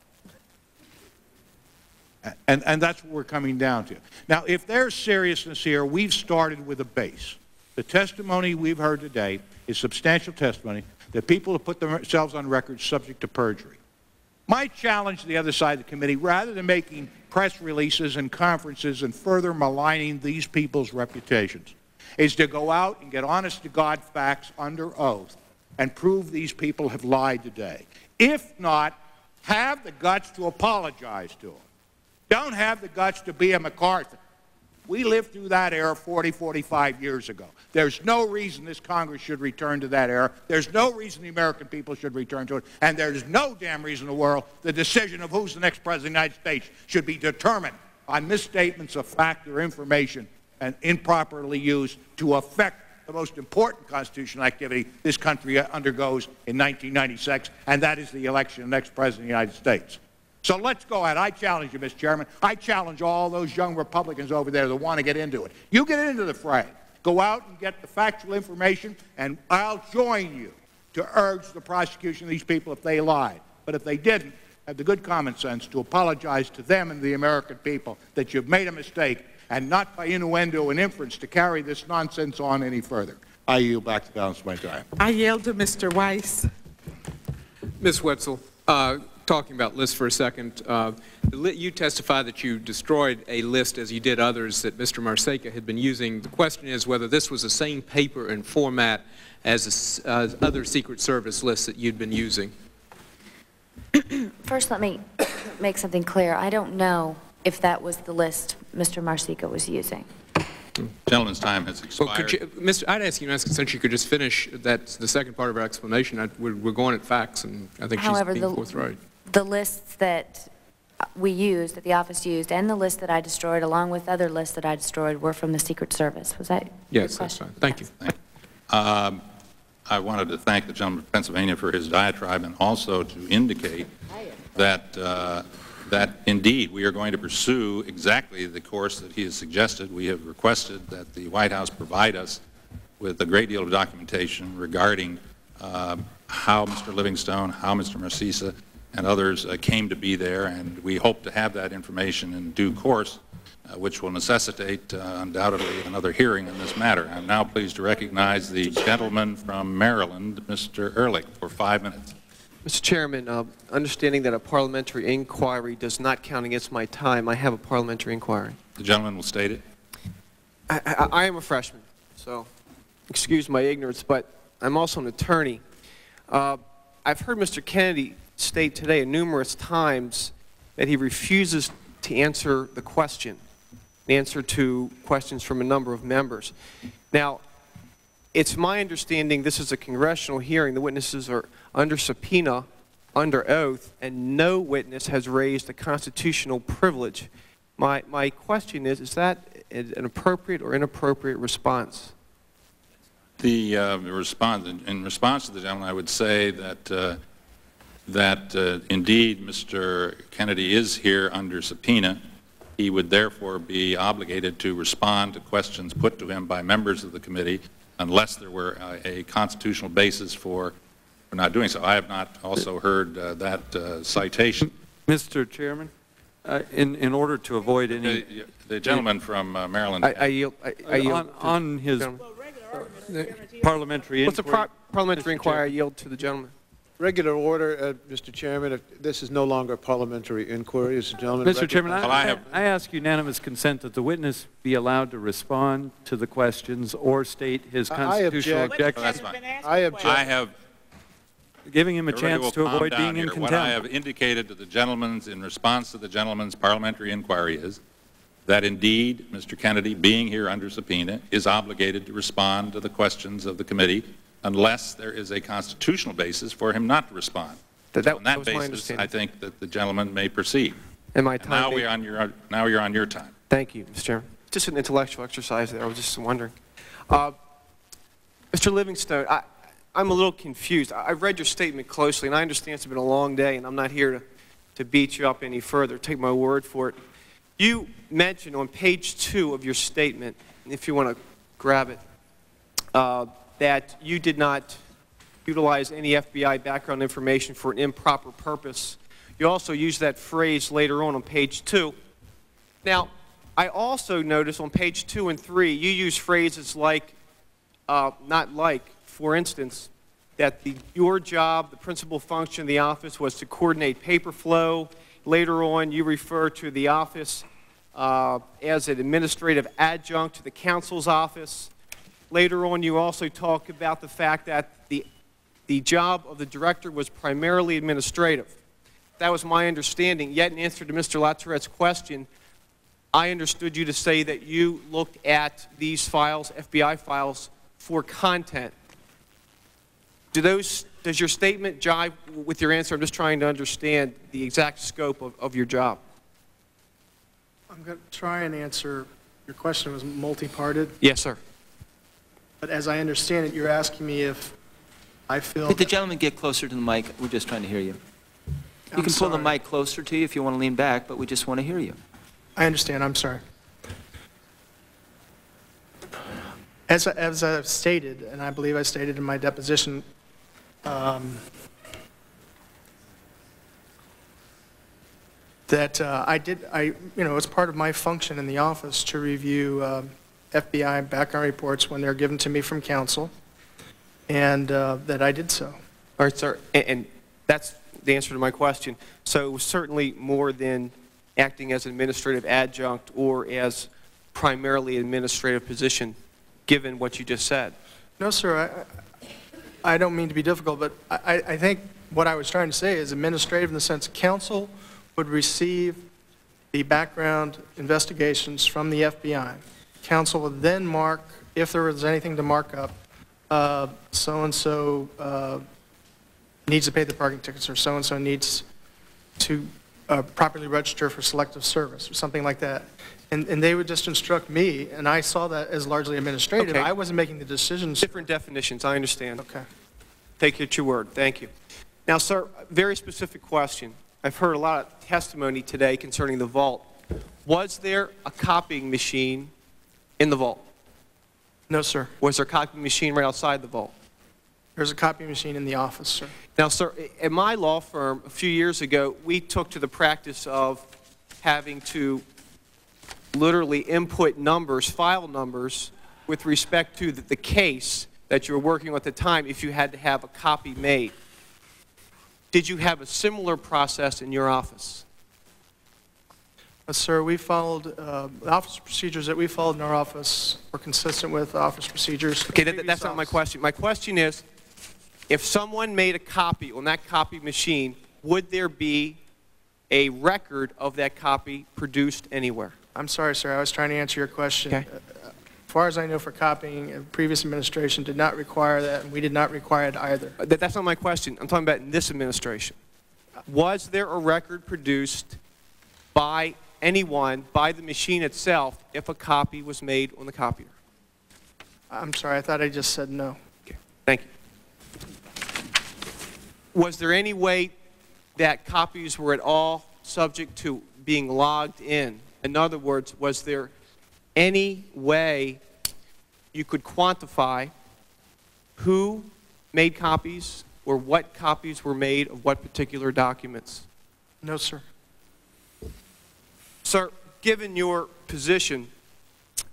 Speaker 8: And, and that's what we're coming down to. Now, if there's seriousness here, we've started with a base. The testimony we've heard today is substantial testimony that people have put themselves on record subject to perjury. My challenge to the other side of the committee, rather than making press releases and conferences and further maligning these people's reputations, is to go out and get honest-to-God facts under oath and prove these people have lied today. If not, have the guts to apologize to them. Don't have the guts to be a MacArthur. We lived through that era 40, 45 years ago. There's no reason this Congress should return to that era. There's no reason the American people should return to it. And there's no damn reason in the world the decision of who's the next President of the United States should be determined on misstatements of fact or information and improperly used to affect the most important constitutional activity this country undergoes in 1996, and that is the election of the next President of the United States. So let's go ahead. I challenge you, Mr. Chairman. I challenge all those young Republicans over there that want to get into it. You get into the fray. Go out and get the factual information, and I'll join you to urge the prosecution of these people if they lied. But if they didn't, have the good common sense to apologize to them and the American people that you've made a mistake and not by innuendo and inference to carry this nonsense on any further. I yield back the balance of my time.
Speaker 28: I yield to Mr. Weiss.
Speaker 17: Ms. Wetzl, uh, talking about lists for a second, uh, you testified that you destroyed a list, as you did others, that Mr. Marceca had been using. The question is whether this was the same paper and format as a, uh, other Secret Service lists that you'd been using.
Speaker 11: First, let me make something clear. I don't know if that was the list Mr. Marceca was using.
Speaker 1: Gentleman's time has
Speaker 17: Well,
Speaker 1: expired.
Speaker 17: could you, Mr., I'd ask you, Mr. since you could just finish that, the second part of our explanation, I, we're, we're going at facts, and I think she's
Speaker 11: However,
Speaker 17: being
Speaker 11: the-
Speaker 17: forthright.
Speaker 11: The lists that we used, that the office used, and the list that I destroyed, along with other lists that I destroyed, were from the Secret Service. Was that your
Speaker 17: Yes, that's
Speaker 11: question?
Speaker 17: fine. Thank you.
Speaker 1: Um, I wanted to thank the gentleman from Pennsylvania for his diatribe and also to indicate that, uh, that indeed we are going to pursue exactly the course that he has suggested. We have requested that the White House provide us with a great deal of documentation regarding um, how Mr. Livingston, how Mr. Marceca, and others uh, came to be there, and we hope to have that information in due course, uh, which will necessitate uh, undoubtedly another hearing in this matter. I'm now pleased to recognize the gentleman from Maryland, Mr. Ehrlich, for five minutes.
Speaker 21: Mr. Chairman, uh, understanding that a parliamentary inquiry does not count against my time, I have a parliamentary inquiry.
Speaker 1: The gentleman will state it.
Speaker 21: I, I, I am a freshman, so excuse my ignorance, but I'm also an attorney. Uh, I've heard Mr. Kennedy state today numerous times that he refuses to answer the question, the answer to questions from a number of members. Now, it's my understanding this is a congressional hearing. The witnesses are under subpoena, under oath, and no witness has raised a constitutional privilege. My, my question is, is that an appropriate or inappropriate response?
Speaker 1: The uh, response, in- response to the gentleman, I would say that, uh, that uh, indeed Mr. Kennedy is here under subpoena. He would therefore be obligated to respond to questions put to him by members of the committee unless there were uh, a constitutional basis for, for not doing so. I have not also heard uh, that uh, citation.
Speaker 23: Mr. Chairman, uh, in, in order to avoid any...
Speaker 1: The the gentleman from uh, Maryland.
Speaker 21: I I yield, I I yield.
Speaker 23: On, on his
Speaker 21: gentleman.
Speaker 23: parliamentary
Speaker 21: What's the
Speaker 23: inquiry...
Speaker 21: par- parliamentary inquiry? I yield to the gentleman.
Speaker 9: Regular order, uh, Mr. Chairman, if this is no longer a parliamentary inquiry, is the gentleman...
Speaker 23: Mr. Chairman,
Speaker 1: Well, I
Speaker 23: I,
Speaker 1: have-
Speaker 23: I ask unanimous consent that the witness be allowed to respond to the questions or state his
Speaker 9: I- I
Speaker 23: constitutional
Speaker 9: object.
Speaker 23: objection,
Speaker 1: That's fine.
Speaker 9: I object.
Speaker 1: I have
Speaker 23: giving him a chance to avoid
Speaker 1: down
Speaker 23: being in
Speaker 1: here. What I have indicated to the gentleman's, in response to the gentleman's parliamentary inquiry is that indeed, Mr. Kennedy, being here under subpoena, is obligated to respond to the questions of the committee unless there is a constitutional basis for him not to respond.
Speaker 21: That- that-
Speaker 1: On
Speaker 21: that
Speaker 1: that
Speaker 21: was my
Speaker 1: basis,
Speaker 21: understanding.
Speaker 1: I think that the gentleman may proceed.
Speaker 21: And my
Speaker 1: And
Speaker 21: time...
Speaker 1: now we're on your, now you're on your time.
Speaker 21: Thank you, Mr. Chairman. Just an intellectual exercise there, I was just wondering. Uh, Mr. Livingston, I, I'm a little confused. I- I've read your statement closely, and I understand it's been a long day, and I'm not here to, to beat you up any further. Take my word for it. You mentioned on page two of your statement, if you want to grab it, uh, that you did not utilize any FBI background information for an improper purpose. You also used that phrase later on on page two. Now, I also notice on page two and three, you use phrases like, uh, not like, for instance, that the, your job, the principal function of the office was to coordinate paper flow. Later on, you refer to the office uh, as an administrative adjunct to the counsel's office. Later on, you also talk about the fact that the, the job of the director was primarily administrative. That was my understanding. Yet, in answer to Mr. LaTourette's question, I understood you to say that you looked at these files, FBI files, for content. Do those, does your statement jive with your answer? I'm just trying to understand the exact scope of, of your job.
Speaker 5: I'm going to try and answer, your question it was multi-parted,
Speaker 21: Yes, sir.
Speaker 5: But as I understand it, you're asking me if I feel...
Speaker 30: Could the gentleman get closer to the mic? We're just trying to hear you. You
Speaker 5: I'm
Speaker 30: can pull the mic closer to you if you want to lean back, but we just want to hear you.
Speaker 5: I understand, I'm sorry. As, I- as I've stated, and I believe I stated in my deposition, um, that uh, I did, I, you know, it's part of my function in the office to review um, FBI background reports when they're given to me from counsel, and uh, that I did so.
Speaker 21: All right, sir. And, and that's the answer to my question. So it was certainly more than acting as an administrative adjunct or as primarily administrative position, given what you just said.
Speaker 5: No, sir, I, I don't mean to be difficult, but I, I think what I was trying to say is administrative in the sense counsel would receive the background investigations from the FBI. Counsel would then mark, if there was anything to mark up, uh, so-and-so uh, needs to pay the parking tickets, or so-and-so needs to uh, properly register for selective service, or something like that. And, and they would just instruct me, and I saw that as largely administrative.
Speaker 21: Okay.
Speaker 5: I wasn't making the decisions.
Speaker 21: Different definitions, I understand.
Speaker 5: Okay.
Speaker 21: Take it at your word. Thank you. Now, sir, very specific question. I've heard a lot of testimony today concerning the vault. Was there a copying machine in the vault?
Speaker 5: No, sir.
Speaker 21: Was there a copy machine right outside the vault?
Speaker 5: There's a copy machine in the office, sir.
Speaker 21: Now, sir, at my law firm, a few years ago, we took to the practice of having to literally input numbers, file numbers, with respect to the, the case that you were working on at the time if you had to have a copy made. Did you have a similar process in your office?
Speaker 5: Uh, Sir, we followed, uh, the office procedures that we followed in our office were consistent with office procedures.
Speaker 21: Okay, that, that's not my question. My question is, if someone made a copy on that copy machine, would there be a record of that copy produced anywhere?
Speaker 5: I'm sorry, sir, I was trying to answer your question.
Speaker 21: Okay.
Speaker 5: Uh, As far as I know for copying, uh, previous administration did not require that, and we did not require it either.
Speaker 21: Uh, That, that's not my question. I'm talking about in this administration. Was there a record produced by anyone, by the machine itself, if a copy was made on the copier?
Speaker 5: I'm sorry, I thought I just said no.
Speaker 21: Okay, Thank you. Was there any way that copies were at all subject to being logged in? In other words, was there any way you could quantify who made copies or what copies were made of what particular documents?
Speaker 5: No, sir.
Speaker 21: Sir, given your position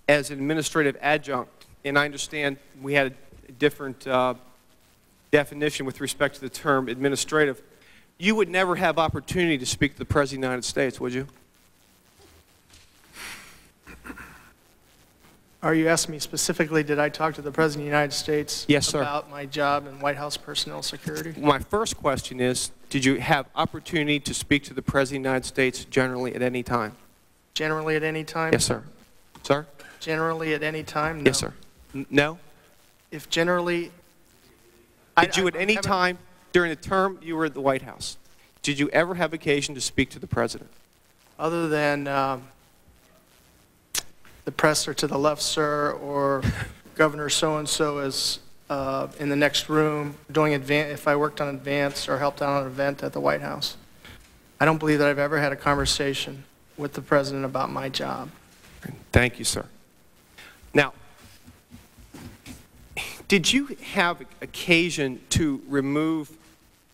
Speaker 21: as an administrative adjunct, and I understand we had a different uh, definition with respect to the term administrative, you would never have opportunity to speak to the President of the United States, would you?
Speaker 5: Are you asking me specifically, did I talk to the President of the United States?
Speaker 21: Yes, sir.
Speaker 5: About my job in White House personnel security?
Speaker 21: My first question is, did you have opportunity to speak to the President of the United States generally at any time?
Speaker 5: Generally at any time?
Speaker 21: Yes, sir. Sir?
Speaker 5: Generally at any time? No.
Speaker 21: Yes, sir. N- No?
Speaker 5: If generally, I-
Speaker 21: Did you at
Speaker 5: I
Speaker 21: any time during the term you were at the White House, did you ever have occasion to speak to the President?
Speaker 5: other than um, the presser to the left, sir, or Governor so-and-so is uh, in the next room doing advan, if I worked on advance or helped out on an event at the White House. I don't believe that I've ever had a conversation with the President about my job.
Speaker 21: Thank you, sir. Now, did you have occasion to remove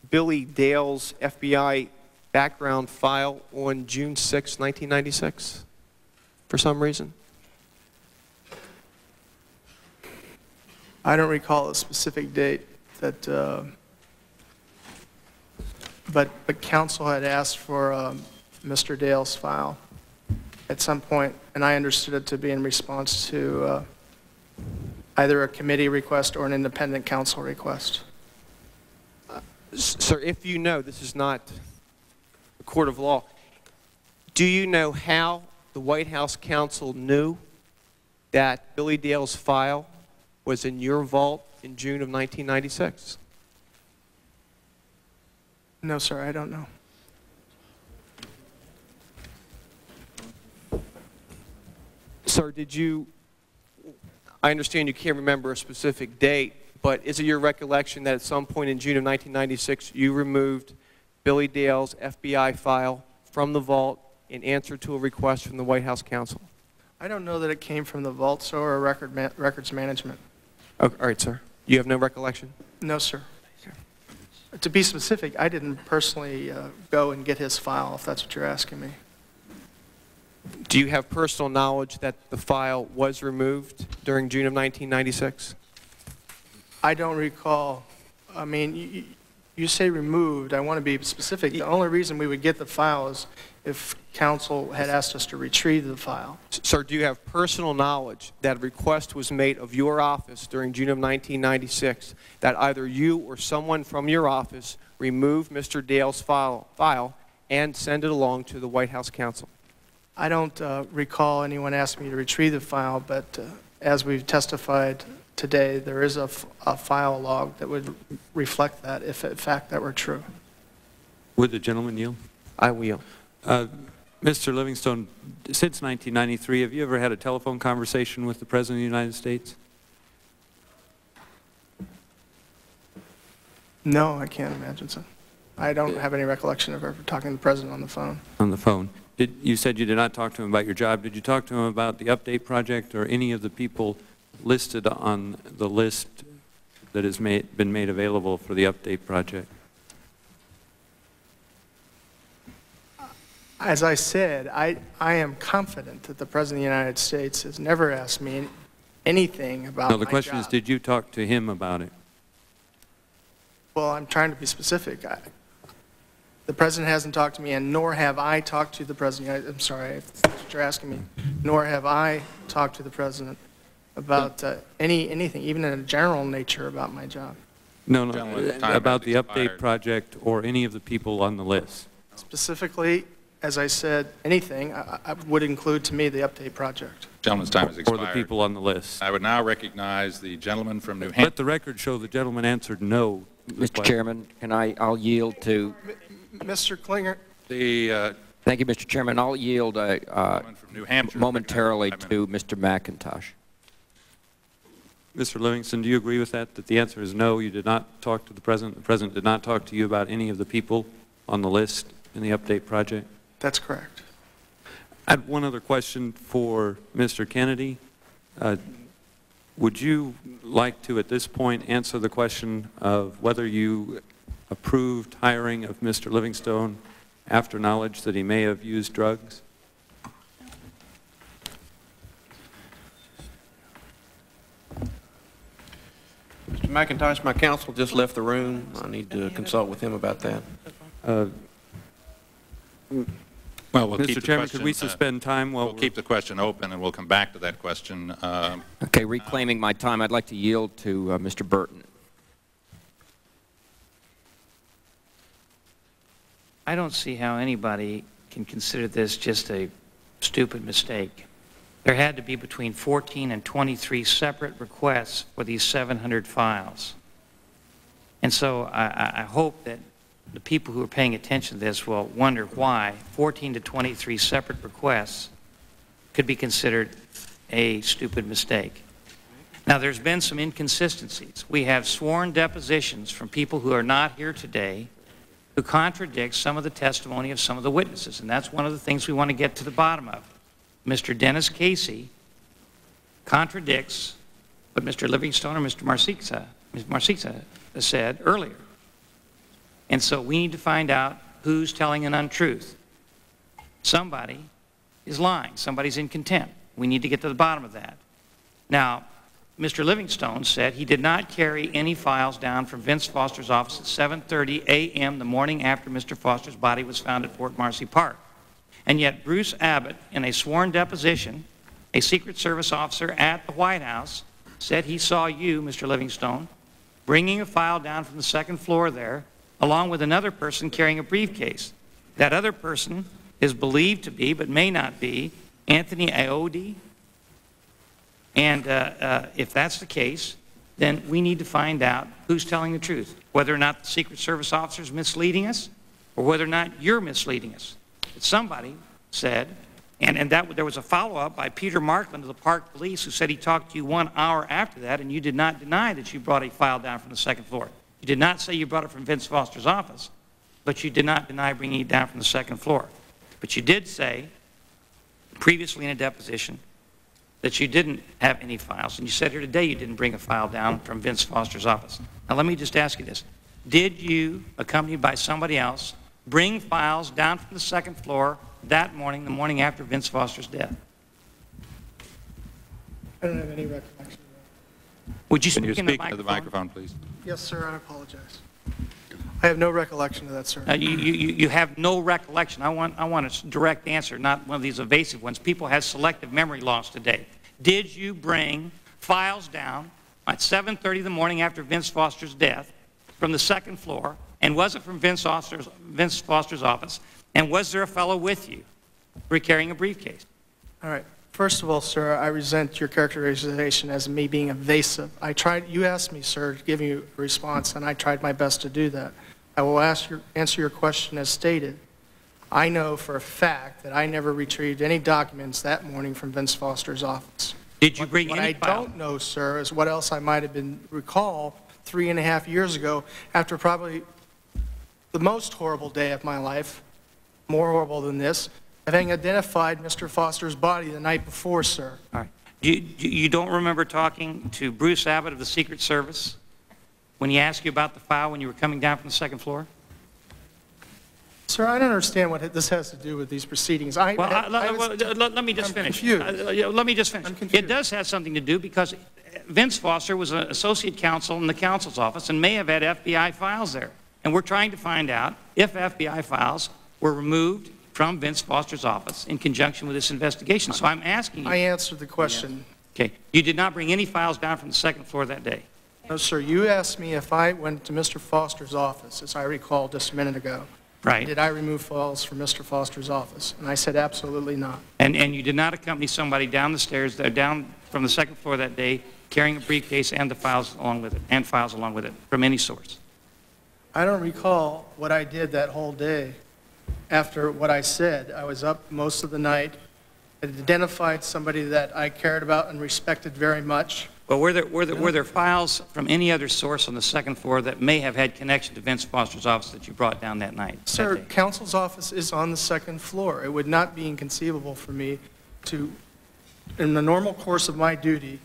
Speaker 21: Billy Dale's FBI background file on June 6, 1996, for some reason?
Speaker 5: I don't recall a specific date that, uh, but, but counsel had asked for um, Mr. Dale's file at some point, and I understood it to be in response to uh, either a committee request or an independent counsel request.
Speaker 21: S- Sir, if you know, this is not a court of law, do you know how the White House counsel knew that Billy Dale's file was in your vault in June of 1996?
Speaker 5: No, sir, I don't know.
Speaker 21: Sir, did you, I understand you can't remember a specific date, but is it your recollection that at some point in June of 1996, you removed Billy Dale's FBI file from the vault in answer to a request from the White House counsel?
Speaker 5: I don't know that it came from the vaults or record ma- records management.
Speaker 21: Oh, All right, sir. You have no recollection?
Speaker 5: No, sir. To be specific, I didn't personally uh, go and get his file, if that's what you're asking me.
Speaker 21: Do you have personal knowledge that the file was removed during June of 1996?
Speaker 5: I don't recall, I mean, you- you- say removed, I want to be specific. The only reason we would get the file is if counsel had asked us to retrieve the file.
Speaker 21: Sir, do you have personal knowledge that a request was made of your office during June of 1996 that either you or someone from your office remove Mr. Dale's file, file and send it along to the White House counsel?
Speaker 5: I don't uh, recall anyone asking me to retrieve the file, but uh, as we've testified today, there is a f- a file log that would reflect that, if in fact that were true.
Speaker 31: Would the gentleman yield?
Speaker 21: I will.
Speaker 31: Uh, Mr. Livingston, since 1993, have you ever had a telephone conversation with the President of the United States?
Speaker 5: No, I can't imagine so. I don't have any recollection of ever talking to the president on the phone.
Speaker 31: On the phone? Did, you said you did not talk to him about your job. Did you talk to him about the update project or any of the people listed on the list that has made, been made available for the update project?
Speaker 5: Uh, as I said, I, I am confident that the President of the United States has never asked me anything about
Speaker 31: No, the question is, did you talk to him about it?
Speaker 5: Well, I'm trying to be specific. I- The President hasn't talked to me, and nor have I talked to the President, I'm sorry if that's what you're asking me, nor have I talked to the President about uh, any, anything, even in a general nature about my job.
Speaker 31: No, no,
Speaker 1: Gentleman's
Speaker 31: uh, about
Speaker 1: has
Speaker 31: the update project or any of the people on the list?
Speaker 5: Specifically, as I said, anything I- I- would include to me the update project.
Speaker 1: Gentleman's time has
Speaker 31: Or
Speaker 1: expired.
Speaker 31: the people on the list?
Speaker 1: I would now recognize the gentleman from New Hampshire.
Speaker 31: Let the record show the gentleman answered no.
Speaker 32: Mr. Chairman, can I, I'll yield to,
Speaker 5: Mr. Clinger,
Speaker 1: The uh,
Speaker 32: thank you, Mr. Chairman, I'll yield uh, uh,
Speaker 1: from New Hampshire.
Speaker 32: momentarily to Mr. McIntosh.
Speaker 31: Mr. Livingston, do you agree with that, that the answer is no, you did not talk to the President, the President did not talk to you about any of the people on the list in the update project?
Speaker 5: That's correct.
Speaker 31: I had one other question for Mr. Kennedy. Uh, Would you like to, at this point, answer the question of whether you approved hiring of Mr. Livingston after knowledge that he may have used drugs? Mr.
Speaker 33: McIntosh, my counsel just left the room. I need to consult with him about that.
Speaker 31: Uh,
Speaker 1: well, we'll
Speaker 31: Mr. Chairman, question, could we
Speaker 1: uh,
Speaker 31: suspend uh, time while
Speaker 1: we'll keep the question open and we'll come back to that question. Uh,
Speaker 32: okay, reclaiming my time, I'd like to yield to uh, Mr. Burton.
Speaker 13: I don't see how anybody can consider this just a stupid mistake. There had to be between 14 and 23 separate requests for these 700 files. And so I, I- hope that the people who are paying attention to this will wonder why 14 to 23 separate requests could be considered a stupid mistake. Now, there's been some inconsistencies. We have sworn depositions from people who are not here today who contradicts some of the testimony of some of the witnesses, and that's one of the things we want to get to the bottom of. Mr. Dennis Casey contradicts what Mr. Livingstone or Mr. Marceca, Ms. Marceca said earlier. And so we need to find out who's telling an untruth. Somebody is lying. Somebody's in contempt. We need to get to the bottom of that. Now, Mr. Livingstone said he did not carry any files down from Vince Foster's office at 7:30 a.m. the morning after Mr. Foster's body was found at Fort Marcy Park. And yet Bruce Abbott, in a sworn deposition, a Secret Service officer at the White House, said he saw you, Mr. Livingstone, bringing a file down from the second floor there, along with another person carrying a briefcase. That other person is believed to be, but may not be, Anthony Iodi. And uh, uh, if that's the case, then we need to find out who's telling the truth, whether or not the Secret Service officer is misleading us, or whether or not you're misleading us. But somebody said, and, and that there was a follow-up by Peter Markland of the Park Police who said he talked to you one hour after that, and you did not deny that you brought a file down from the second floor. You did not say you brought it from Vince Foster's office, but you did not deny bringing it down from the second floor. But you did say, previously in a deposition, that you didn't have any files, and you said here today you didn't bring a file down from Vince Foster's office. Now, let me just ask you this. Did you, accompanied by somebody else, bring files down from the second floor that morning, the morning after Vince Foster's death?
Speaker 5: I don't have any recollection.
Speaker 13: Would you
Speaker 1: Can you
Speaker 13: speak in the
Speaker 1: speak to the microphone, please?
Speaker 5: Yes, sir, I apologize. I have no recollection of that, sir.
Speaker 13: Uh, you, you, you have no recollection. I want, I want a direct answer, not one of these evasive ones. People have selective memory loss today. Did you bring files down at 7.30 in the morning after Vince Foster's death from the second floor? And was it from Vince Foster's, Vince Foster's office? And was there a fellow with you carrying a briefcase?
Speaker 5: All right. First of all, sir, I resent your characterization as me being evasive. I tried, you asked me, sir, to give you a response, and I tried my best to do that. I will ask your, answer your question as stated. I know for a fact that I never retrieved any documents that morning from Vince Foster's office.
Speaker 13: Did you bring
Speaker 5: What
Speaker 13: any
Speaker 5: I
Speaker 13: file?
Speaker 5: don't know, sir, is what else I might have been, recall three and a half years ago, after probably the most horrible day of my life, more horrible than this, having identified Mr. Foster's body the night before, sir.
Speaker 13: All right. You you don't remember talking to Bruce Abbott of the Secret Service when he asked you about the file when you were coming down from the second floor?
Speaker 5: Sir, I don't understand what this has to do with these proceedings. I,
Speaker 13: Well, I-
Speaker 5: I
Speaker 13: let,
Speaker 5: was-
Speaker 13: well, let- let me just
Speaker 5: I'm
Speaker 13: finish.
Speaker 5: confused.
Speaker 13: Uh, Let me just finish. It does have something to do because Vince Foster was an associate counsel in the counsel's office and may have had FBI files there. And we're trying to find out if FBI files were removed from Vince Foster's office in conjunction with this investigation. So I'm asking you.
Speaker 5: I answered the question.
Speaker 13: Okay. You did not bring any files down from the second floor that day?
Speaker 5: No, sir, you asked me if I went to Mr. Foster's office, as I recall just a minute ago.
Speaker 13: Right.
Speaker 5: Did I remove files from Mr. Foster's office? And I said absolutely not.
Speaker 13: And, and you did not accompany somebody down the stairs, down from the second floor that day, carrying a briefcase and the files along with it, and files along with it, from any source?
Speaker 5: I don't recall what I did that whole day after what I said. I was up most of the night. I identified somebody that I cared about and respected very much.
Speaker 13: Well, were there, were there, were there files from any other source on the second floor that may have had connection to Vince Foster's office that you brought down that night?
Speaker 5: Sir,
Speaker 13: day?
Speaker 5: counsel's office is on the second floor. It would not be inconceivable for me to, in the normal course of my duty,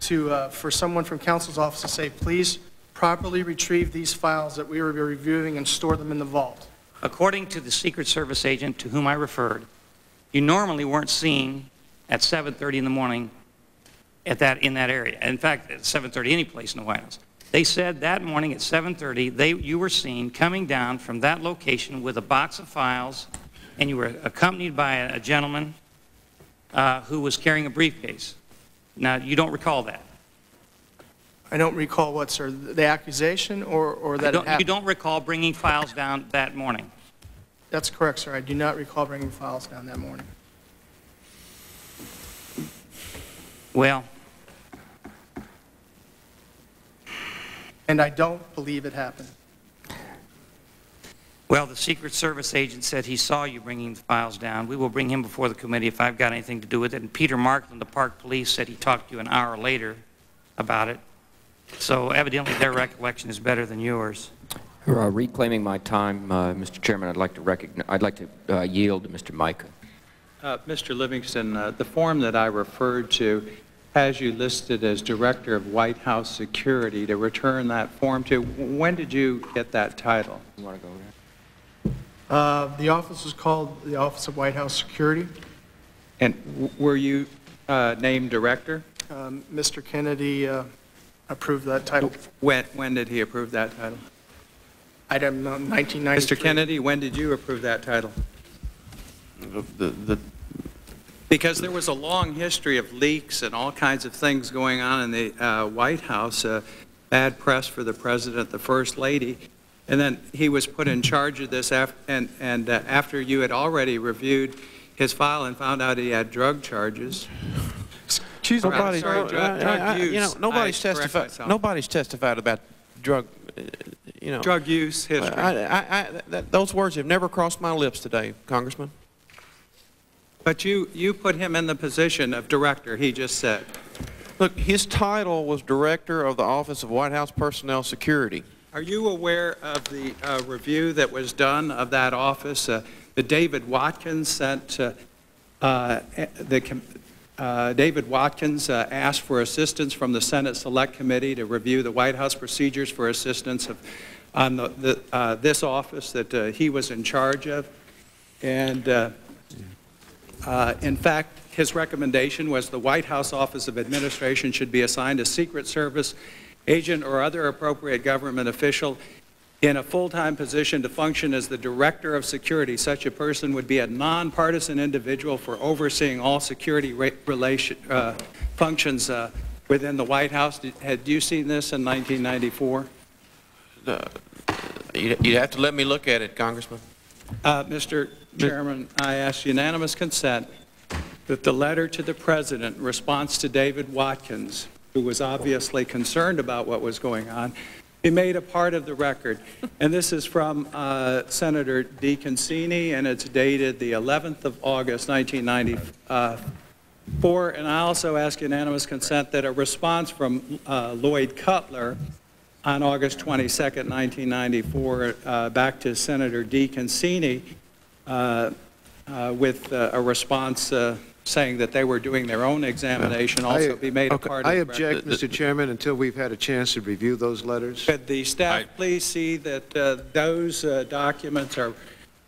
Speaker 5: to, uh, for someone from counsel's office to say, please properly retrieve these files that we were reviewing and store them in the vault.
Speaker 13: According to the Secret Service agent to whom I referred, you normally weren't seen at 7:30 in the morning at that, in that area. In fact, at 7:30 any place in the White House. They said that morning at 7:30, they, you were seen coming down from that location with a box of files, and you were accompanied by a a gentleman uh, who was carrying a briefcase. Now, you don't recall that?
Speaker 5: I don't recall what, sir, the accusation or, or
Speaker 13: You
Speaker 5: that
Speaker 13: don't- You don't recall bringing files down that morning?
Speaker 5: That's correct, sir. I do not recall bringing files down that morning.
Speaker 13: Well,
Speaker 5: And I don't believe it happened.
Speaker 13: well, the Secret Service agent said he saw you bringing the files down. We will bring him before the committee if I've got anything to do with it. And Peter Markland, the Park Police, said he talked to you an hour later about it. So evidently, their recollection is better than yours.
Speaker 32: Uh, Reclaiming my time, uh, Mr. Chairman, I'd like to recognize, I'd like to uh, yield to Mr. Mica.
Speaker 23: Uh, Mr. Livingston, uh, the form that I referred to has you listed as Director of White House Security to return that form to. When did you get that title?
Speaker 32: You want to go there?
Speaker 5: Uh, The office is called the Office of White House Security.
Speaker 23: And w- were you uh, named Director?
Speaker 5: Um, Mr. Kennedy uh, approved that title.
Speaker 23: When, when did he approve that title?
Speaker 5: I don't know, 1993.
Speaker 23: Mr. Kennedy, when did you approve that title?
Speaker 33: The, the,
Speaker 23: Because there was a long history of leaks and all kinds of things going on in the uh, White House, uh, bad press for the president, the first lady, and then he was put in charge of this, af- and, and uh, after you had already reviewed his file and found out he had drug charges.
Speaker 33: Excuse
Speaker 23: me.
Speaker 33: Nobody,
Speaker 23: Sorry,
Speaker 33: no,
Speaker 23: drug-
Speaker 33: I-
Speaker 23: drug
Speaker 33: I- you know, nobody's testified, nobody's testified about drug, uh, you know.
Speaker 23: Drug use history.
Speaker 33: I, I, I, that, those words have never crossed my lips today, Congressman.
Speaker 23: But you, you put him in the position of director, he just said.
Speaker 33: Look, his title was Director of the Office of White House Personnel Security.
Speaker 23: Are you aware of the uh, review that was done of that office uh, that David Watkins sent? uh, uh, the uh, David Watkins uh, asked for assistance from the Senate Select Committee to review the White House procedures for assistance of, on the, the, uh, this office that uh, he was in charge of. And uh, uh, in fact, his recommendation was the White House Office of Administration should be assigned a Secret Service agent or other appropriate government official in a full-time position to function as the Director of Security. Such a person would be a nonpartisan individual for overseeing all security relation, uh, functions uh, within the White House. Did- Had you seen this in 1994?
Speaker 33: You'd you'd have to let me look at it, Congressman.
Speaker 23: Uh, Mr. Chairman, I ask unanimous consent that the letter to the President in response to David Watkins, who was obviously concerned about what was going on, be made a part of the record. And this is from uh, Senator DeConcini, and it's dated the 11th of August, 1994. And I also ask unanimous consent that a response from uh, Lloyd Cutler on August 22nd, 1994, uh, back to Senator DeConcini uh, uh, with uh, a response uh, saying that they were doing their own examination, also be made a
Speaker 9: Okay,
Speaker 23: part of
Speaker 9: I
Speaker 23: the
Speaker 9: object,
Speaker 23: record.
Speaker 9: Mr. Chairman, until we've had a chance to review those letters.
Speaker 23: Could the staff please see that uh, those uh, documents are,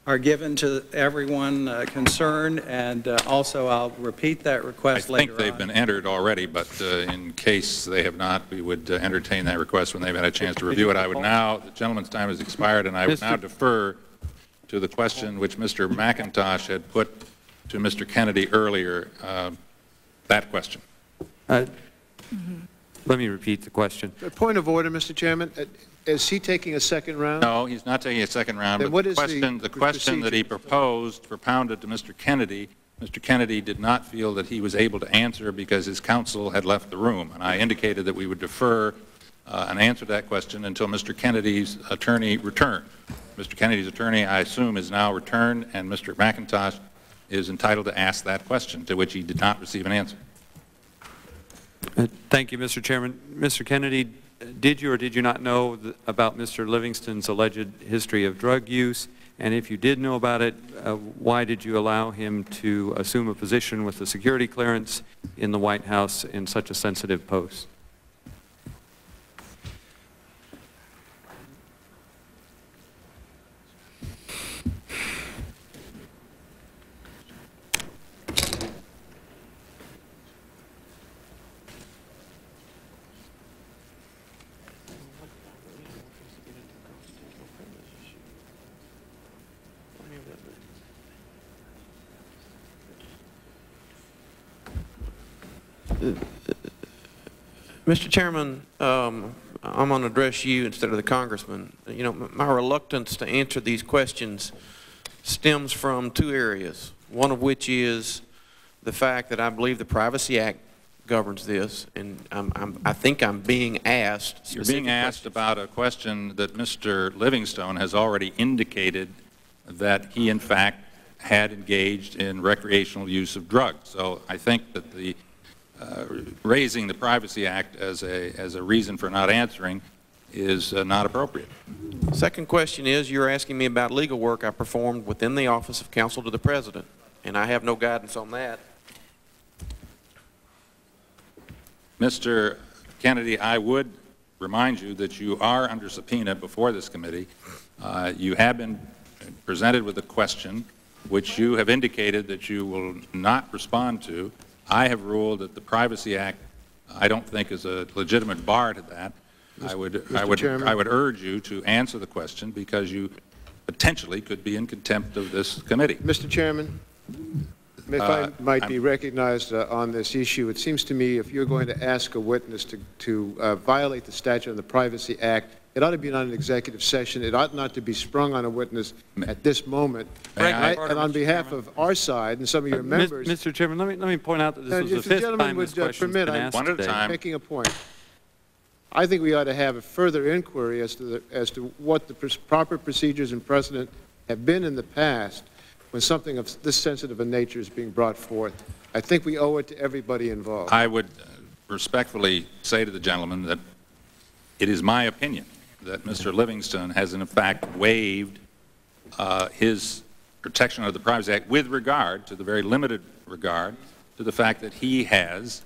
Speaker 23: are given to everyone uh, concerned? And uh, also, I'll repeat that
Speaker 1: I
Speaker 23: request later I
Speaker 1: think they've
Speaker 23: on.
Speaker 1: been entered already, but uh, in case they have not, we would uh, entertain that request when they've had a chance to review it. I would now, the gentleman's time has expired, and I would now defer to the question which Mr. McIntosh had put to Mr. Kennedy earlier, uh, that question.
Speaker 31: Uh, Let me repeat the question.
Speaker 9: A Point of order, Mr. Chairman. Is he taking a second round?
Speaker 1: No, he's not taking a second round,
Speaker 9: Then
Speaker 1: but
Speaker 9: what
Speaker 1: the
Speaker 9: is the
Speaker 1: question, the question that he proposed, propounded to Mr. Kennedy, Mr. Kennedy did not feel that he was able to answer because his counsel had left the room. And I indicated that we would defer uh, an answer to that question until Mr. Kennedy's attorney returned. Mr. Kennedy's attorney, I assume, is now returned, and Mr. McIntosh is entitled to ask that question, to which he did not receive an answer.
Speaker 31: Uh, Thank you, Mr. Chairman. Mr. Kennedy, did you or did you not know about Mr. Livingston's alleged history of drug use? And if you did know about it, uh, why did you allow him to assume a position with a security clearance in the White House in such a sensitive post?
Speaker 6: Mr. Chairman, um, I'm going to address you instead of the congressman. You know, my reluctance to answer these questions stems from two areas, one of which is the fact that I believe the Privacy Act governs this, and I'm, I'm, I think I'm being asked
Speaker 1: You're being asked about a question that Mr. Livingstone has already indicated that he, in fact, had engaged in recreational use of drugs. So I think that the uh, raising the Privacy Act as a, as a reason for not answering is uh, not appropriate.
Speaker 6: Second question is, you're asking me about legal work I performed within the Office of Counsel to the President, and I have no guidance on that.
Speaker 1: Mr. Kennedy, I would remind you that you are under subpoena before this committee. Uh, You have been presented with a question which you have indicated that you will not respond to. I have ruled that the Privacy Act, I don't think is a legitimate bar to that. I would, I would,
Speaker 9: Chairman?
Speaker 1: I would urge you to answer the question because you potentially could be in contempt of this committee.
Speaker 9: Mr. Chairman, if
Speaker 1: Uh,
Speaker 9: I might
Speaker 1: I'm-
Speaker 9: be recognized uh, on this issue, it seems to me if you're going to ask a witness to, to uh, violate the statute of the Privacy Act, it ought to be on an executive session. It ought not to be sprung on a witness at this moment.
Speaker 1: May
Speaker 9: And
Speaker 1: I-
Speaker 9: I- And on behalf of our side and some of your
Speaker 31: Uh,
Speaker 9: members...
Speaker 31: Mr. Chairman, let me, let me point out that
Speaker 9: Uh,
Speaker 31: this was the
Speaker 9: if the
Speaker 31: fifth
Speaker 9: gentleman
Speaker 31: time this
Speaker 9: would, uh,
Speaker 31: question's
Speaker 9: permit,
Speaker 31: been
Speaker 9: I'm
Speaker 31: asked today.
Speaker 9: Making a point. I think we ought to have a further inquiry as to, the, as to what the pr- proper procedures and precedent have been in the past when something of this sensitive a nature is being brought forth. I think we owe it to everybody involved.
Speaker 1: I would uh, respectfully say to the gentleman that it is my opinion that Mr. Livingston has in fact waived uh, his protection of the Privacy Act with regard to the very limited regard to the fact that he has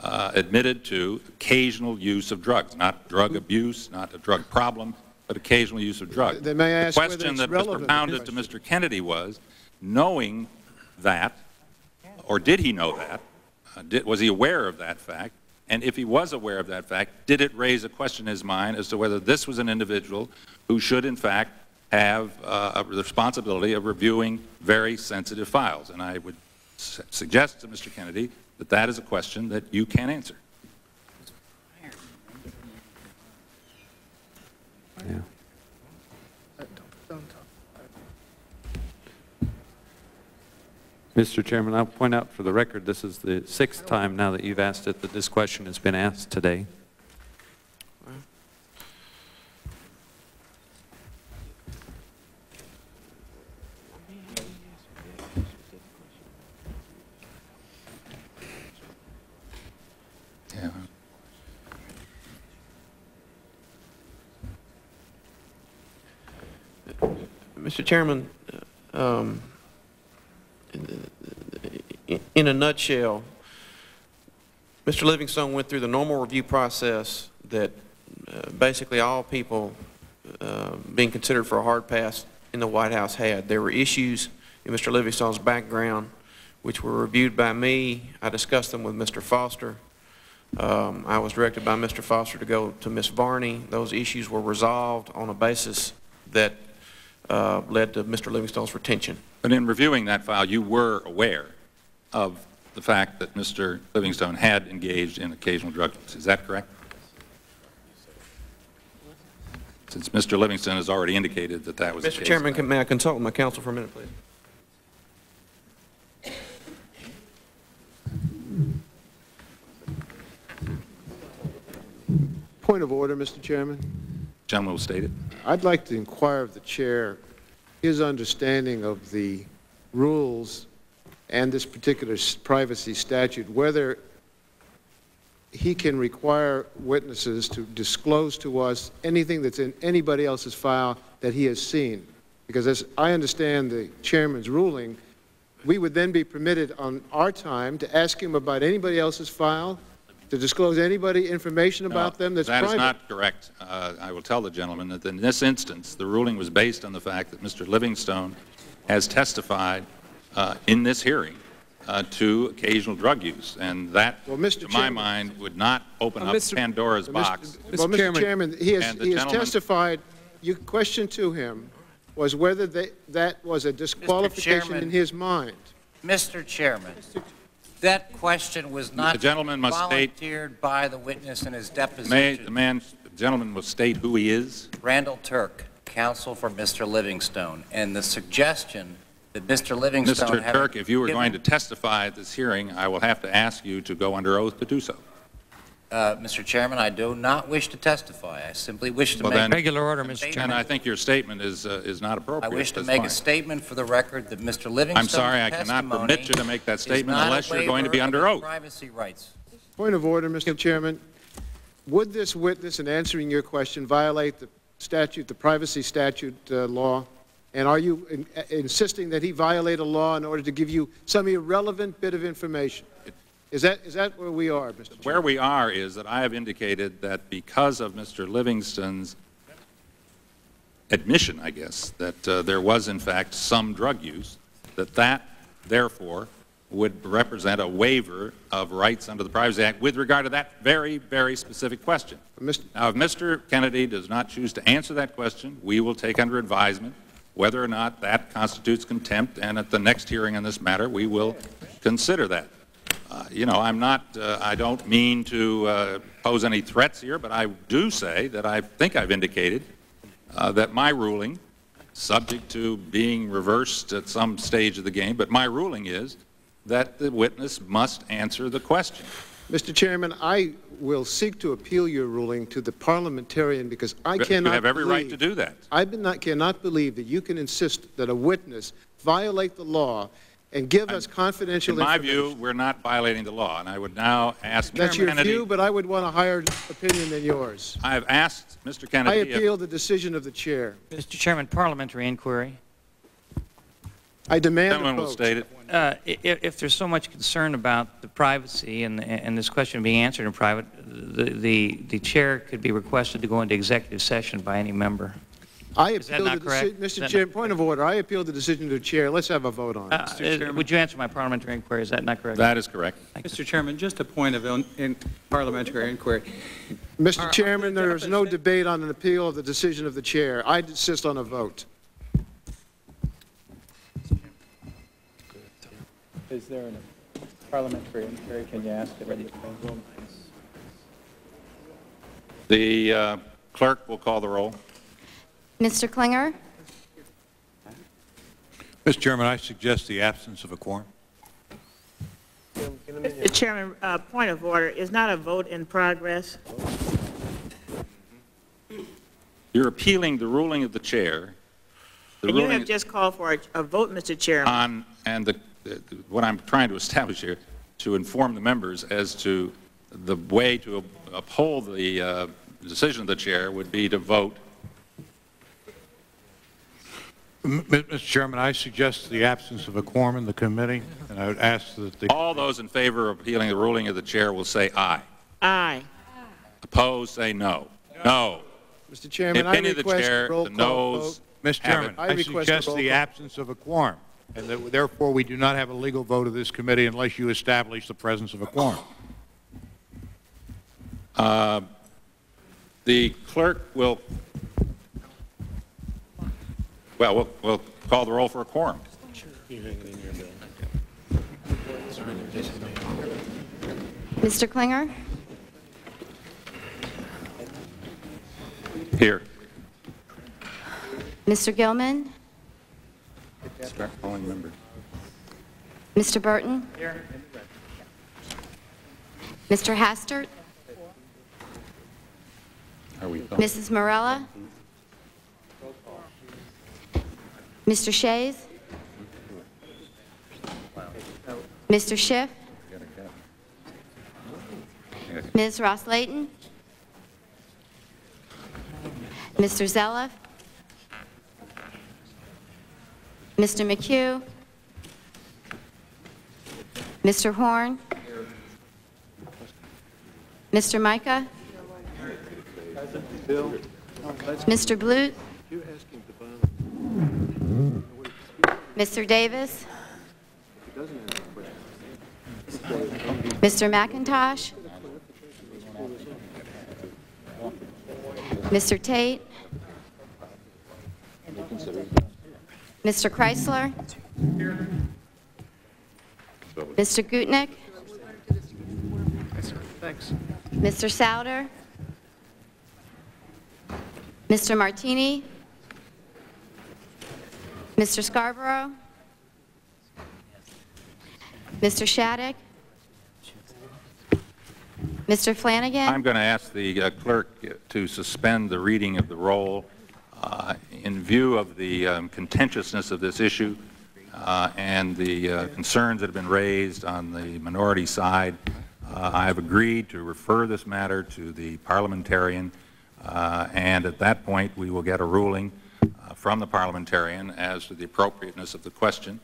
Speaker 1: uh, admitted to occasional use of drugs, not drug abuse, not a drug problem, but occasional use of drugs.
Speaker 9: Then may I ask
Speaker 1: The question that was propounded to Mr. Kennedy was, knowing that, or did he know that? Uh, did, was he aware of that fact? And if he was aware of that fact, did it raise a question in his mind as to whether this was an individual who should, in fact, have uh, a responsibility of reviewing very sensitive files? And I would su- suggest to Mr. Kennedy that that is a question that you can answer.
Speaker 31: Yeah. Mr. Chairman, I'll point out for the record, this is the sixth time now that you've asked it that this question has been asked today.
Speaker 1: Yeah.
Speaker 6: Mr. Chairman, um, in- a nutshell, Mr. Livingstone went through the normal review process that uh, basically all people uh, being considered for a hard pass in the White House had. There were issues in Mr. Livingstone's background which were reviewed by me. I discussed them with Mr. Foster. Um, I was directed by Mr. Foster to go to Ms. Varney. Those issues were resolved on a basis that uh, led to Mr. Livingstone's retention.
Speaker 1: But in reviewing that file, you were aware of the fact that Mr. Livingstone had engaged in occasional drug use. Is that correct? Since Mr. Livingston has already indicated that that was the
Speaker 6: Mr. Chairman, can- may I consult with my counsel for a minute, please?
Speaker 9: Point of order, Mr. Chairman.
Speaker 1: Gentleman will state it.
Speaker 9: I'd like to inquire of the chair his understanding of the rules and this particular privacy statute, whether he can require witnesses to disclose to us anything that's in anybody else's file that he has seen. Because as I understand the chairman's ruling, we would then be permitted on our time to ask him about anybody else's file, to disclose anybody information about
Speaker 1: No,
Speaker 9: them that's
Speaker 1: That
Speaker 9: private.
Speaker 1: is not correct. Uh, I will tell the gentleman that in this instance, the ruling was based on the fact that Mr. Livingstone has testified uh, in this hearing uh, to occasional drug use, and that, to my mind, would not open
Speaker 9: Well,
Speaker 1: up
Speaker 9: Mr.
Speaker 1: Pandora's
Speaker 9: Well, Mr.
Speaker 1: box.
Speaker 9: Well, Mr. Chairman, he has, he has testified, your question to him was whether they- that was a disqualification
Speaker 34: Chairman.
Speaker 9: in his mind.
Speaker 34: Mr. Chairman, that question was not
Speaker 1: The gentleman must state-
Speaker 34: volunteered by the witness in his
Speaker 1: May,
Speaker 34: deposition.
Speaker 1: the man, the gentleman will state who he is.
Speaker 34: Randall Turk, counsel for Mr. Livingstone, and the suggestion that Mr. Livingstone
Speaker 1: Mr. Turk, if you were
Speaker 34: given-
Speaker 1: going to testify at this hearing, I will have to ask you to go under oath to do so.
Speaker 34: Uh, Mr. Chairman, I do not wish to testify. I simply wish to
Speaker 1: Well,
Speaker 34: make...
Speaker 1: then-
Speaker 13: Regular order, Mr.
Speaker 34: statement.
Speaker 1: And I think your statement is, uh, is not appropriate.
Speaker 34: I wish to
Speaker 1: That's
Speaker 34: make
Speaker 1: fine.
Speaker 34: a statement for the record that Mr. Livingstone's
Speaker 1: I'm sorry, I cannot permit you to make that statement unless you're going to be under oath.
Speaker 34: privacy rights.
Speaker 9: Point of order, Mr. Chairman. Would this witness, in answering your question, violate the statute, the privacy statute uh, law? And are you in- uh, insisting that he violate a law in order to give you some irrelevant bit of information? Is that, is that where we are, Mr. Chairman?
Speaker 1: Where we are is that I have indicated that because of Mr. Livingston's admission, I guess, that uh, there was in fact some drug use, that that therefore would represent a waiver of rights under the Privacy Act with regard to that very, very specific question. Now, if Mr. Kennedy does not choose to answer that question, we will take under advisement whether or not that constitutes contempt, and at the next hearing on this matter, we will consider that. Uh, You know, I'm not, uh, I don't mean to uh, pose any threats here, but I do say that I think I've indicated uh, that my ruling, subject to being reversed at some stage of the game, but my ruling is that the witness must answer the question.
Speaker 9: Mr. Chairman, I will seek to appeal your ruling to the parliamentarian because I
Speaker 1: You
Speaker 9: cannot
Speaker 1: have every right to do that.
Speaker 9: I not- cannot believe that you can insist that a witness violate the law and give us confidential
Speaker 1: In my view, we're not violating the law, and I would now ask
Speaker 9: That's
Speaker 1: Mr.
Speaker 9: your view, but I would want a higher opinion than yours.
Speaker 1: I have asked Mr.
Speaker 9: I
Speaker 1: Kennedy. if-
Speaker 9: appeal the decision of the chair.
Speaker 13: Mr. Chairman, parliamentary inquiry.
Speaker 9: I demand a
Speaker 1: Gentleman will state it.
Speaker 13: Uh, i- If there's so much concern about the privacy and and this question being answered in private, the the the chair could be requested to go into executive session by any member.
Speaker 9: I
Speaker 13: Is that
Speaker 9: appeal
Speaker 13: not
Speaker 9: the
Speaker 13: correct?
Speaker 9: deci-
Speaker 13: Is
Speaker 9: Mr.
Speaker 13: that
Speaker 9: Chair, point of order. I appeal the decision of the chair. Let's have a vote on it.
Speaker 13: Uh, uh, Would you answer my parliamentary inquiry? Is that not correct?
Speaker 1: That is correct.
Speaker 23: Mr. Chairman, just a point of in- in parliamentary inquiry.
Speaker 9: Mr. Chairman, there is no debate on an appeal of the decision of the chair. I insist on a vote.
Speaker 23: Is there a parliamentary inquiry? Can you ask it?
Speaker 1: The uh, clerk will call the roll.
Speaker 11: Mr. Clinger?
Speaker 8: Mr. Chairman, I suggest the absence of a quorum.
Speaker 35: Mr. Chairman, uh, point of order, is not a vote in progress?
Speaker 1: You're appealing the ruling of the chair. The
Speaker 35: And you have just called for a- a vote, Mr. Chairman.
Speaker 1: on, and the, the- what I'm trying to establish here, to inform the members as to the way to uphold the uh, decision of the chair would be to vote.
Speaker 8: Mr. Chairman, I suggest the absence of a quorum in the committee, and I would ask that the...
Speaker 1: All those in favor of appealing the ruling of the chair will say aye.
Speaker 35: Aye.
Speaker 1: Opposed, say no. No.
Speaker 9: Mr. Chairman,
Speaker 1: The
Speaker 9: I
Speaker 1: opinion of the
Speaker 9: request
Speaker 1: chair,
Speaker 9: a roll
Speaker 1: the
Speaker 9: call
Speaker 1: noes
Speaker 9: vote.
Speaker 8: Mr. Chairman.
Speaker 9: I
Speaker 8: I
Speaker 9: request
Speaker 8: suggest the absence of a quorum, and that therefore we do not have a legal vote of this committee unless you establish the presence of a quorum.
Speaker 1: Uh, The clerk will, well, we'll, we'll call the roll for a quorum.
Speaker 11: Mr. Clinger?
Speaker 1: Here.
Speaker 11: Mr. Gilman?
Speaker 1: Start calling members.
Speaker 11: Mr. Burton? Here. Mr. Hastert?
Speaker 1: Are we?
Speaker 11: Mrs. Morella? Mr. Shays? Mr. Schiff? Ms. Ros-Lehtinen? Mr. Zeliff? Mr. McHugh? Mr. Horn? Mr. Mica? Mr. Blute? Mr. Davis? Mr. McIntosh? Mr. Tate? Mr. Chrysler? Mr.
Speaker 21: Gutknecht?
Speaker 36: Mr. Souder? Mr. Martini? Mr. Scarborough? Mr. Shadegg? Mr. Flanagan?
Speaker 1: I'm going to ask the uh, clerk to suspend the reading of the roll uh, in view of the um, contentiousness of this issue uh, and the uh, concerns that have been raised on the minority side. Uh, I have agreed to refer this matter to the parliamentarian, uh, and at that point we will get a ruling from the parliamentarian as to the appropriateness of the question.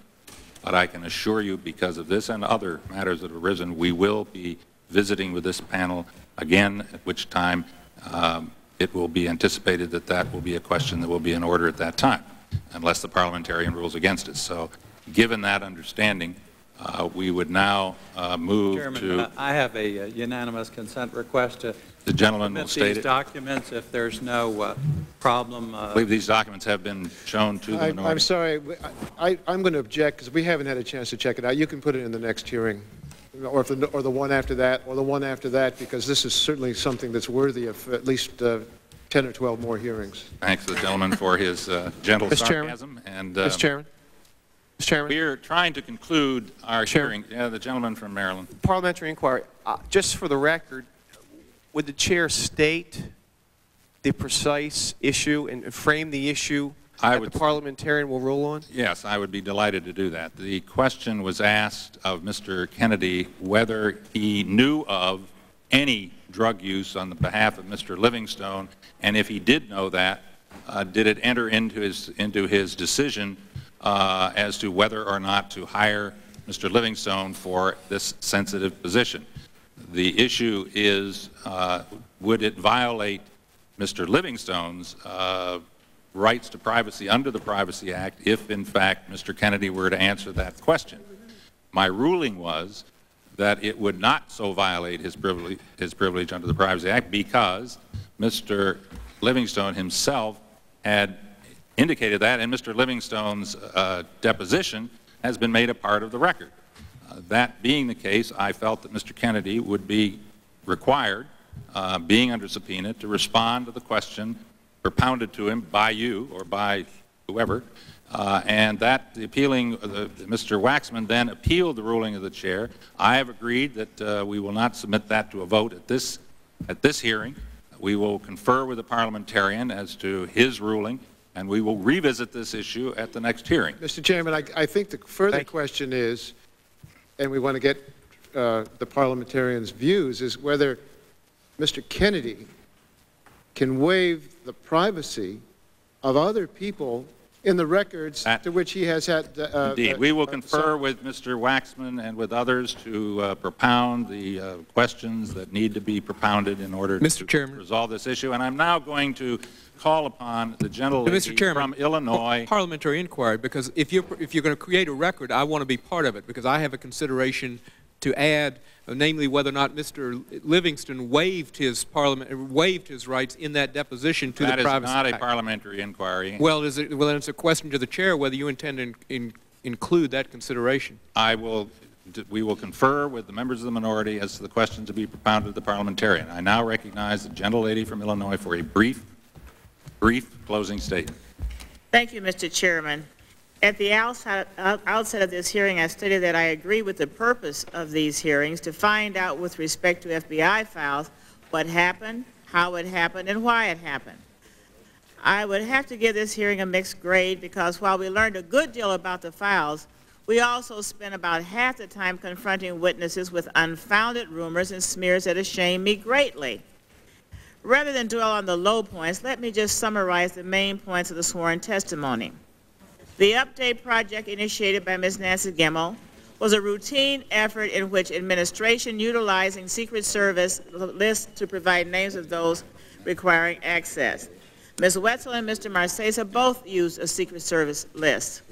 Speaker 1: But I can assure you, because of this and other matters that have arisen, we will be visiting with this panel again, at which time um, it will be anticipated that that will be a question that will be in order at that time, unless the parliamentarian rules against it. So given that understanding, uh, we would now uh, move
Speaker 23: Chairman,
Speaker 1: to
Speaker 23: uh, I have a uh, unanimous consent request to
Speaker 1: the gentleman will
Speaker 23: submit
Speaker 1: state
Speaker 23: these
Speaker 1: it.
Speaker 23: documents if there's no uh, problem.
Speaker 1: I
Speaker 23: uh,
Speaker 1: believe these documents have been shown to the
Speaker 9: I-
Speaker 1: minority.
Speaker 9: I'm sorry, I, I- I'm going to object because we haven't had a chance to check it out. You can put it in the next hearing, or if, the- or the one after that, or the one after that, because this is certainly something that's worthy of at least uh, 10 or 12 more hearings.
Speaker 1: Thanks to the gentleman for his uh, gentle
Speaker 21: Mr. Chairman?
Speaker 1: sarcasm. And,
Speaker 21: Mr.
Speaker 1: um,
Speaker 21: Chairman? Mr. Chairman?
Speaker 1: We're trying to conclude our hearing. Yeah, the gentleman from Maryland.
Speaker 21: Parliamentary inquiry. Uh, Just for the record, would the chair state the precise issue and frame the issue
Speaker 1: I
Speaker 21: that
Speaker 1: would-
Speaker 21: the parliamentarian will rule on?
Speaker 1: Yes, I would be delighted to do that. The question was asked of Mr. Kennedy whether he knew of any drug use on the behalf of Mr. Livingstone, and if he did know that, uh, did it enter into his, into his decision uh, as to whether or not to hire Mr. Livingstone for this sensitive position? The issue is, uh, would it violate Mr. Livingstone's uh, rights to privacy under the Privacy Act if, in fact, Mr. Kennedy were to answer that question. My ruling was that it would not so violate his privilege, his privilege under the Privacy Act because Mr. Livingstone himself had indicated that, and Mr. Livingstone's uh, deposition has been made a part of the record. Uh, that being the case, I felt that Mr. Kennedy would be required, uh, being under subpoena, to respond to the question propounded to him by you or by whoever, uh, and that the appealing, uh, the, Mr. Waxman then appealed the ruling of the chair. I have agreed that uh, we will not submit that to a vote at this, at this hearing. We will confer with the parliamentarian as to his ruling, and we will revisit this issue at the next hearing.
Speaker 9: Mr. Chairman, I, I think the further question is, and we want to get uh, the parliamentarians' views, is whether Mr. Kennedy can waive the privacy of other people in the records to which he has had. uh,
Speaker 1: Indeed.
Speaker 9: uh,
Speaker 1: We will
Speaker 9: uh,
Speaker 1: confer with Mr. Waxman and with others to uh, propound the uh, questions that need to be propounded in order
Speaker 17: Mr.
Speaker 1: to resolve this issue. And I'm now going to call upon the gentlelady
Speaker 17: Mr. Chairman,
Speaker 1: from Illinois.
Speaker 17: Parliamentary inquiry, because if you're, if you're going to create a record, I want to be part of it, because I have a consideration to add, uh, namely whether or not Mr. Livingston waived his parliament, waived his rights in that deposition to
Speaker 1: That
Speaker 17: the
Speaker 1: is
Speaker 17: Privacy
Speaker 1: not a parliamentary inquiry.
Speaker 17: Well, is it, well, then it's a question to the chair whether you intend to in, in, include that consideration.
Speaker 1: I will, we will confer with the members of the minority as to the questions to be propounded to the parliamentarian. I now recognize the gentlelady from Illinois for a brief, brief closing statement.
Speaker 35: Thank you, Mr. Chairman. At the outset, of this hearing, I stated that I agree with the purpose of these hearings to find out with respect to FBI files what happened, how it happened, and why it happened. I would have to give this hearing a mixed grade because while we learned a good deal about the files, we also spent about half the time confronting witnesses with unfounded rumors and smears that ashame me greatly. Rather than dwell on the low points, let me just summarize the main points of the sworn testimony. The update project initiated by Ms. Nancy Gemmell was a routine effort in which administration utilizing Secret Service lists to provide names of those requiring access. Ms. Wetzl and Mr. Marceca both used a Secret Service list.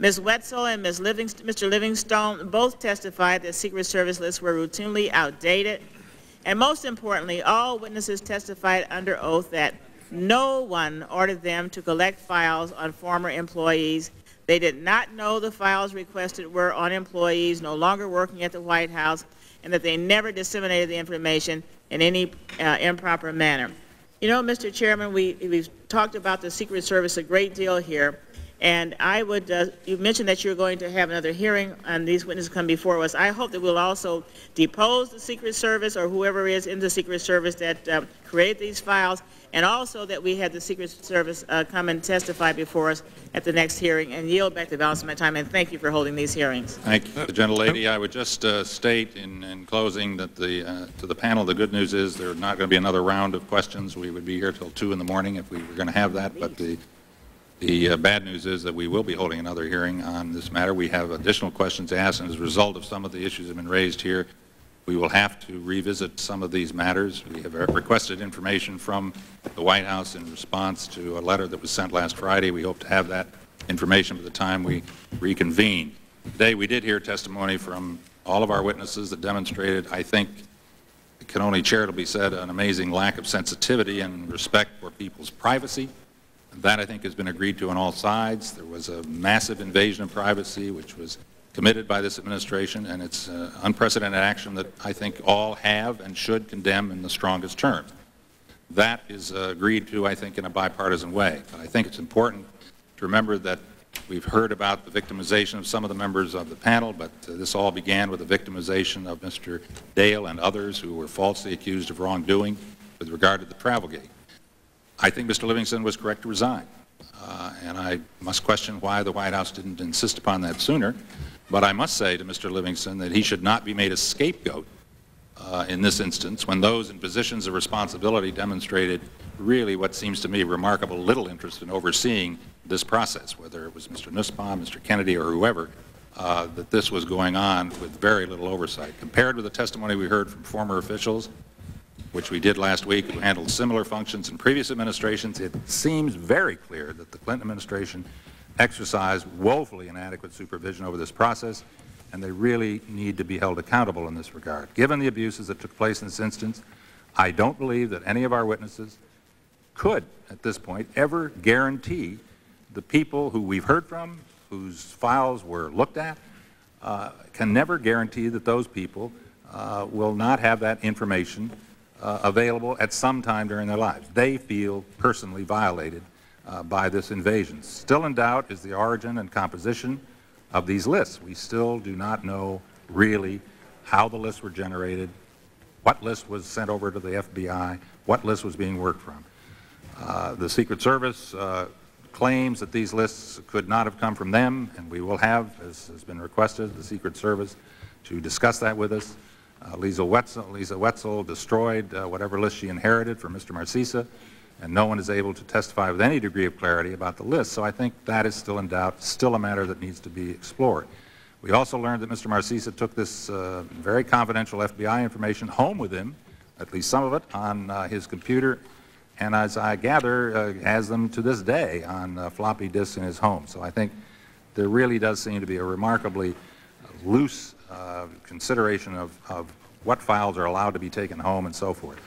Speaker 35: Ms. Wetzl and Ms. Livingst- Mr. Livingstone both testified that Secret Service lists were routinely outdated. And most importantly, all witnesses testified under oath that no one ordered them to collect files on former employees. They did not know the files requested were on employees no longer working at the White House, and that they never disseminated the information in any uh, improper manner. You know, Mr. Chairman, we, we've talked about the Secret Service a great deal here, and I would, uh, you mentioned that you're going to have another hearing and these witnesses come before us. I hope that we'll also depose the Secret Service or whoever is in the Secret Service that uh, created these files, and also that we have the Secret Service uh, come and testify before us at the next hearing, and yield back the balance of my time, and thank you for holding these hearings.
Speaker 1: Thank you, the gentlelady. I would just uh, state in, in closing that the, uh, to the panel, the good news is there's not going to be another round of questions. We would be here till 2 in the morning if we were going to have that, but the the uh, bad news is that we will be holding another hearing on this matter. We have additional questions asked, and as a result of some of the issues that have been raised here, we will have to revisit some of these matters. We have uh, requested information from the White House in response to a letter that was sent last Friday. We hope to have that information by the time we reconvene. Today we did hear testimony from all of our witnesses that demonstrated, I think, it can only charitably be said, an amazing lack of sensitivity and respect for people's privacy that, I think, has been agreed to on all sides. There was a massive invasion of privacy, which was committed by this administration, and it's uh, unprecedented action that I think all have and should condemn in the strongest terms. That is uh, agreed to, I think, in a bipartisan way. But I think it's important to remember that we've heard about the victimization of some of the members of the panel, but uh, this all began with the victimization of Mr. Dale and others who were falsely accused of wrongdoing with regard to the travel gate. I think Mr. Livingston was correct to resign. Uh, and I must question why the White House didn't insist upon that sooner. But I must say to Mr. Livingston that he should not be made a scapegoat uh, in this instance when those in positions of responsibility demonstrated really what seems to me remarkable little interest in overseeing this process, whether it was Mr. Nussbaum, Mr. Kennedy, or whoever, uh, that this was going on with very little oversight. Compared with the testimony we heard from former officials, which we did last week, who handled similar functions in previous administrations, it seems very clear that the Clinton administration exercised woefully inadequate supervision over this process, and they really need to be held accountable in this regard. Given the abuses that took place in this instance, I don't believe that any of our witnesses could, at this point, ever guarantee the people who we've heard from, whose files were looked at, uh, can never guarantee that those people uh, will not have that information uh, available at some time during their lives. They feel personally violated uh, by this invasion. Still in doubt is the origin and composition of these lists. We still do not know really how the lists were generated, what list was sent over to the FBI, what list was being worked from. Uh, the Secret Service uh, claims that these lists could not have come from them, and we will have, as has been requested, the Secret Service to discuss that with us. Uh, Lisa, Wetzl, Lisa Wetzl destroyed uh, whatever list she inherited from Mr. Marceca, and no one is able to testify with any degree of clarity about the list. So I think that is still in doubt, still a matter that needs to be explored. We also learned that Mr. Marceca took this uh, very confidential FBI information home with him, at least some of it, on uh, his computer, and as I gather, uh, has them to this day on uh, floppy disks in his home. So I think there really does seem to be a remarkably loose uh, consideration of, of what files are allowed to be taken home and so forth.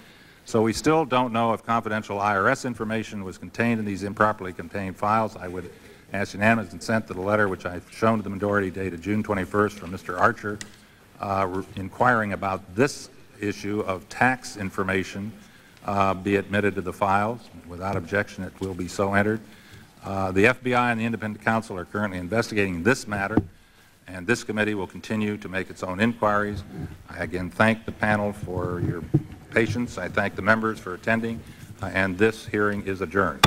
Speaker 1: So we still don't know if confidential IRS information was contained in these improperly contained files. I would ask unanimous consent to the letter which I've shown to the majority dated June 21st from Mr. Archer uh, inquiring about this issue of tax information uh, be admitted to the files. Without objection, it will be so entered. Uh, the FBI and the Independent Counsel are currently investigating this matter and this committee will continue to make its own inquiries. I again thank the panel for your patience. I thank the members for attending, uh, and this hearing is adjourned.